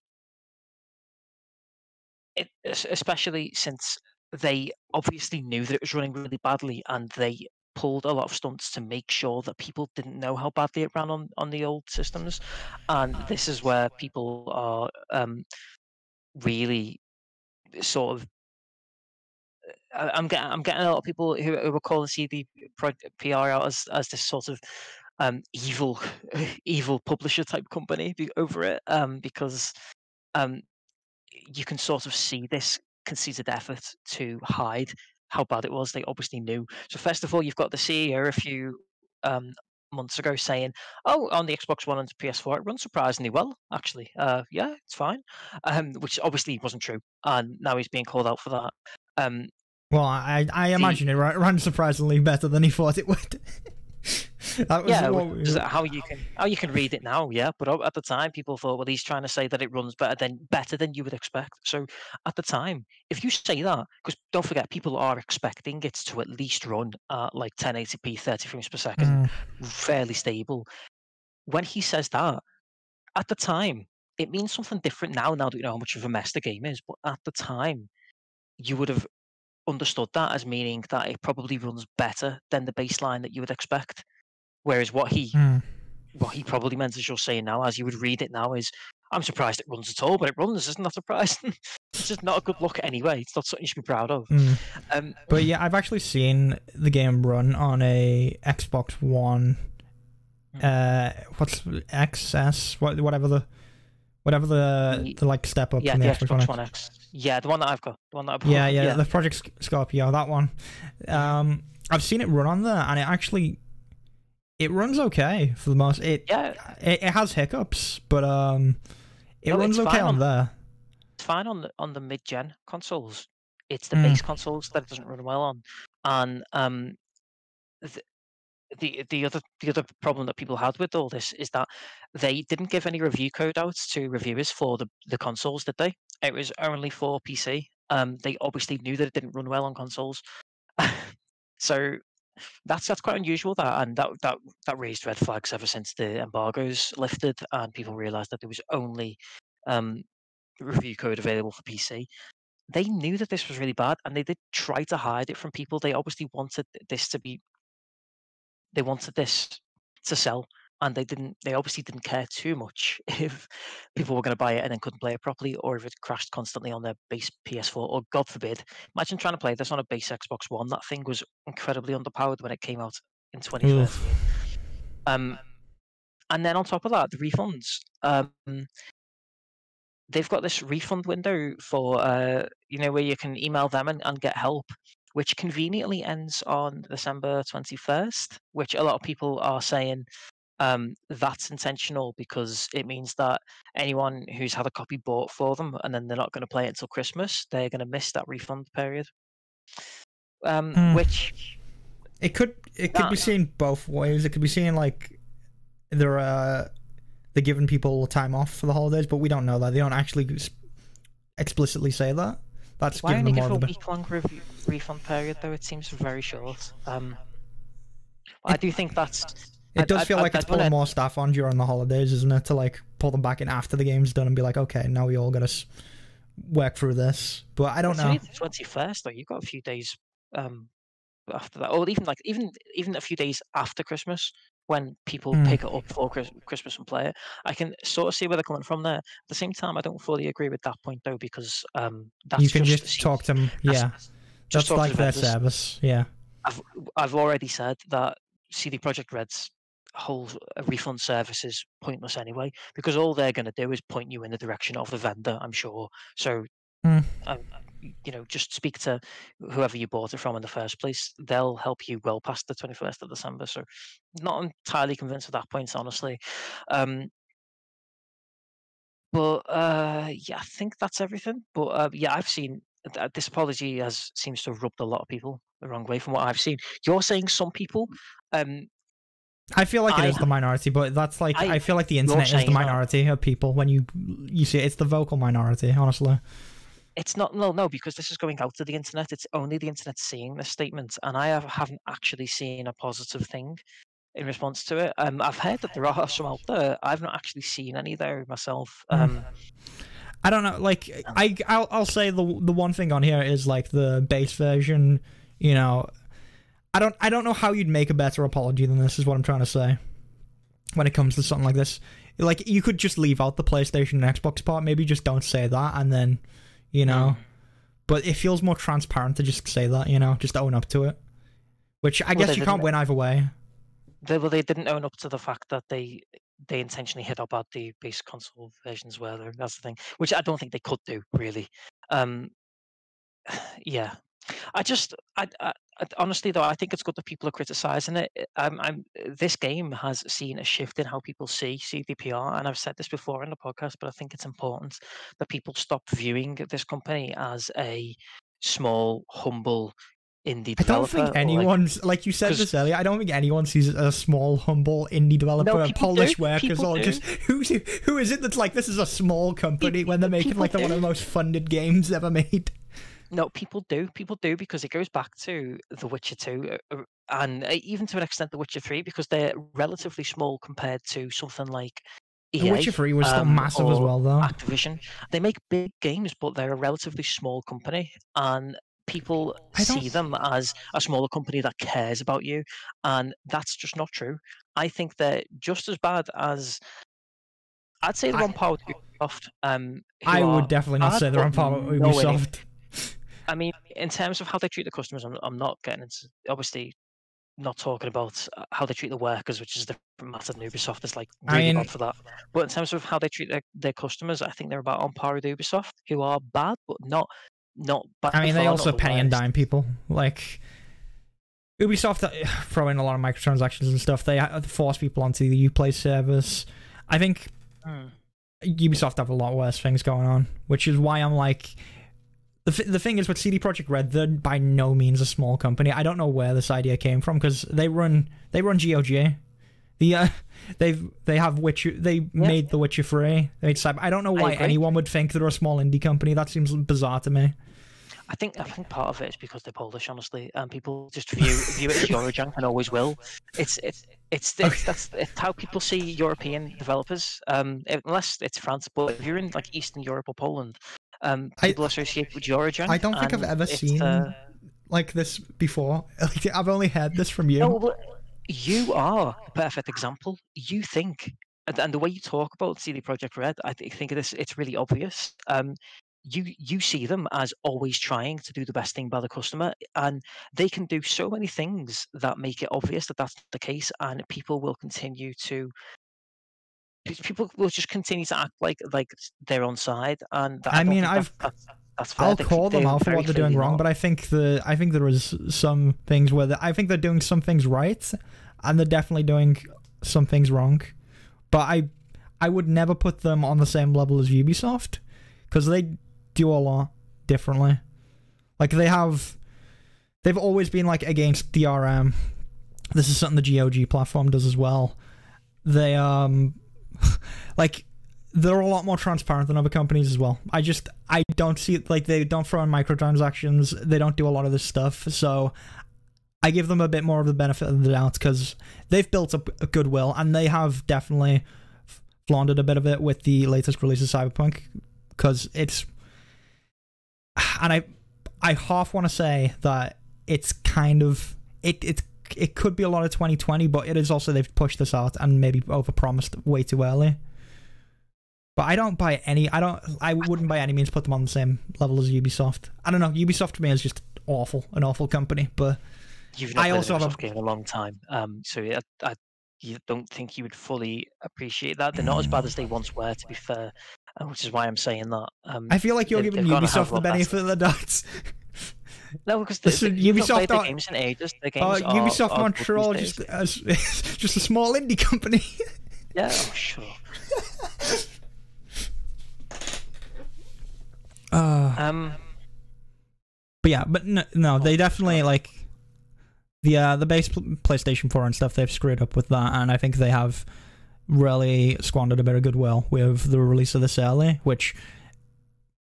it, especially since they obviously knew that it was running really badly and they pulled a lot of stunts to make sure that people didn't know how badly it ran on, on the old systems. And this is where people are um, really sort of I'm getting I'm getting a lot of people who, who are calling CD PR out as as this sort of um, evil (laughs) evil publisher type company over it um, because um, you can sort of see this conceited effort to hide how bad it was. They obviously knew. So first of all, you've got the CEO a few um, months ago saying, "Oh, on the Xbox One and PS4, it runs surprisingly well. Actually, uh, yeah, it's fine," um, which obviously wasn't true, and now he's being called out for that. Um, well, I I imagine the, it ran surprisingly better than he thought it would. (laughs) yeah, we, how you can how you can read it now, yeah. But at the time, people thought, well, he's trying to say that it runs better than better than you would expect. So at the time, if you say that, because don't forget, people are expecting it to at least run at like 1080p, 30 frames per second, mm. fairly stable. When he says that, at the time, it means something different now. Now that you know how much of a mess the game is, but at the time, you would have understood that as meaning that it probably runs better than the baseline that you would expect. Whereas what he mm. what he probably meant as you're saying now, as you would read it now, is I'm surprised it runs at all, but it runs. Isn't that surprising? (laughs) it's just not a good look anyway. It's not something you should be proud of. Mm. Um, but yeah, I've actually seen the game run on a Xbox One. Hmm. Uh, what's XS? What whatever the whatever the the like step up yeah, from the, the Xbox, Xbox One X. X. Yeah, the one that I've got. The one that I've yeah, yeah, yeah, the Project Scorpio, that one. Um, I've seen it run on there, and it actually it runs okay for the most. It yeah, it, it has hiccups, but um, it no, runs okay on, on, there. It's fine on the on the mid gen consoles. It's the mm. base consoles that it doesn't run well on, and um, the, the the other the other problem that people had with all this is that they didn't give any review code out to reviewers for the the consoles, did they? It was only for PC. Um, they obviously knew that it didn't run well on consoles, (laughs) so that's that's quite unusual. That and that that that raised red flags ever since the embargoes lifted and people realised that there was only um, review code available for PC. They knew that this was really bad, and they did try to hide it from people. They obviously wanted this to be. They wanted this to sell and they didn't they obviously didn't care too much (laughs) if people were going to buy it and then couldn't play it properly or if it crashed constantly on their base ps4 or god forbid imagine trying to play this on a base xbox one that thing was incredibly underpowered when it came out in 2013 um, and then on top of that the refunds um, they've got this refund window for uh, you know where you can email them and, and get help which conveniently ends on December 21st, which a lot of people are saying um, that's intentional because it means that anyone who's had a copy bought for them and then they're not going to play it until Christmas, they're going to miss that refund period. Um, mm. Which It could it could be seen both ways. It could be seen like they're uh they're giving people time off for the holidays, but we don't know that. They don't actually explicitly say that. That's Why only give a week long refund period though? It seems very short. Um, I do think that's. It does I- feel I- like I it's pulling more staff on during the holidays, isn't it? To like pull them back in after the game's done and be like, okay, now we all gotta s- work through this. But I don't It's know. twenty first though. You've got a few days um after that, or even like even even a few days after Christmas when people Hmm. pick it up for Chris- Christmas and play it. I can sort of see where they're coming from there. At the same time, I don't fully agree with that point though because um that's you can just, just talk to them. that's- Yeah, just that's like their vendors. service. Yeah. I've I've already said that CD Projekt Red's whole uh, refund service is pointless anyway because all they're going to do is point you in the direction of the vendor. I'm sure. So, Hmm. um, you know, just speak to whoever you bought it from in the first place. They'll help you well past the 21st of December. So, not entirely convinced at that point, honestly. Um, but uh, yeah, I think that's everything. But uh, yeah, I've seen th- this apology has seems to have rubbed a lot of people the wrong way from what I've seen. You're saying some people, um, I feel like it I- is the minority, but that's like I, I- feel like the internet is the minority of people when you you see it, it's the vocal minority, honestly. it's not no no because this is going out to the internet. It's only the internet seeing this statement, and I have, haven't actually seen a positive thing in response to it. Um, I've heard that there are some out there. I've not actually seen any there myself. Mm. Um, I don't know. Like I, I'll, I'll say the the one thing on here is like the base version. You know, I don't, I don't know how you'd make a better apology than this. Is what I'm trying to say. When it comes to something like this, like you could just leave out the PlayStation and Xbox part. Maybe just don't say that, and then, you know. But it feels more transparent to just say that. You know, just own up to it. Which I Well, guess you can't win either way. they well, they didn't own up to the fact that they they intentionally hit up at the base console versions were there. That's the thing, which I don't think they could do really. Um, (sighs) yeah, I just I honestly though I think it's good that people are criticizing it. Uh, I'm, I'm this game has seen a shift in how people see CDPR, and I've said this before in the podcast, but I think it's important that people stop viewing this company as a small, humble indie developer. I don't think or like- anyone's like, you said this earlier. I don't think anyone sees it as a small, humble indie developer, people Polish do, workers, people or do. just who's who is it that's like this is a small company when they're making like the, one of the most funded games ever made. No, people do. People do because it goes back to The Witcher 2 uh, uh, and uh, even to an extent The Witcher 3 because they're relatively small compared to something like EA. The Witcher Three was still um, massive as well, though. Activision. They make big games, but they're a relatively small company, and people see them as a smaller company that cares about you, and that's just not true. I think they're just as bad as I'd say they're I- on par with Ubisoft. Um, I would definitely not say they're on but par with nowhere near- Ubisoft. I mean, in terms of how they treat the customers, I'm, I'm not getting into obviously not talking about uh, how they treat the workers, which is a different matter than Ubisoft is like I really mean- bad for that. But in terms of how they treat their, their customers, I think they're about on par with Ubisoft, who are bad, but not not bad. I mean, they also the penny and worst. dime people. Like Ubisoft uh, (sighs) throw in a lot of microtransactions and stuff. They uh, force people onto the Uplay service. I think Hmm. Ubisoft have a lot worse things going on, which is why I'm like. The, th- the thing is with CD Projekt Red, they're by no means a small company. I don't know where this idea came from because they run they run GOG. The uh, (laughs) they've they have Witcher. They made The Witcher Three. They made Cyber. I don't know why anyone would think they're a small indie company. That seems bizarre to me. I think I think part of it is because they're Polish, honestly, and people just view view it as Eurojunk and always will. It's it's it's, it's Okay. that's it's how people see European developers. Um, unless it's France, but if you're in like Eastern Europe or Poland, um, I- people associate with Eurojunk. I don't think I've ever seen uh, like this before. (laughs) Like, I've only heard this from you. No, you are a perfect example. You think, and, and the way you talk about CD Projekt Red, I thi- think this it's really obvious. Um, you you see them as always trying to do the best thing by the customer, and they can do so many things that make it obvious that that's the case, and people will continue to. Pe- People will just continue to act like like they're on side, and that, I don't mean, I've- that, that's, that's fair. I'll They- call them out for what they're doing wrong, not. but I think the I think there is some things where the, I think they're doing some things right, and they're definitely doing some things wrong. But I I would never put them on the same level as Ubisoft because they do a lot differently. Like they have they've always been like against DRM. This is something the GOG platform does as well. They um (laughs) like they're a lot more transparent than other companies as well. I just I don't see it like they don't throw in microtransactions. They don't do a lot of this stuff. So I give them a bit more of the benefit of the doubt because they've built up a goodwill and they have definitely flaunted a bit of it with the latest release of Cyberpunk because it's (sighs) and I I half want to say that it's kind of it it it could be a lot of 2020, but it is also they've pushed this out and maybe overpromised way too early. But I don't buy any. I don't. I wouldn't by any means put them on the same level as Ubisoft. I don't know. Ubisoft to me is just awful, an awful company. But You've not I also have a- game in a long time, um, so I, I you don't think you would fully appreciate that. They're not as bad as they once were, to be fair, uh, which is why I'm saying that. Um, I feel like you're giving they've gotta have Ubisoft the benefit of the doubt. (laughs) no, because they, Listen, they, you've not Ubisoft played their games in ages. Uh, games are, Ubisoft are Montreal just as, (laughs) just a small indie company. (laughs) yeah, oh, sure. (laughs) Uh, Um, but yeah, but no, no they definitely like the uh, the base PlayStation 4 and stuff. They've screwed up with that, and I think they have really squandered a bit of goodwill with the release of this early, which.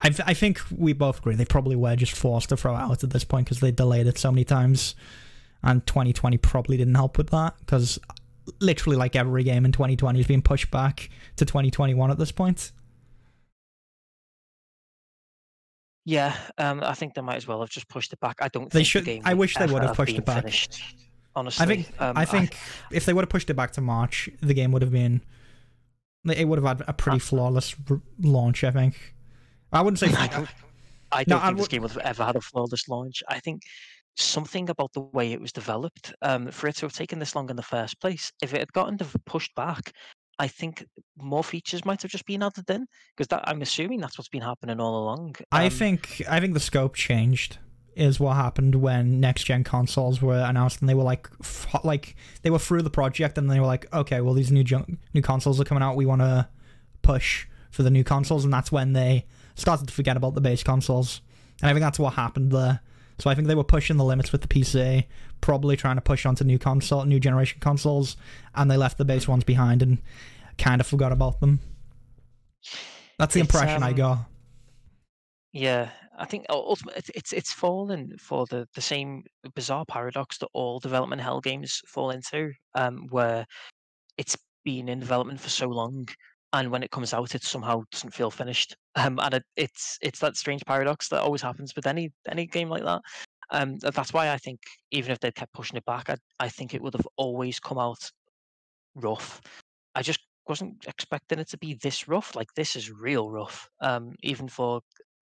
I, th- I think we both agree they probably were just forced to throw it out at this point because they delayed it so many times, and 2020 probably didn't help with that because literally like every game in 2020 is being pushed back to 2021 at this point. yeah, um, I think they might as well have just pushed it back. I don't. They think should- The game I wish they would have pushed it back. Finished, honestly, I think um, I think if they would have pushed it back to March, the game would have been it would have had a pretty flawless launch. I think. I wouldn't say. (laughs) I don't, I No, don't I think this would- game would have ever had a flawless launch. I think something about the way it was developed, um, for it to have taken this long in the first place, if it had gotten pushed back, I think more features might have just been added in because that I'm assuming that's what's been happening all along. I Um, think I think the scope changed. Is what happened when next gen consoles were announced, and they were like, f- like they were through the project, and they were like, okay, well these new jun- new consoles are coming out, we want to push for the new consoles, and that's when they started to forget about the base consoles, and I think that's what happened there. So I think they were pushing the limits with the PC, probably trying to push onto new console, new generation consoles, and they left the base ones behind and kind of forgot about them. That's the It's, impression I um, got. Yeah, I think ultimately it's it's it's fallen for the the same bizarre paradox that all development hell games fall into, um, where it's been in development for so long, and when it comes out, it somehow doesn't feel finished. Um, and it, it's it's that strange paradox that always happens with any any game like that. Um, that's why I think even if they kept pushing it back, I I think it would have always come out rough. I just wasn't expecting it to be this rough. Like this is real rough. Um, even for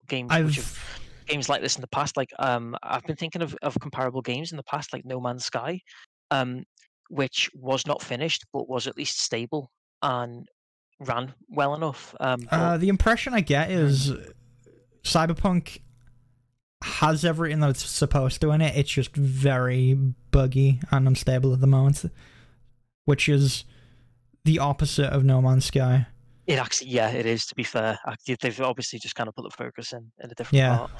games which have I've games like this in the past. Like um, I've been thinking of, of comparable games in the past, like No Man's Sky, um, which was not finished but was at least stable and ran well enough. Um, Uh, the impression I get is Cyberpunk has everything that it's supposed to in it. It's just very buggy and unstable at the moment, which is the opposite of No Man's Sky. it actually, yeah, it is. To be fair, they've obviously just kind of put the focus in in a different Yeah. part.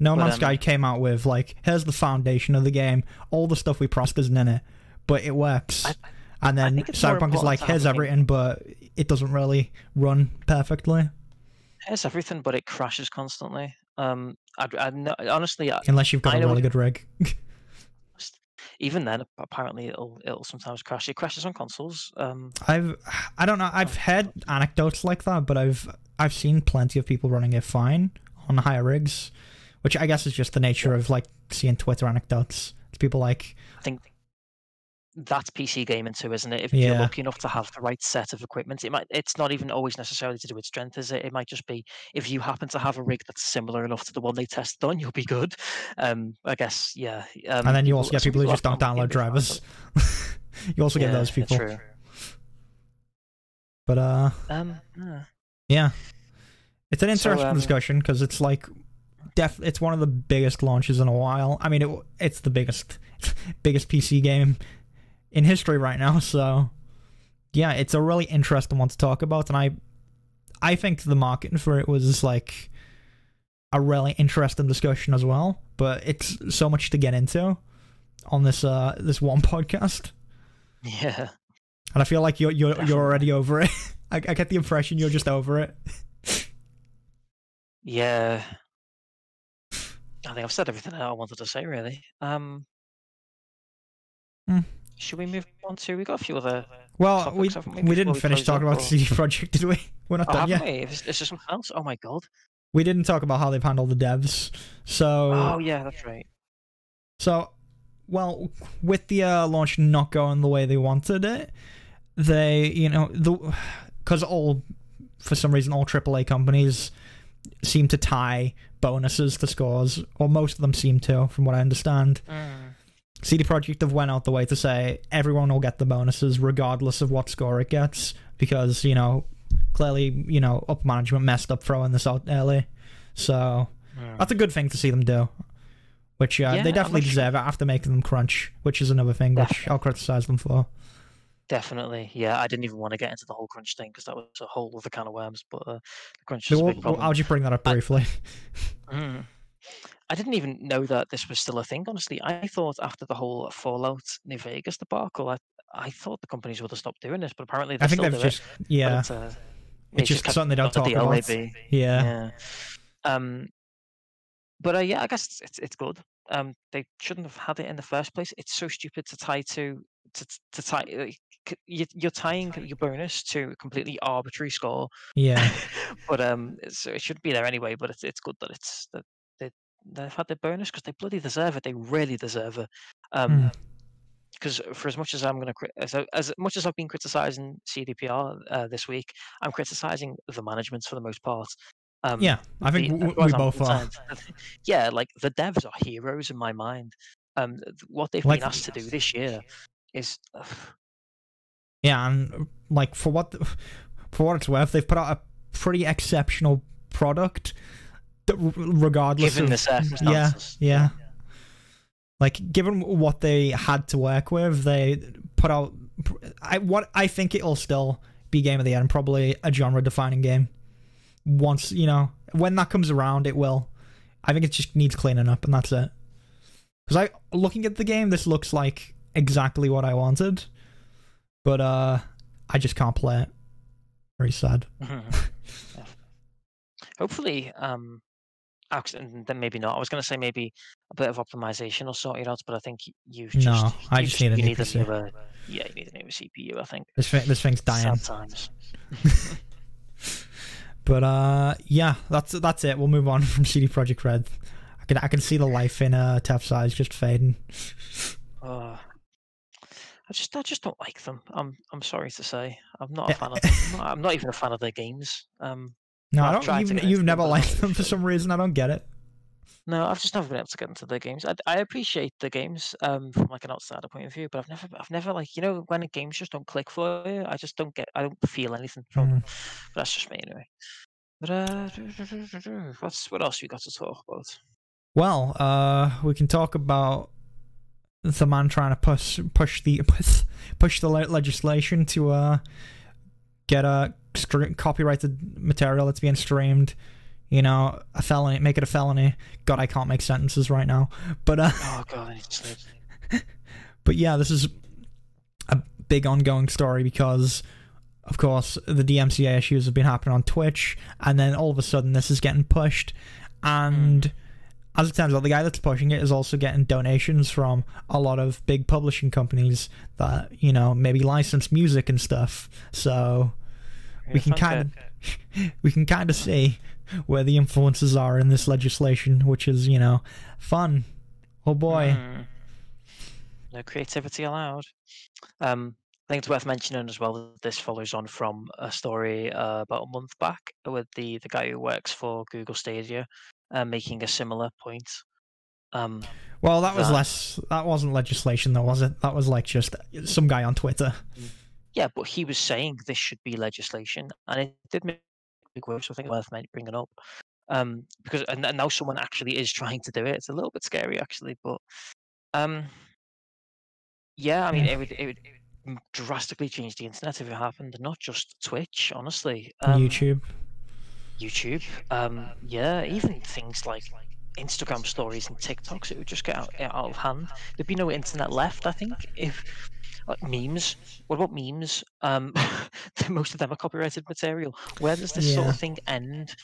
No Man's um, Sky came out with like, here's the foundation of the game. All the stuff we promised isn't in it, but it works. I- and then think it's more Cyberpunk is like, here's everything, but it doesn't really run perfectly It's everything, but it crashes constantly. Um, I, I kn- honestly, I, unless you've got I a really good rig. (laughs) even then, apparently it'll it'll sometimes crash. It crashes on consoles. Um, I've I don't know. I've heard anecdotes like that, but I've I've seen plenty of people running it fine on higher rigs, which I guess is just the nature of like seeing Twitter anecdotes. It's people like I think that's PC gaming too, isn't it? If you're lucky enough to have the right set of equipment, it might it's not even always necessarily to do with strength, is it? It might just be if you happen to have a rig that's similar enough to the one they tested (laughs) on, you'll be good. Um, I guess, yeah. Um, and then (laughs) you also get people who just don't download drivers. you also but- get those people. True. But uh Um, yeah. yeah. It's an So, interesting um, discussion because it's like def it's one of the biggest launches in a while. I mean it it's the biggest (laughs) biggest PC game in history right now, (laughs) so yeah, it's a really interesting one to talk about and I I think the marketing for it was like a really interesting discussion as well but it's so much to get into on this uh this one (laughs) podcast, Yeah. and I feel like you're you're Definitely. you're already over it. (laughs) I, I get the impression you're just over it. Yeah. I think I've said everything I wanted to say, really. Um, Hmm. Should we move on to? We got a few other. Well, we we, we didn't we finish talking about or- CD (laughs) Projekt, did we? We're not Oh, done yet. we? Is, is there something else? Oh my god. We didn't talk about how they've handled the devs. So Oh yeah, that's right. So, well, with the uh, launch not going the way they wanted it, they, you know, the because all for some reason all AAA companies seem to tie bonuses to scores, or most of them seem to, from what I understand. Mm. CD Projekt have went out the way to say everyone will get the bonuses regardless of what score it gets, because you know clearly you know up management messed up throwing this out early, so Mm. that's a good thing to see them do. Which uh, Yeah, they definitely not sure- deserve it after making them crunch, which is another thing which I'll criticize them for. Definitely. Yeah, I didn't even want to get into the whole crunch thing because that was a whole other can of worms. But uh, the crunch is So a we'll- big problem. I'll just bring that up I- briefly. (laughs) Mm. I didn't even know that this was still a thing. Honestly, I thought after the whole Fallout New Vegas debacle, I I thought the companies would have stopped doing this, but apparently they I think still they've do just it. yeah, it's, uh, it's just something they don't talk the about. Yeah. Yeah. Um, but uh, yeah, I guess it's it's good. Um, they shouldn't have had it in the first place. It's so stupid to tie to to to tie. like, you- You're tying your bonus to a completely arbitrary score. yeah, (laughs) but um, so it should be there anyway. But it's it's good that it's that they've had their bonus because they bloody deserve it. They really deserve it. Um, Mm. because for as much as I'm gonna as as much as I've been criticizing CDPR uh, this week, I'm criticizing the management for the most part. Um, yeah. I think the- we both are. (laughs) yeah, like the devs are heroes in my mind. Um, what they've Like- been asked to do this year is Yeah, and uh, like for what (laughs) for what it's worth, they've put out a pretty exceptional product, regardless given of the circumstances. yeah. yeah. like given what they had to work with, they put out. I what I think it'll still be game of the year and probably a genre defining game. Once you know when that comes around, it will. I think it just needs cleaning up, and that's it. Because I looking at the game, this looks like exactly what I wanted, but uh, I just can't play it. Very sad. (laughs) Hopefully, um, acc- and then maybe not. I was going to say maybe a bit of optimization will sort it out, but I think you've just No, I you just need a you new PC. newer, yeah, you need a newer CPU. I think. This thing, this thing's dying. Sad times. (laughs) But uh, yeah, that's that's it. We'll move on (laughs) from CD Projekt Red. I can I can see the life in uh Tef's eyes just fading. Oh, I just I just don't like them. I'm I'm sorry to say. I'm not a fan of them. (laughs) I'm not, I'm not even a fan of their games. Um, No, I've don't. You've, you've never liked them for some reason. I don't get it. no, I've just never been able to get into the games. I, I appreciate the games um from like an outsider point of view, but I've never I've never like you know when games just don't click for you. I just don't get I don't feel anything from Mm. them. But that's just me anyway. But uh, (laughs) what's what else we got to talk about? Well, uh, we can talk about the man trying to push push the push, (laughs) push the legislation to uh get a copyrighted material that's being streamed. You know, a felony, make it a felony. God, I can't make sentences right now. But uh, Oh god, I need to sleep. (laughs) but yeah, this is a big ongoing story because, of course, the DMCA issues have been happening on Twitch, and then all of a sudden this is getting pushed, and as it turns out, the guy that's pushing it is also getting donations from a lot of big publishing companies that you know maybe license music and stuff. So we can kind of (laughs) we can kind of see where the influences are in this legislation, which is you know fun. Oh boy. Mm. No creativity allowed. Um, I think it's worth mentioning as well that this follows on from a story uh, about a month back with the the guy who works for Google Stadia, uh, making a similar point. Um, Well, that was that- less. That wasn't legislation, though, was it? That was like just some guy on Twitter. Yeah, but he was saying this should be legislation, and it did make big waves. So I think worth bringing up. Um, because and, and now someone actually is trying to do it. It's a little bit scary actually, but um, yeah, I mean, Yeah. it would it would drastically change the internet if it happened, not just Twitch. Honestly, um, YouTube. YouTube, um, yeah, even things like Instagram stories and TikToks. It would just get out, out of hand. There'd be no internet left. I think if like memes. What about memes? Um, (laughs) (laughs) most of them are copyrighted material. Where does this sort of thing end?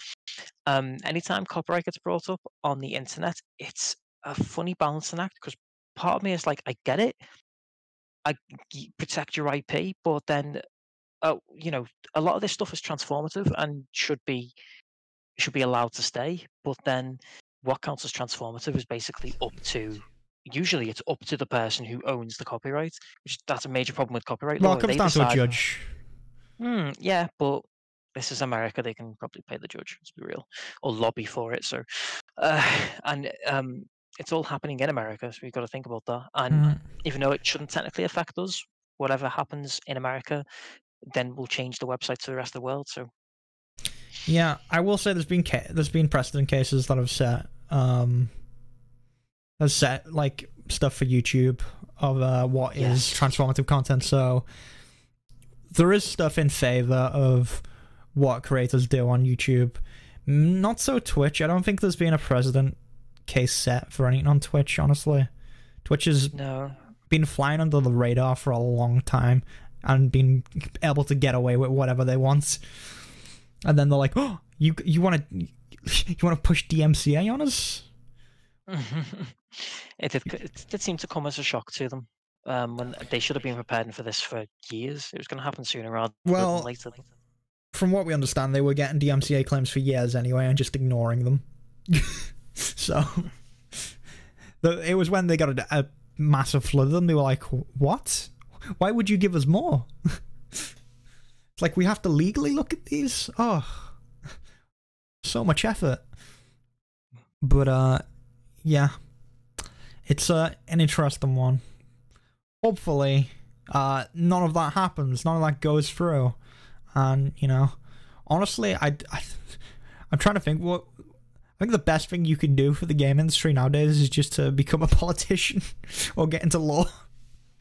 Um, anytime copyright gets brought up on the internet, it's a funny balancing act because part of me is like, I get it. I protect your IP, but then, uh, you know, a lot of this stuff is transformative and should be should be allowed to stay. But then, what counts as transformative is basically up to. Usually, it's up to the person who owns the copyright, which that's a major problem with copyright Well, law. it comes They down to a decide- judge. Hmm, yeah, but this is America. They can probably pay the judge. Let's be real, or lobby for it. So, uh, (sighs) and um, it's all happening in America, so we've got to think about that. And Mm. even though it shouldn't technically affect us, whatever happens in America, then we'll change the website to the rest of the world. So, Yeah, I will say there's been ca- there's been precedent cases that have set um has set like stuff for YouTube of uh, what is transformative content. So there is stuff in favor of what creators do on YouTube. Not so Twitch. I don't think there's been a precedent case set for anything on Twitch. Honestly, Twitch has no, been flying under the radar for a long time and been able to get away with whatever they want. And then they're like, "Oh, you you want to you want to push DMCA on us?" (laughs) it, did, it did seem to come as a shock to them. Um, when they should have been preparing for this for years. It was going to happen sooner rather Well, than later. From what we understand, they were getting DMCA claims for years anyway and just ignoring them. (laughs) so the, it was when they got a, a massive flood of them. They were like, "What? Why would you give us more?" it's (laughs) like we have to legally look at these. Oh, so much effort. But uh, yeah, it's uh, an interesting one. Hopefully, uh, none of that happens. None of that goes through. And you know, honestly, I, I I'm trying to think what. I think the best thing you can do for the game industry nowadays is just to become a (laughs) politician or get into law. (laughs)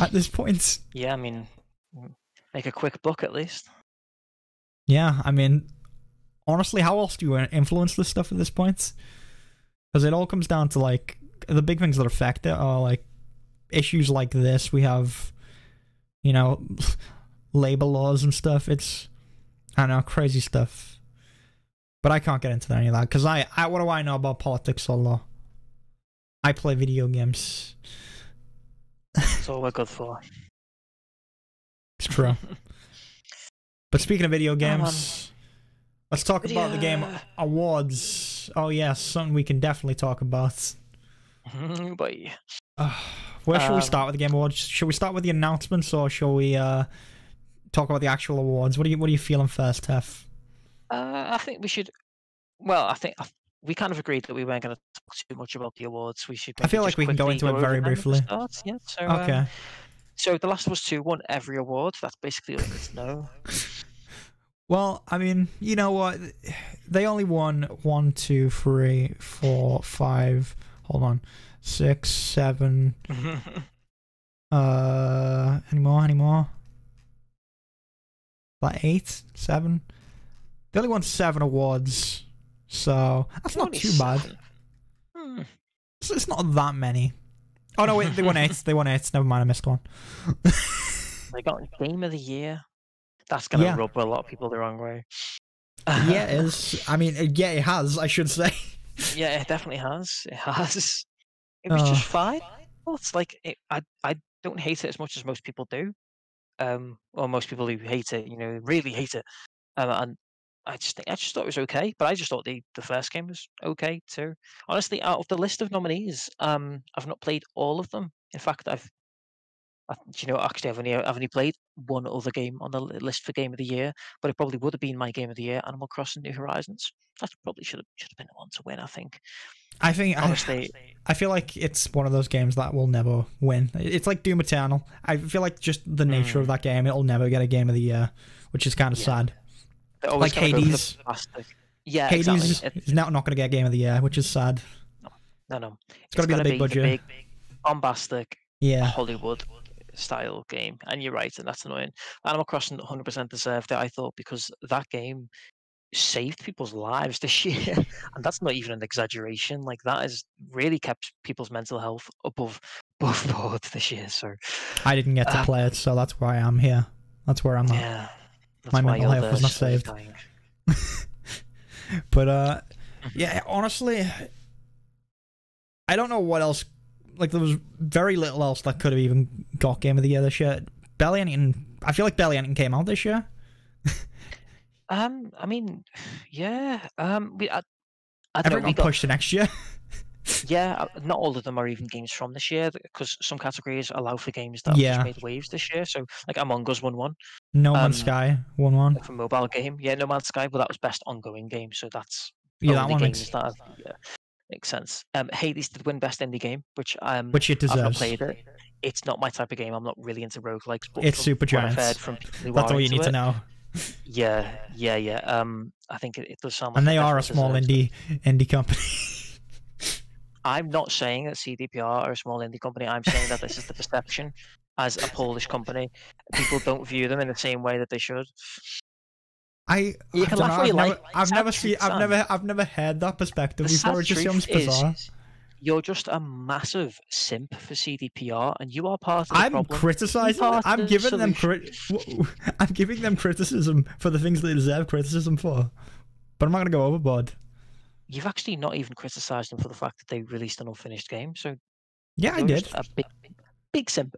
At this point, yeah, I mean, make a quick buck at least. yeah, I mean, honestly, how else do you influence this stuff at this point? Because it all comes down to like the big things that affect it are like issues like this. We have, you know, (laughs) labor laws and stuff. It's I don't know crazy stuff, but I can't get into that any of that because I, I what do I know about politics or law? I play video games. That's all we're good for. (laughs) It's true. but speaking of video man. games, let's talk about the game Video. Oh yes, something we can definitely talk about. but Uh, where should we Um, start with the game awards? Should we start with the announcements or shall we uh, talk about the actual awards? What are you What are you feeling first, Tef? uh, I think we should. Well, I think we kind of agreed that we weren't going to talk too much about the awards. We should. I feel like we can go into it very them at the briefly. start, Yeah. So, um, Okay. so The Last of Us Two won every award. That's basically all you need to know. Well, I mean, you know what? They only won one, two, three, four, five. Hold on, six, seven. (laughs) Uh, any more? Any more? Like eight, seven. They only won seven awards, so that's not Only too bad. Hmm. It's, it's not that many. Oh no, wait, they won eight. (laughs) They won eight. Never mind, I missed one. (laughs) They got Game of the Year. That's going to Yeah. rub a lot of people the wrong way. yeah, (laughs) it is. I mean, uh, yeah, it has. I should say. Yeah, it definitely has. It has. It was just fine. Well, it's like it, I I don't hate it as much as most people do. Um, or most people who hate it, you know, really hate it. Um, and I just think I just thought it was okay. But I just thought the the first game was okay too. Honestly, out of the list of nominees, um, I've not played all of them. In fact, I've. I, do you know, actually, I've only I've only played one other game on the list for Game of the Year, but it probably would have been my Game of the Year, Animal Crossing: New Horizons. That probably should have should have been the one to win. I think. I think Honestly, I feel like it's one of those games that will never win. It's like Doom Eternal. I feel like just the nature of Mm. that game, it'll never get a game of the year, which is kind of Yeah. sad. Like gonna go for the Hades. Yeah, Hades exactly. Is now not going to get game of the year, which is sad. no, no. It's got to be the big budget. big, bombastic yeah, Hollywood style game. And you're right, and that's annoying. Animal Crossing 100% deserved it, I thought, because that game saved people's lives this (laughs) year, and that's not even an exaggeration. Like that has really kept people's mental health above (laughs) above board this year. So I didn't get to Uh, play it, so that's why I'm here. That's where I'm at. yeah, My mental health was not saved. (laughs) But uh, yeah, honestly, I don't know what else. Like there was very little else that could have even got game of the year this year. Belly Anything. I feel like Belly Anything came out this year. (laughs) Um, I mean, yeah. Um, we I, I don't know, Everyone we got pushed to next year. (laughs) Yeah, uh, not all of them are even games from this year because some categories allow for games that Yeah. just made waves this year. So, like Among Us won one No Man's Um, Sky one one. for mobile game. Yeah, No Man's Sky, but that was best ongoing game. So that's Yeah, that one makes that yeah, makes sense. Um, Hades did win best indie game, which um which it deserves. I've not played it. It's not my type of game. I'm not really into roguelikes. But It's Super what I've Giants. heard from That's all you need to know. Yeah, yeah, yeah. Um, I think it, it does sound like And they are a small it. indie indie company. I'm not saying that CDPR are a small indie company. I'm saying that this is the perception as a Polish company. People don't view them in the same way that they should. I, You I can laugh what you I've never, like. I've never seen, I've never, I've never heard that perspective The before. It just sounds bizarre. is, you're just a massive simp for CDPR, and you are part of the I'm problem. criticizing. part I'm giving them crit. I'm giving them criticism for the things they deserve criticism for. But I'm not gonna go overboard. You've actually not even criticised them for the fact that they released an unfinished game. So Yeah, I did. A big, big simp.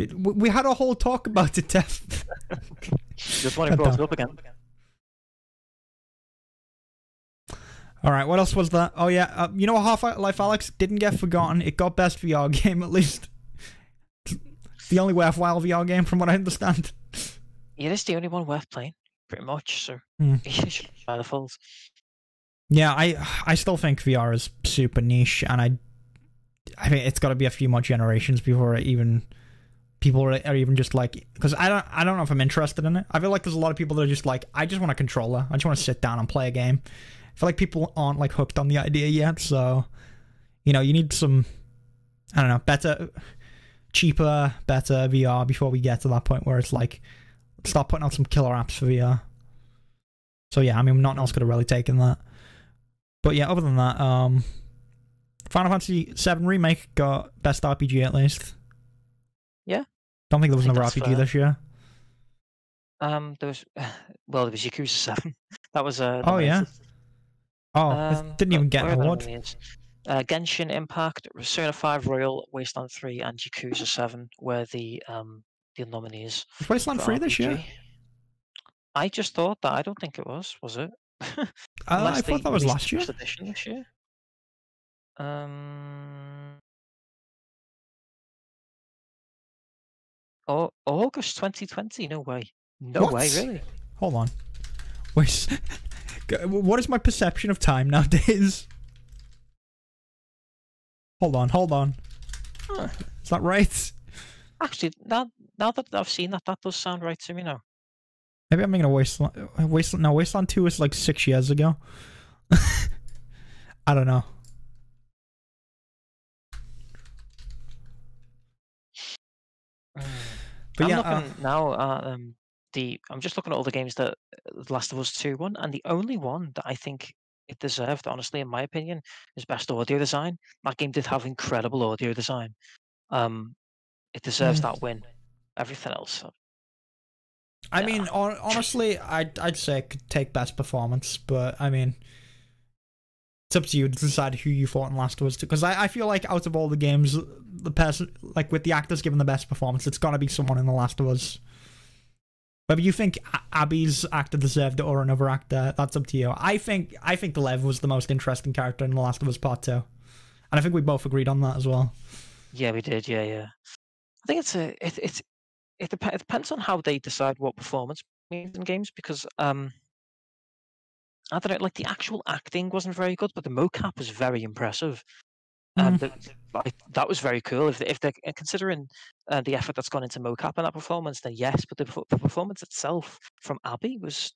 We, did. we- had a whole talk about it, Tef. (laughs) Just want to brought it up again. All right, what else was that? Oh yeah, uh, you know what? Half Life Alex didn't get forgotten. It got best VR game at least. The only worthwhile VR game, from what I understand. Yeah, It is the only one worth playing, pretty much. So Hmm. (laughs) you should try the falls. Yeah, I I still think VR is super niche, and I I think it's got to be a few more generations before it even people are, even just like because I don't I don't know if I'm interested in it. I feel like there's a lot of people that are just like I just want a controller. I just want to sit down and play a game. I feel like people aren't like hooked on the idea yet, so you know you need some I don't know better, cheaper, better VR before we get to that point where it's like start putting out some killer apps for VR. So yeah, I mean nothing else could have really taken that. But yeah, other than that, um, Final Fantasy VII remake got best RPG at least. Yeah. Don't think there was think another RPG fair. this year. Um, there was (sighs) well, there was Yakuza Seven. (laughs) That was uh. Oh, yeah? nominated. Oh, Um, it didn't even get an award. Uh, Genshin Impact, Persona 5 Royal, Wasteland 3, and Yakuza 7 were the um the nominees. Was Wasteland for free this year? I just thought that. I don't think it was. Was it? (laughs) Uh, I thought that was last year. edition this year. Um. Oh, August 2020? No way. No way, really. Hold on. Wait. (laughs) What is my perception of time nowadays? Hold on, hold on. Huh. Is that right? Actually, now now that I've seen that, that does sound right to me now. Maybe I'm making a Wasteland. Wasteland. No, Wasteland Two is like six years ago. (laughs) I don't know. I'm yeah, uh, now at um, the. I'm just looking at all the games that uh, The Last of Us Two won, and the only one that I think it deserved, honestly, in my opinion, is best audio design. That game did have incredible audio design. Um, it deserves Mm. that win. Everything else, I yeah. mean, honestly, I'd I'd say it could take best performance, but I mean, it's up to you to decide who you thought in Last of Us Two. Because I, I feel like out of all the games, the person like with the actors given the best performance, it's gonna be someone in The Last of Us. Whether you think Abby's actor deserved it or another actor, that's up to you. I think I think Lev was the most interesting character in The Last of Us Part Two, and I think we both agreed on that as well. yeah, we did. Yeah, yeah. I think it's a it it's it, dep- it depends on how they decide what performance means in games because um. I don't know, like the actual acting wasn't very good, but the mocap was very impressive. Um, Mm. the, like, that was very cool. If they, if they're uh, considering uh, the effort that's gone into mocap in that performance, then yes. But the, the performance itself from Abby was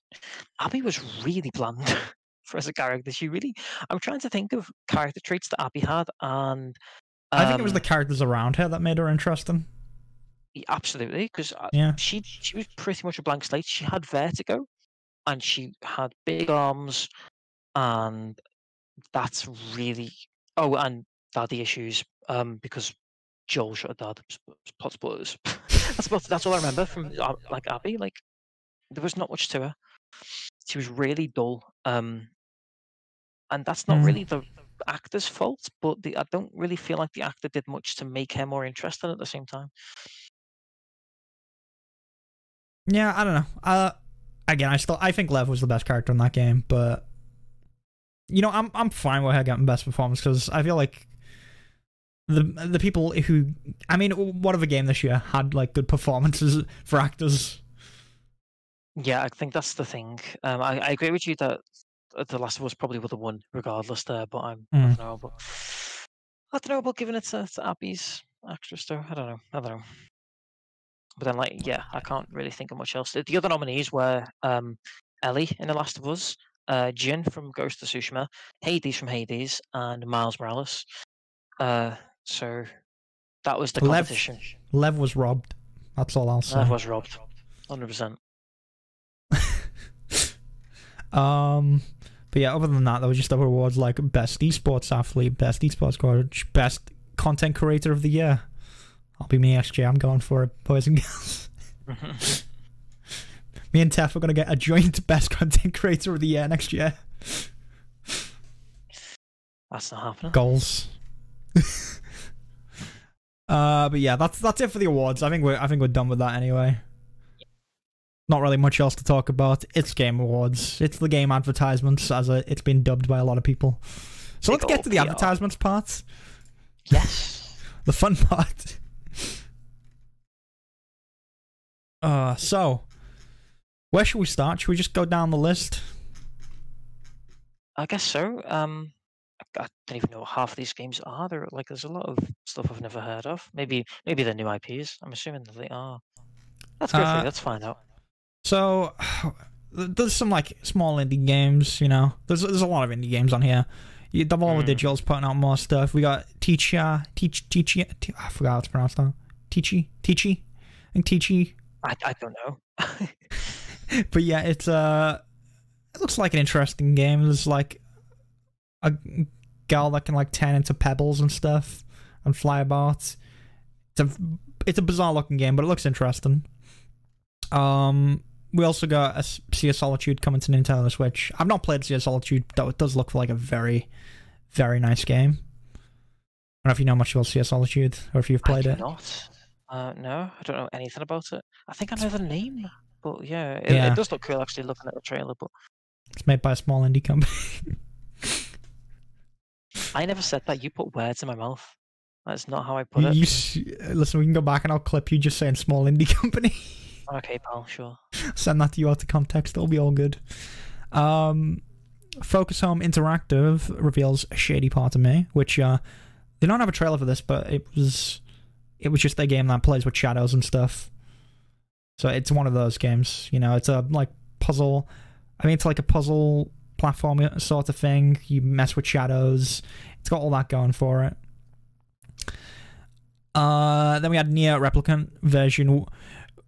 Abby was really bland (laughs) for as a character. She really. I'm trying to think of character traits that Abby had, and I think it was um, the characters around her that made her interesting. absolutely because Yeah. she she was pretty much a blank slate. She had vertigo, and she had big arms, and that's really oh, and daddy issues um because Joel shot her dad. Plot spoilers. (laughs) that's about, that's all I remember from uh, like Abby. Like there was not much to her. She was really dull. Um, and that's not Mm. really the actor's fault, but the, I don't really feel like the actor did much to make her more interesting at the same time. Yeah, I don't know. Uh, again, I still I think Lev was the best character in that game, but you know, I'm I'm fine with her getting best performance because I feel like the the people who I mean, what other game this year had like good performances (laughs) for actors? Yeah, I think that's the thing. Um, I, I agree with you that uh, The Last of Us probably would have won regardless there, but I'm I Mm. don't know, but I don't know about giving it to, to Abby's actress though. I don't know. I don't know. But then, like, yeah, I can't really think of much else. The the other nominees were um, Ellie in The Last of Us, uh, Jin from Ghost of Tsushima, Hades from Hades, and Miles Morales. Uh, so that was the Lev- competition. Lev was robbed. That's all I'll say. Lev was robbed, hundred percent. (laughs) Um, but yeah, other than that, there was just other awards like best esports athlete, best esports coach, best content creator of the year. I'll be me, SJ. I'm going for it, boys and girls. (laughs) Me and Tef are gonna get a joint best content creator of the year next year. That's not happening. Goals. (laughs) uh, but yeah, that's that's it for the awards. I think we're I think we're done with that anyway. Not really much else to talk about. It's Game Awards. It's the game advertisements, as a, it's been dubbed by a lot of people. So Big let's get to the PR. advertisements part, Yes. (laughs) the fun part. Uh, so where should we start? Should we just go down the list? I guess so. Um, I, I don't even know what half of these games are. There, like, there's a lot of stuff I've never heard of. Maybe, maybe they're new IPs. I'm assuming that they are. Let's go Uh, through. Let's find out. So (sighs) there's some like small indie games, you know. There's there's a lot of indie games on here. You- Devolver Mm. Digital's putting out more stuff. We got Teacher, Teach, Teachy. Te- I forgot how it's pronounced now. Teachy, Teachy, and think Teachy. I, I don't know. (laughs) But yeah, it's uh, it looks like an interesting game. There's like a girl that can like turn into pebbles and stuff and fly about. It's a it's a bizarre looking game, but it looks interesting. Um, we also got a Sea of Solitude coming to Nintendo Switch. I've not played Sea of Solitude, though it does look like a very, very nice game. I don't know if you know much about Sea of Solitude or if you've I played do it. not. Uh, no, I don't know anything about it. I think I know the name, but yeah, it, Yeah. it does look cool actually looking at the trailer. But It's made by a small indie company. I never said that. You put words in my mouth. That's not how I put it. you s- listen, we can go back and I'll clip you just saying small indie (laughs) company. Okay, pal, sure. Send that to you out of context. It'll be all good. Um, Focus Home Interactive reveals a shady part of me, which uh, they don't have a trailer for this, but it was it was just a game that plays with shadows and stuff. So it's one of those games, you know. It's a like puzzle. I mean, it's like a puzzle platform sort of thing. You mess with shadows. It's got all that going for it. Uh, then we had NieR Replicant version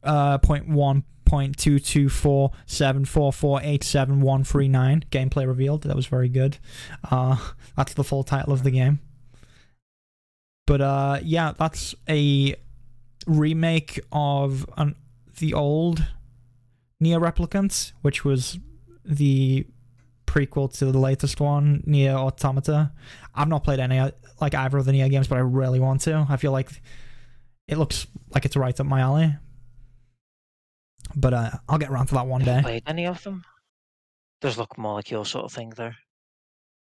uh, point one point two two four seven four four eight seven one three nine. Gameplay revealed. That was very good. Uh, that's the full title of the game. But uh, yeah, that's a remake of an, the old NieR Replicants, which was the prequel to the latest one, NieR Automata. I've not played any like either of the NieR games, but I really want to. I feel like it looks like it's right up my alley. But uh, I'll get around to that one Have day. played any of them? Does look more like your sort of thing there.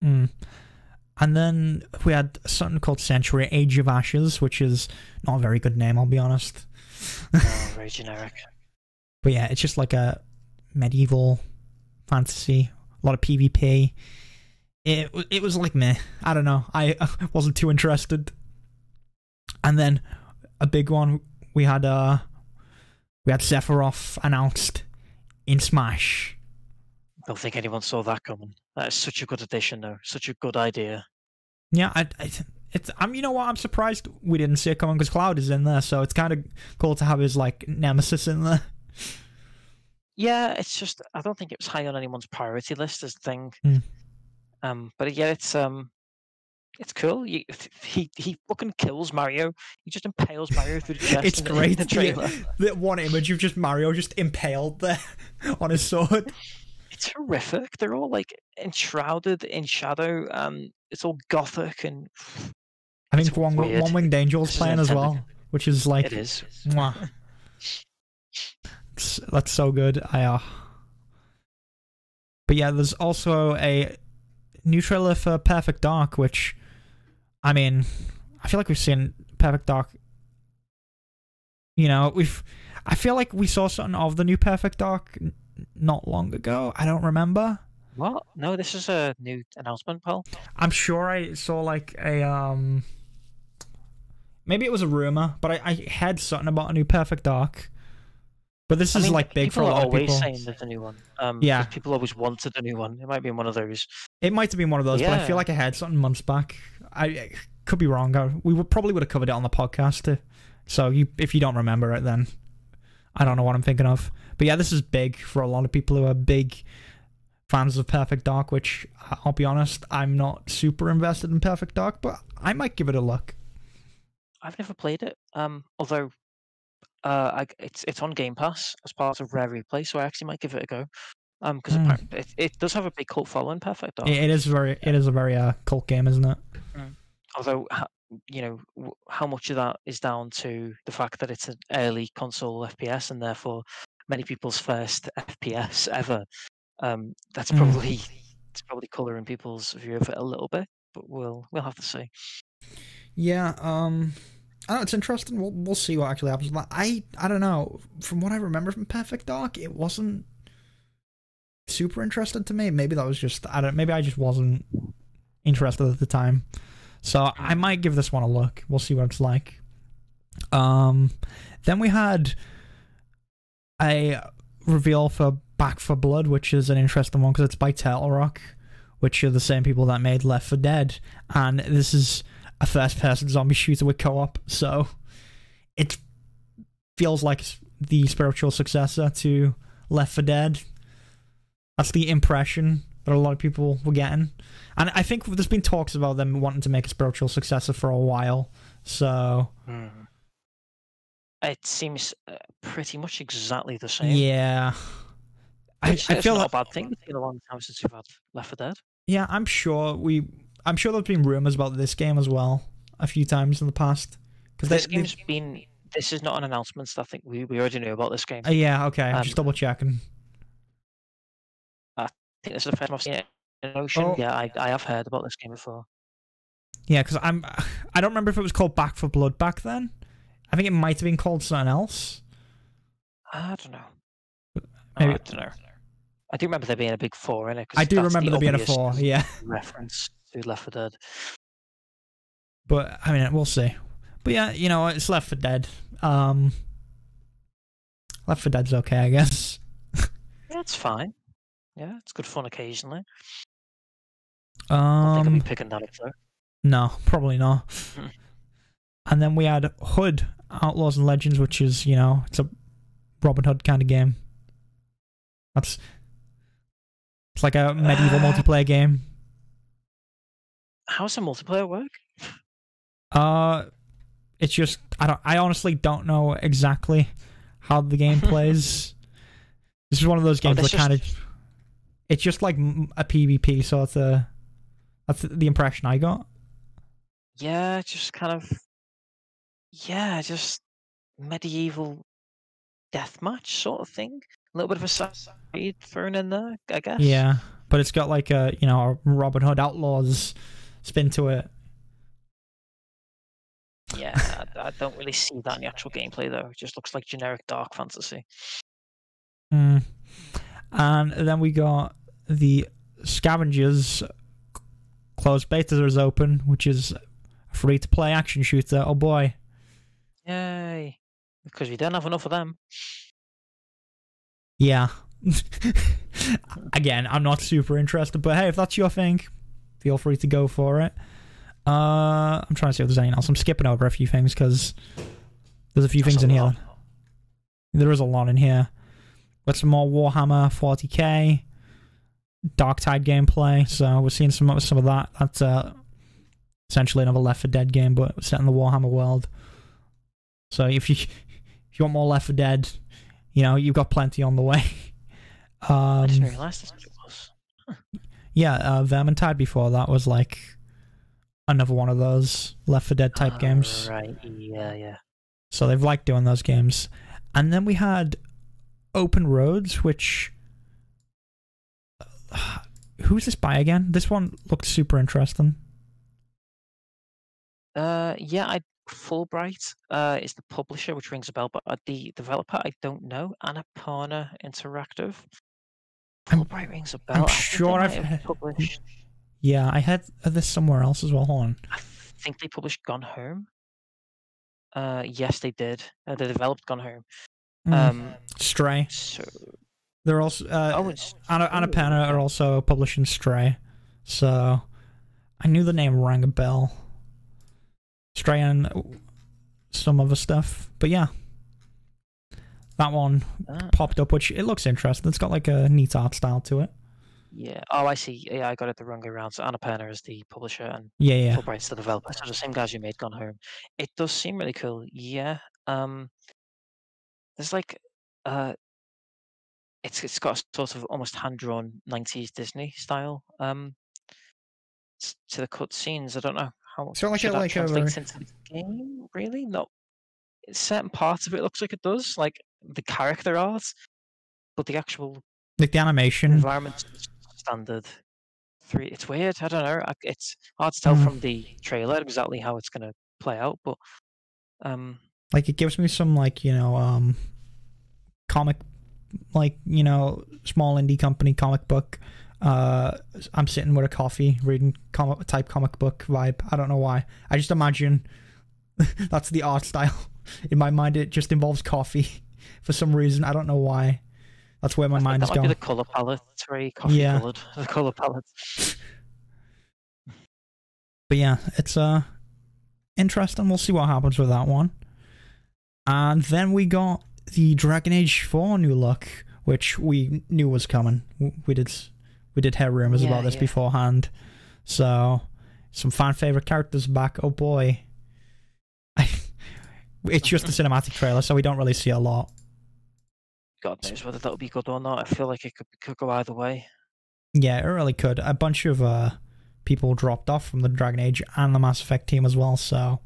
Mm. And then we had something called Century Age of Ashes, which is not a very good name, I'll be honest. Oh, (laughs) very generic. But yeah, it's just like a medieval fantasy, a lot of PvP. It it was like meh. I don't know. I (laughs) wasn't too interested. And then a big one we had uh we had Sephiroth announced in Smash. Don't think anyone saw that coming. That is such a good addition, though. Such a good idea. Yeah, I, I it's I'm you know what I'm surprised we didn't see it coming because Cloud is in there, so it's kind of cool to have his like nemesis in there. Yeah, it's just I don't think it was high on anyone's priority list as the thing. Mm. Um, but yeah, it's um, it's cool. You, he he fucking kills Mario. He just impales Mario through the (laughs) chest. It's the- great. in (laughs) the yeah. trailer. The one image of just Mario just impaled there (laughs) on his sword. It's horrific. They're all like enshrouded in shadow, and it's all gothic, and I think one weird. one winged angel's playing as well, which is like it is. mwah. That's so good. I uh But yeah, there's also a new trailer for Perfect Dark, which I mean, I feel like we've seen Perfect Dark. You know, we've. I feel like we saw something of the new Perfect Dark not long ago. I don't remember. What? No, this is a new announcement, Paul. I'm sure I saw like a um. Maybe it was a rumor, but I, I had something about a new Perfect Dark. But this I is mean, like big for people a are lot of always people. saying there's a new one. Um, Yeah. people always wanted a new one. It might be one of those. It might have been one of those, but I feel like I had something months back. I, I could be wrong. I, we would probably would have covered it on the podcast. Too. So you, if you don't remember it, then I don't know what I'm thinking of. But yeah, this is big for a lot of people who are big fans of Perfect Dark. Which I'll be honest, I'm not super invested in Perfect Dark, but I might give it a look. I've never played it. Um, although, uh, I, it's it's on Game Pass as part of Rare Replay, so I actually might give it a go. Um, because Hmm. it, it does have a big cult following. Perfect Dark. It, it is very, it is a very uh, cult game, isn't it? Although, you know, how much of that is down to the fact that it's an early console FPS and therefore many people's first FPS ever. Um, that's Mm. probably it's probably colouring people's view of it a little bit, but we'll we'll have to see. Yeah, um I don't know, it's interesting. We'll we'll see what actually happens. I I don't know. From what I remember from Perfect Dark, it wasn't super interested to me. Maybe that was just I don't maybe I just wasn't interested at the time. So I might give this one a look. We'll see what it's like. Um then we had a reveal for Back 4 Blood, which is an interesting one because it's by Turtle Rock, which are the same people that made Left 4 Dead, and this is a first-person zombie shooter with co-op. So it feels like the spiritual successor to Left 4 Dead. That's the impression that a lot of people were getting, and I think there's been talks about them wanting to make a spiritual successor for a while. So mm-hmm. It seems uh, pretty much exactly the same. yeah, I, I feel not like, a bad thing. It's been a long time since we've had Left 4 Dead. yeah, I'm sure we, I'm sure there's been rumors about this game as well a few times in the past. Because This game's been. This is not an announcement. So I think we, we already knew about this game. Uh, yeah, okay. I'm Um, just double checking. I think this is the first time I've seen it in Ocean. Oh. Yeah, I, I have heard about this game before. Yeah, because I'm. (sighs) I don't remember if it was called Back 4 Blood back then. I think it might have been called something else. I don't know. Maybe- I don't know. I do remember there being a big four in it. I do that's the remember there being a four. Yeah, (laughs) reference to Left 4 Dead. but I mean, we'll see. But yeah, you know, it's Left 4 Dead. Um, Left 4 Dead's okay, I guess. (laughs) Yeah, it's fine. Yeah, it's good fun occasionally. I don't think I'll Um, be picking that up though. no, probably not. (laughs) And then we had Hood Outlaws and Legends, which is you know, it's a Robin Hood kind of game. That's it's like a medieval Uh, multiplayer game. How's the multiplayer work? Uh, it's just I don't. I honestly don't know exactly how the game (laughs) plays. this is one of those Oh, games that's that kind of. It's just like a PvP sort of. That's the impression I got. Yeah, just kind of. Yeah, just medieval deathmatch sort of thing. A little bit of a side (laughs) thrown in there, I guess. Yeah, but it's got like a you know a Robin Hood Outlaws spin to it. Yeah, I, (laughs) I don't really see that in the actual gameplay though. It just looks like generic dark fantasy. Mm. And then we got the Scavengers closed beta is open, which is a free to play action shooter. Oh boy. Yay! Because we don't have enough of them. Yeah. (laughs) Again, I'm not super interested, but hey, if that's your thing, feel free to go for it. Uh, I'm trying to see if there's anything else. I'm skipping over a few things because there's a few That's things a in here. There is a lot in here. with some more Warhammer 40k, Darktide gameplay. So we're seeing some some of that. That's uh, essentially another Left 4 Dead game, but set in the Warhammer world. So if you (laughs) if you want more Left 4 Dead, you know you've got plenty on the way. I (laughs) didn't Um, realise that's what it was. yeah, uh, Vermintide before that was like another one of those Left 4 Dead type games. Right. Yeah. Yeah. So they've liked doing those games. And then we had Open Roads, which. Who's this by again? This one looked super interesting. Uh, yeah, I Fulbright uh, is the publisher, which rings a bell, but uh, the developer I don't know. Annapurna Interactive. I'm- Fulbright rings a bell. I'm sure I've he- published. Yeah, I had this somewhere else as well. Hold on. I think they published Gone Home. Uh, yes, they did. Uh, they developed Gone Home. Mm, Um, Stray. so They're also. Uh, oh, it's Anna, Annapurna are also publishing Stray. So I knew the name rang a bell. Stray and some other stuff. But yeah. That one ah, popped up, which it looks interesting. It's got like a neat art style to it. yeah. Oh, I see. Yeah, I got it the wrong way around. So Annapurna is the publisher, and Yeah, yeah. Fulbright's the developer. So the same guys who made Gone Home. It does seem really cool. Yeah. Um, there's like, uh, it's it's got a sort of almost hand drawn '90s Disney style um to the cutscenes. I don't know how So like should a- that like a translates very- into the game. Really, not certain parts of it looks like it does, like the character art, but the actual Like the animation. environment standard. Three. It's weird. I don't know. It's hard to tell Mm. from the trailer exactly how it's gonna play out, but um, Like it gives me some like, you know, um comic like, you know, small indie company comic book. Uh I'm sitting with a coffee reading comic type comic book vibe. I don't know why. I just imagine (laughs) that's the art style. (laughs) In my mind it just involves coffee (laughs) for some reason. I don't know why. That's where my I mind is going. the color palette. It's very coffee Yeah. colored. The color palette. But yeah, it's uh interesting. We'll see what happens with that one. And then we got the Dragon Age 4 new look, which we knew was coming. We did we did hear rumors Yeah, about this yeah. beforehand. So some fan favorite characters back. Oh boy. (laughs) it's just a cinematic trailer, so we don't really see a lot. God knows whether that'll be good or not. I feel like it could could go either way. Yeah, it really could. A bunch of uh people dropped off from the Dragon Age and the Mass Effect team as well, so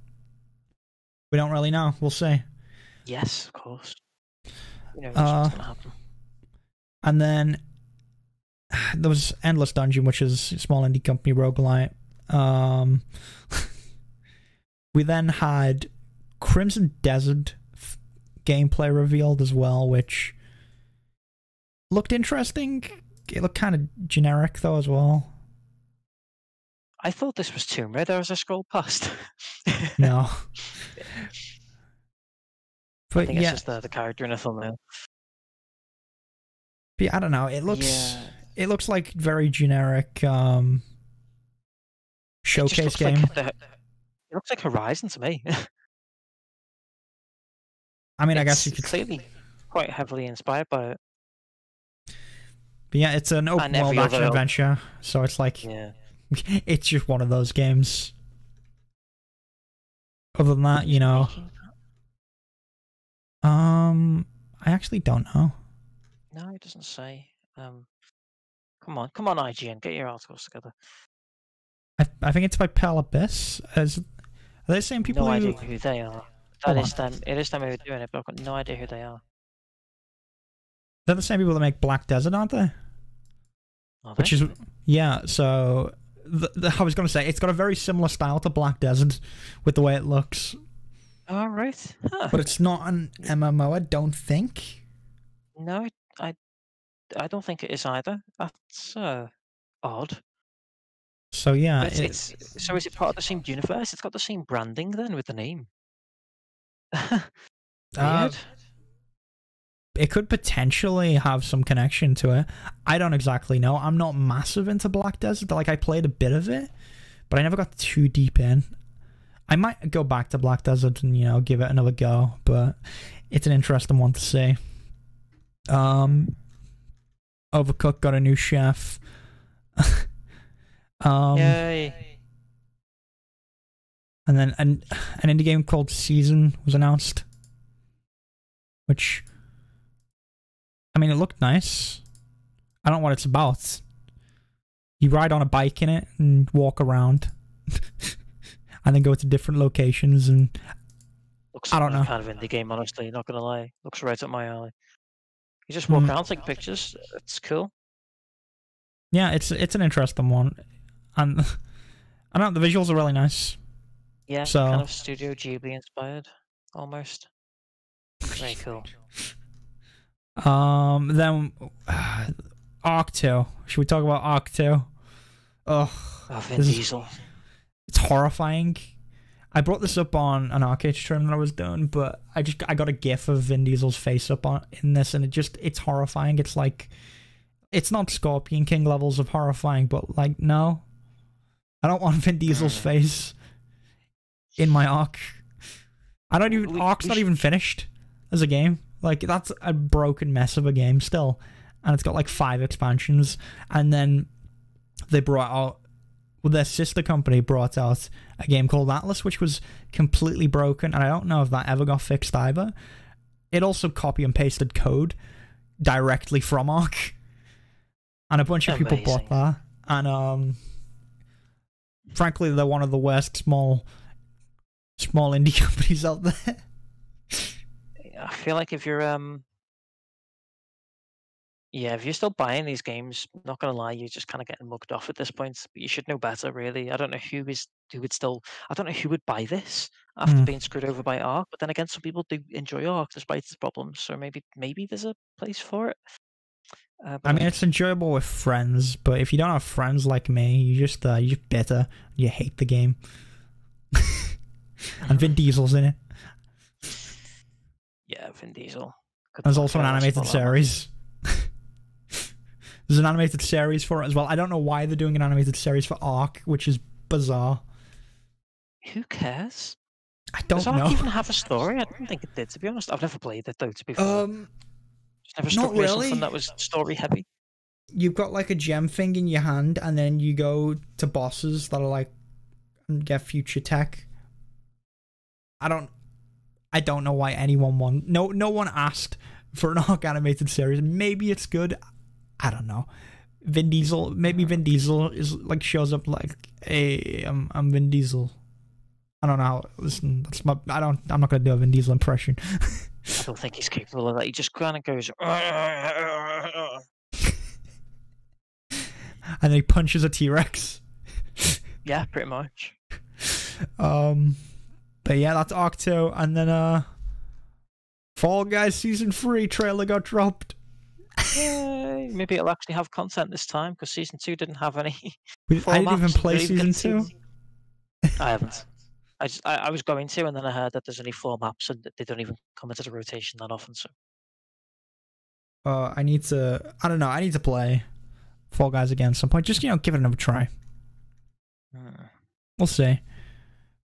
we don't really know. We'll see. Yes, of course. You know Uh, gonna happen. And then (sighs) there was Endless Dungeon, which is a small indie company roguelite. Um, (laughs) we then had Crimson Desert f- gameplay revealed as well, which looked interesting. It looked kind of generic though as well. I thought this was Tomb Raider as I scrolled past. (laughs) No, I but think yeah, it's just the, the character in a thumbnail. but yeah, I don't know. It looks yeah. It looks like very generic um, showcase game. Like the, it looks like Horizon to me. I mean, I guess you could clearly quite heavily inspired by it. But yeah, it's an open world action adventure, so it's like Yeah. (laughs) it's just one of those games. Other than that, you know, um, I actually don't know. No, it doesn't say. Um, come on, come on, IGN, get your articles together. I I think it's by Pearl Abyss. As are they the same people no who? idea who they are. Hold That is them. It is them who are doing it, but I've got no idea who they are. They're the same people that make Black Desert, aren't they? Are Which is yeah. So the, the, I was going to say it's got a very similar style to Black Desert with the way it looks, All right. Huh. but it's not an MMO. I don't think. No, it- I, don't think it is either. That's uh, odd. So yeah, But it- it's, it's so is it part of the same universe? It's got the same branding then with the name. (laughs) Weird. Uh, it could potentially have some connection to it. I don't exactly know. I'm not massive into Black Desert. Like I played a bit of it, but I never got too deep in. I might go back to Black Desert and you know give it another go, but it's an interesting one to see. Um, Overcooked got a new chef. (laughs) um, Yay! and then an an indie game called Season was announced, which I mean, it looked nice. I don't know what it's about. You ride on a bike in it and walk around, (laughs) and then go to different locations. And Looks I don't like know. kind of indie game, honestly. Not gonna lie, looks right up my alley. You just walk Mm. around, take pictures. It's cool. yeah, it's it's an interesting one. And (laughs) I know, the visuals are really nice. Yeah, So- kind of Studio Ghibli inspired, almost. Very cool. (laughs) Um, then (sighs) Ark Two. Should we talk about Octo? Ugh. Oh, Vin This is- Diesel. it's horrifying. I brought this up on an arcade stream that I was doing, but I just I got a gif of Vin Diesel's face up on in this, and it just it's horrifying. It's like it's not Scorpion King levels of horrifying, but like no, I don't want Vin Diesel's Mm. face in my arc. I don't even arc's not even finished as a game. Like that's a broken mess of a game still, and it's got like five expansions, and then they brought out well, their sister company brought out a game called Atlas, which was completely broken, and I don't know if that ever got fixed either. It also copy and pasted code directly from Ark, and a bunch of people bought that. And um, frankly, they're one of the worst small, small indie (laughs) companies out there. I feel like if you're um yeah, if you're still buying these games, not gonna lie, you're just kind of getting mugged off at this point. But you should know better, really. I don't know who is who would still. I don't know who would buy this after Hmm. being screwed over by Ark. But then again, some people do enjoy Ark despite its problems. So maybe maybe there's a place for it. Uh, but I mean, it's enjoyable with friends, but if you don't have friends like me, you just uh, you're just bitter. You hate the game. (laughs) and Vin (laughs) Diesel's in it. yeah, Vin Diesel. Good There's luck, also an animated series. (laughs) There's an animated series for it as well. I don't know why they're doing an animated series for Ark, which is bizarre. Who cares? I don't Does Ark even have a story? I don't think it did. To be honest, I've never played it though. To be fair, Um, Just never not struck me really. something that was story heavy. you've got like a gem thing in your hand, and then you go to bosses that are like get future tech. I don't, I don't know why anyone want. No, no one asked for an Ark (laughs) animated series. Maybe it's good. I don't know. Vin Diesel, maybe Vin Diesel is like shows up like, hey, I'm I'm Vin Diesel. I don't know. How, listen, that's my. I don't. I'm not gonna do a Vin Diesel impression. I don't think he's capable of that. He just kind of goes. (laughs) and then he punches a T Rex. Yeah, pretty much. Um, but yeah, that's Octo, And then, uh, Fall Guys Season 3 trailer got dropped. Yay. Maybe it'll actually have content this time because season two didn't have any. We- I didn't even play Season 2. (laughs) I haven't. I just I, I was going to, and then I heard that there's only four maps and they don't even come into the rotation that often. So Uh, I need to, I don't know, I need to play Fall Guys again at some point. Just, you know, give it another try. hmm. We'll see.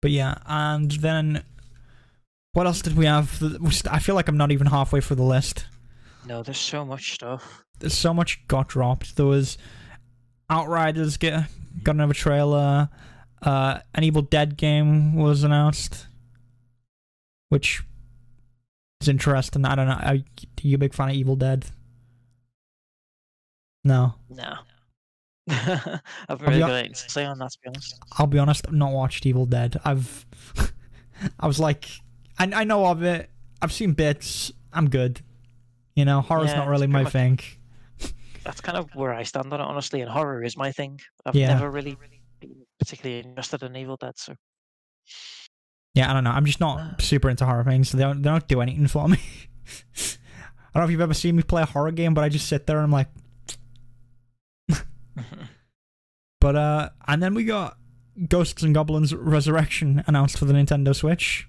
But yeah, and then what else did we have? I feel like I'm not even halfway through the list. No, there's so much stuff. There's so much got dropped. There was Outriders get got another trailer. Uh, an Evil Dead game was announced, which is interesting. I don't know. Are you a big fan of Evil Dead? No, No. (laughs) I've be really hon- got anything to say on that, to be honest. I'll be honest. I've not watched Evil Dead. I've, (laughs) I was like, I I know of it. I've seen bits. I'm good. You know, horror's Yeah, not really my much- thing. That's kind of where I stand on it, honestly. And horror is my thing. I've Yeah. never really been particularly interested in Evil Dead, so Yeah, I don't know. I'm just not super into horror things. So they don't, they don't do anything for me. (laughs) I don't know if you've ever seen me play a horror game, but I just sit there and I'm like, (laughs) but uh, and then we got Ghosts and Goblins Resurrection announced for the Nintendo Switch,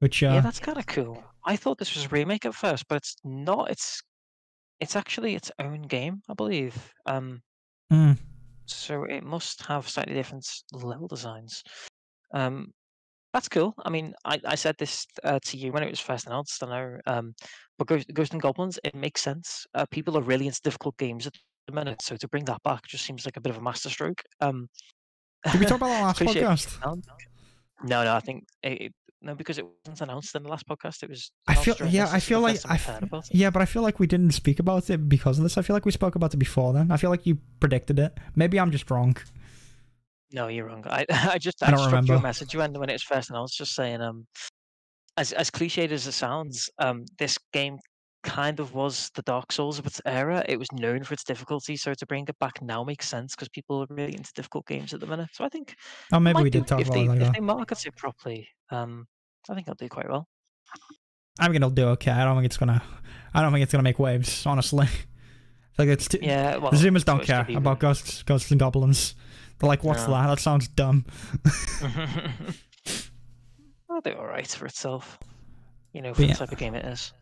which uh, yeah, that's kind of cool. I thought this was a remake at first, but it's not. It's it's actually its own game, I believe. Um, mm, so it must have slightly different level designs. Um, That's cool. I mean, I, I said this uh, to you when it was first announced. I know, um, but Ghost, Ghost and Goblins, it makes sense. Uh, people are really into difficult games at the minute, so to bring that back just seems like a bit of a masterstroke. Um, Did we talk about that (laughs) last podcast? no, no, I think it, it- no because it wasn't announced in the last podcast. It was. I feel yeah. I feel like I I've heard about it. yeah, but I feel like we didn't speak about it because of this. I feel like we spoke about it before then. I feel like you predicted it. Maybe I'm just wrong. No, you're wrong. I (laughs) I just I I, don't dropped you a message when when it was first announced, just saying um, as as cliched as it sounds, um, this game kind of was the Dark Souls of its era. It was known for its difficulty, so to bring it back now makes sense because people are really into difficult games at the minute. So I think Oh, maybe we did talk if about they if they market it properly. Um, I think I'll do quite well. I think it'll do okay. I don't think it's gonna. I don't think it's gonna make waves. Honestly, (laughs) like it's too, Yeah, well, the Zoomers don't care about ghosts, ghosts and goblins. They're like, what's No. that? That sounds dumb. (laughs) I'll do all right for itself. You know, But for yeah. the type of game it is.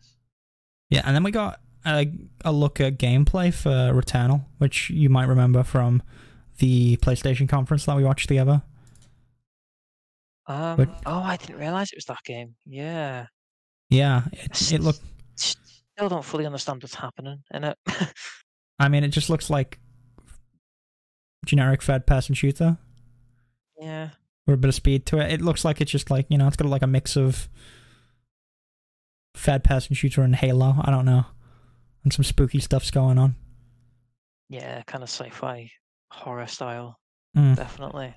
Yeah, and then we got a, a look at gameplay for Returnal, which you might remember from the PlayStation conference that we watched together. Um, But- oh, I didn't realize it was that game. Yeah. Yeah, it, it looked. Still don't fully understand what's happening in it. I mean, it just looks like generic third person shooter (laughs) yeah. with a bit of speed to it. It looks like it's just like you know, it's got like a mix of third person shooter and Halo. I don't know, and some spooky stuff's going on. Yeah, kind of sci-fi horror style, Mm. definitely.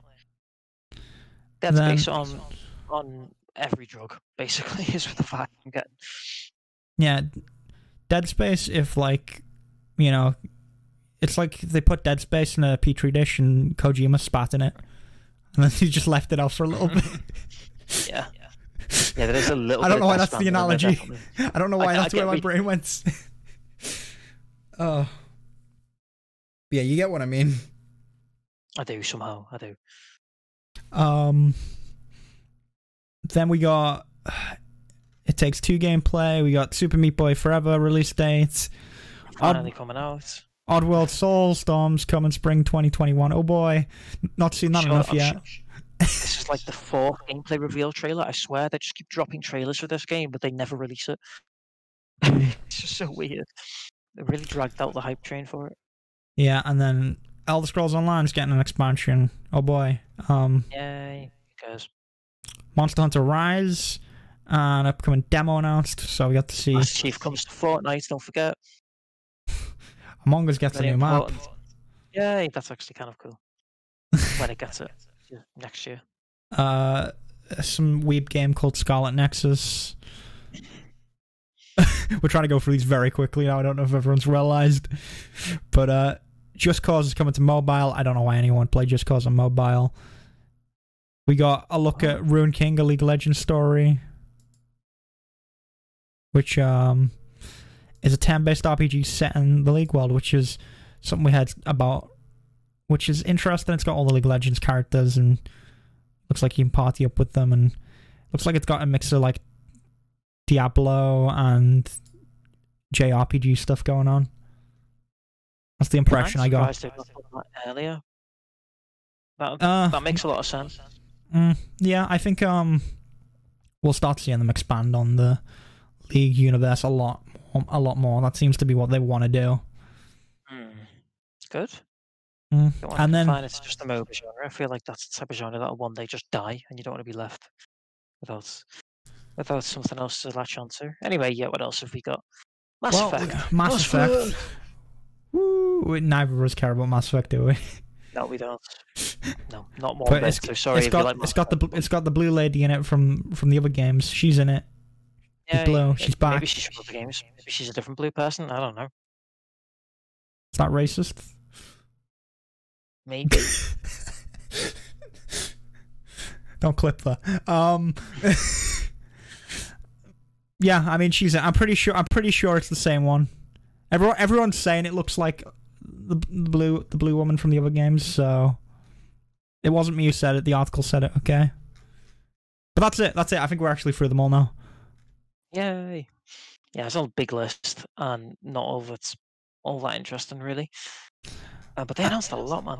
That's Then- based on on every drug, (laughs) basically, is what the fact I'm getting. Yeah, Dead Space. If like, you know, it's like they put Dead Space in a petri dish and Kojima spat in it, and then (laughs) he just left it out for a little bit. (laughs) Yeah. Yeah, there is a little. I don't bit know why that's the Death Stranding in there, analogy. I don't know why I that's get where my what brain went. oh, yeah, you get what I mean. I do somehow. I do. Um, then we got it takes two gameplay. We got Super Meat Boy Forever release date. Finally coming out. Oddworld Soulstorms coming spring 2021. Oh boy, not seen that Sure, enough I'm yet. sure- This is like the fourth gameplay reveal trailer. I swear they just keep dropping trailers for this game, but they never release it. (laughs) it's just so weird. They really dragged out the hype train for it. Yeah, and then Elder Scrolls Online is getting an expansion. Oh boy. Um, Yay. Because Monster Hunter Rise, an upcoming demo announced. So we got to see Master Chief comes to Fortnite, don't forget. (laughs) Among Us gets a Very new map. Yay, that's actually kind of cool. (laughs) when it gets it next year. Uh, some weeb game called Scarlet Nexus. (laughs) We're trying to go through these very quickly now. I don't know if everyone's realized, but uh, Just Cause is coming to mobile. I don't know why anyone would play Just Cause on mobile. We got a look at Ruined King, a League of Legends story, which um is a turn-based RPG set in the League world, which is something we had about, which is interesting. It's got all the League of Legends characters and looks like you can party up with them, and looks like it's got a mix of like Diablo and JRPG stuff going on. That's the impression I'm I got. they've not done that earlier. That, Uh, that makes a lot of sense. Mm, yeah, I think um we'll start seeing them expand on the League universe a lot, more, a lot more. That seems to be what they want to do. It's good. Mm. And then confine it to just the MOBA genre. I feel like that's the type of genre that'll one day just die, and you don't want to be left without without something else to latch onto. Anyway, yeah. What else have we got? Mass well, Effect. Mass Mass Effect. Woo, neither of us care about Mass Effect, do we? No, we don't. (laughs) No, not more. But it's, So sorry it's got like it's got the it's got the blue lady in it from from the other games. She's in it. but- it's blue, yeah, she's Maybe she's from other games. Maybe she's a different blue person. I don't know. It's not racist. Maybe. (laughs) Don't clip that. Um. (laughs) yeah, I mean, she's. I'm pretty sure. I'm pretty sure it's the same one. Everyone, everyone's saying it looks like the, the blue, the blue woman from the other games. So it wasn't me who said it. The article said it. Okay. But that's it. That's it. I think we're actually through them all now. Yay. Yeah, it's on a big list, and not all of it's all that interesting, really. Uh, but they announced a lot, man.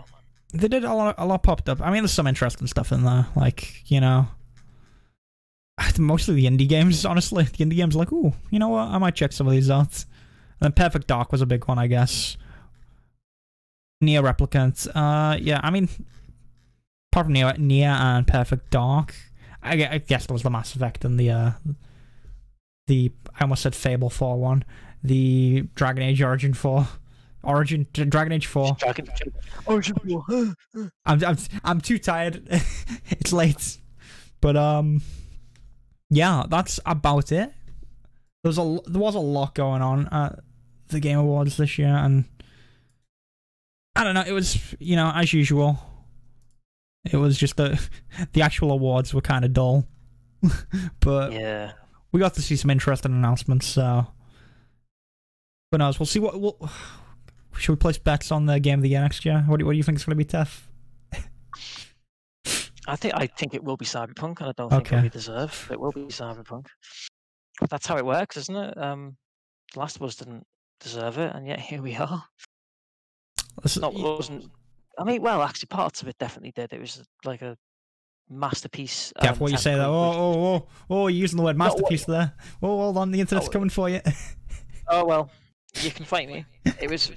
They did a lot. A lot popped up. I mean, there's some interesting stuff in there. Like you know, (sighs) mostly the indie games. Honestly, the indie games like, ooh, you know what? I might check some of these out. And then Perfect Dark was a big one, I guess. NieR Replicant. Uh, yeah, I mean, apart from NieR, NieR and Perfect Dark, I, I guess there was the Mass Effect and the uh, the I almost said Fable 4 one, the Dragon Age Origin 4. Origin Dragon Age 4. Dragon, Origin 4. (laughs) I'm I'm I'm too tired. (laughs) it's late. But um yeah, that's about it. There was a there was a lot going on at the Game Awards this year and I don't know, it was you know, as usual. It was just the (laughs) the actual awards were kind of dull. (laughs) but Yeah. we got to see some interesting announcements, so who knows? We'll see what we'll (sighs) should we place bets on the game of the year next year? What do, what do you think is going to be tough? (laughs) I think I think it will be Cyberpunk, and I don't think Okay. it'll be Deserve. It will be Cyberpunk. That's how it works, isn't it? Um, The Last of Us didn't deserve it, and yet here we (laughs) are. This- Not wasn't. I mean, well, actually, parts of it definitely did. It was like a masterpiece. Careful um, what you say there. Oh, oh, oh, oh, you're using the word No, masterpiece there. Oh, hold on, the internet's Oh, coming for you. oh well, (laughs) you can fight me. It was.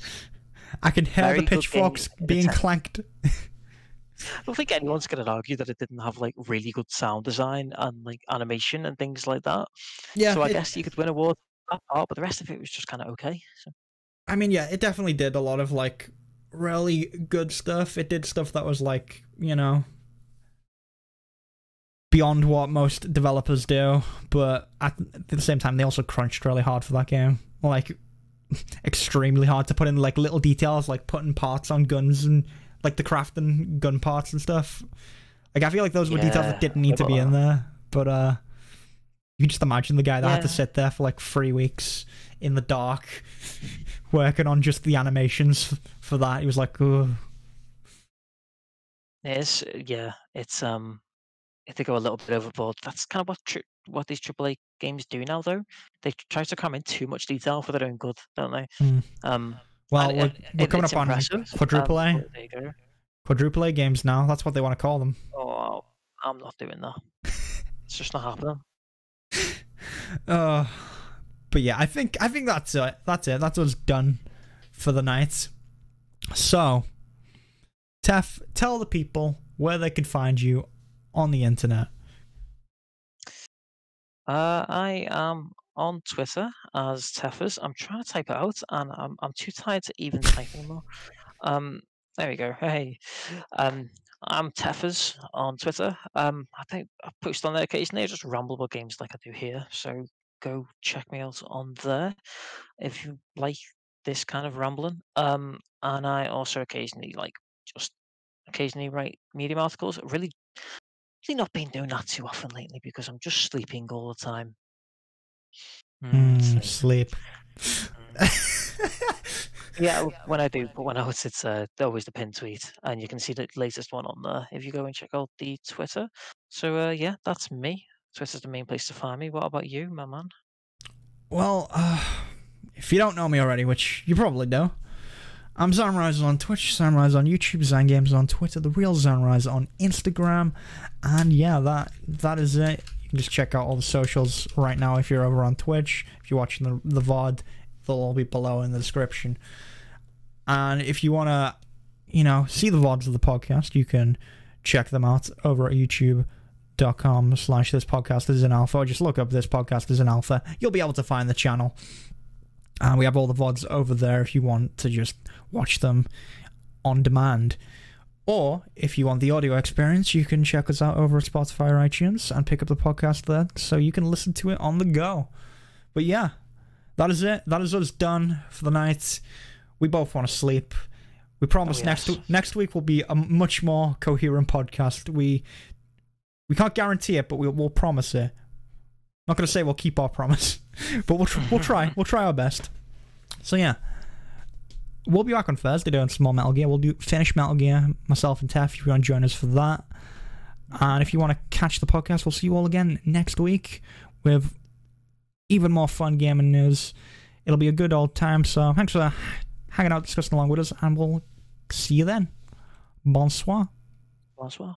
I can hear the pitchforks being clanked. I don't think anyone's going to argue that it didn't have like really good sound design and like animation and things like that. Yeah, so I it- guess you could win awards that part, but the rest of it was just kind of okay. So. I mean, yeah, it definitely did a lot of like really good stuff. It did stuff that was like, you know, beyond what most developers do, but at the same time, they also crunched really hard for that game. Like, (laughs) extremely hard to put in like little details, like putting parts on guns and like the crafting gun parts and stuff. Like, I feel like those were details that didn't need to be in there, but uh, you can just imagine the guy that had to sit there for like three weeks in the dark (laughs) working on just the animations for that. He was like, oh, It's yeah, it's um, if they go a little bit overboard, that's kind of what tri- what these AAA games do now. Though they try to cram in too much detail for their own good, don't they? Hmm. Um, well, we're, it- we're coming up on quadruple um, A, there quadruple A games now. That's what they want to call them. Oh, I'm not doing that. It's just not happening. (laughs) Uh, but yeah, I think I think that's it. That's it. That's us done for the night. So, Tef, tell the people where they can find you on the internet. Uh, I am on Twitter as Teffers. I'm trying to type it out, and I'm I'm too tired to even type anymore. Um, there we go. Hey, um, I'm Teffers on Twitter. Um, I think I post on there occasionally. I just ramble about games like I do here. So go check me out on there if you like this kind of rambling. Um, and I also occasionally like just occasionally write medium articles. Really, really not been doing that too often lately because I'm just sleeping all the time. Mm, so- sleep. (laughs) yeah, when I do, but when I was, it's uh, always the pin tweet, and you can see the latest one on there if you go and check out the Twitter. So uh, yeah, that's me. Twitter's the main place to find me. What about you, my man? Well, uh, if you don't know me already, which you probably do, I'm Zanrise on Twitch, Zanrise on YouTube, Zangames on Twitter, the real Zanrise on Instagram, and yeah, that that is it. You can just check out all the socials right now if you're over on Twitch. If you're watching the the VOD, they'll all be below in the description. And if you want to, you know, see the VODs of the podcast, you can check them out over at youtube.com slash this podcast is in alpha. Or just look up this podcast is in alpha. You'll be able to find the channel. And we have all the vods over there if you want to just watch them on demand. Or if you want the audio experience you can check us out over at spotify or itunes and pick up the podcast there so you can listen to it on the go. But yeah that is it that is us done for the night we both want to sleep we promise oh, next yes. next week will be a much more coherent podcast we we can't guarantee it, but we'll, we'll promise it. Not gonna say we'll keep our promise, (laughs) but we'll tr- we'll try. (laughs) We'll try our best. So yeah, we'll be back on Thursday doing some more Metal Gear. We'll do finish Metal Gear. Myself and Tef, if you want to join us for that, and if you want to catch the podcast, we'll see you all again next week with even more fun gaming news. It'll be a good old time. So thanks for hanging out, discussing along with us, and we'll see you then. Bonsoir. Bonsoir.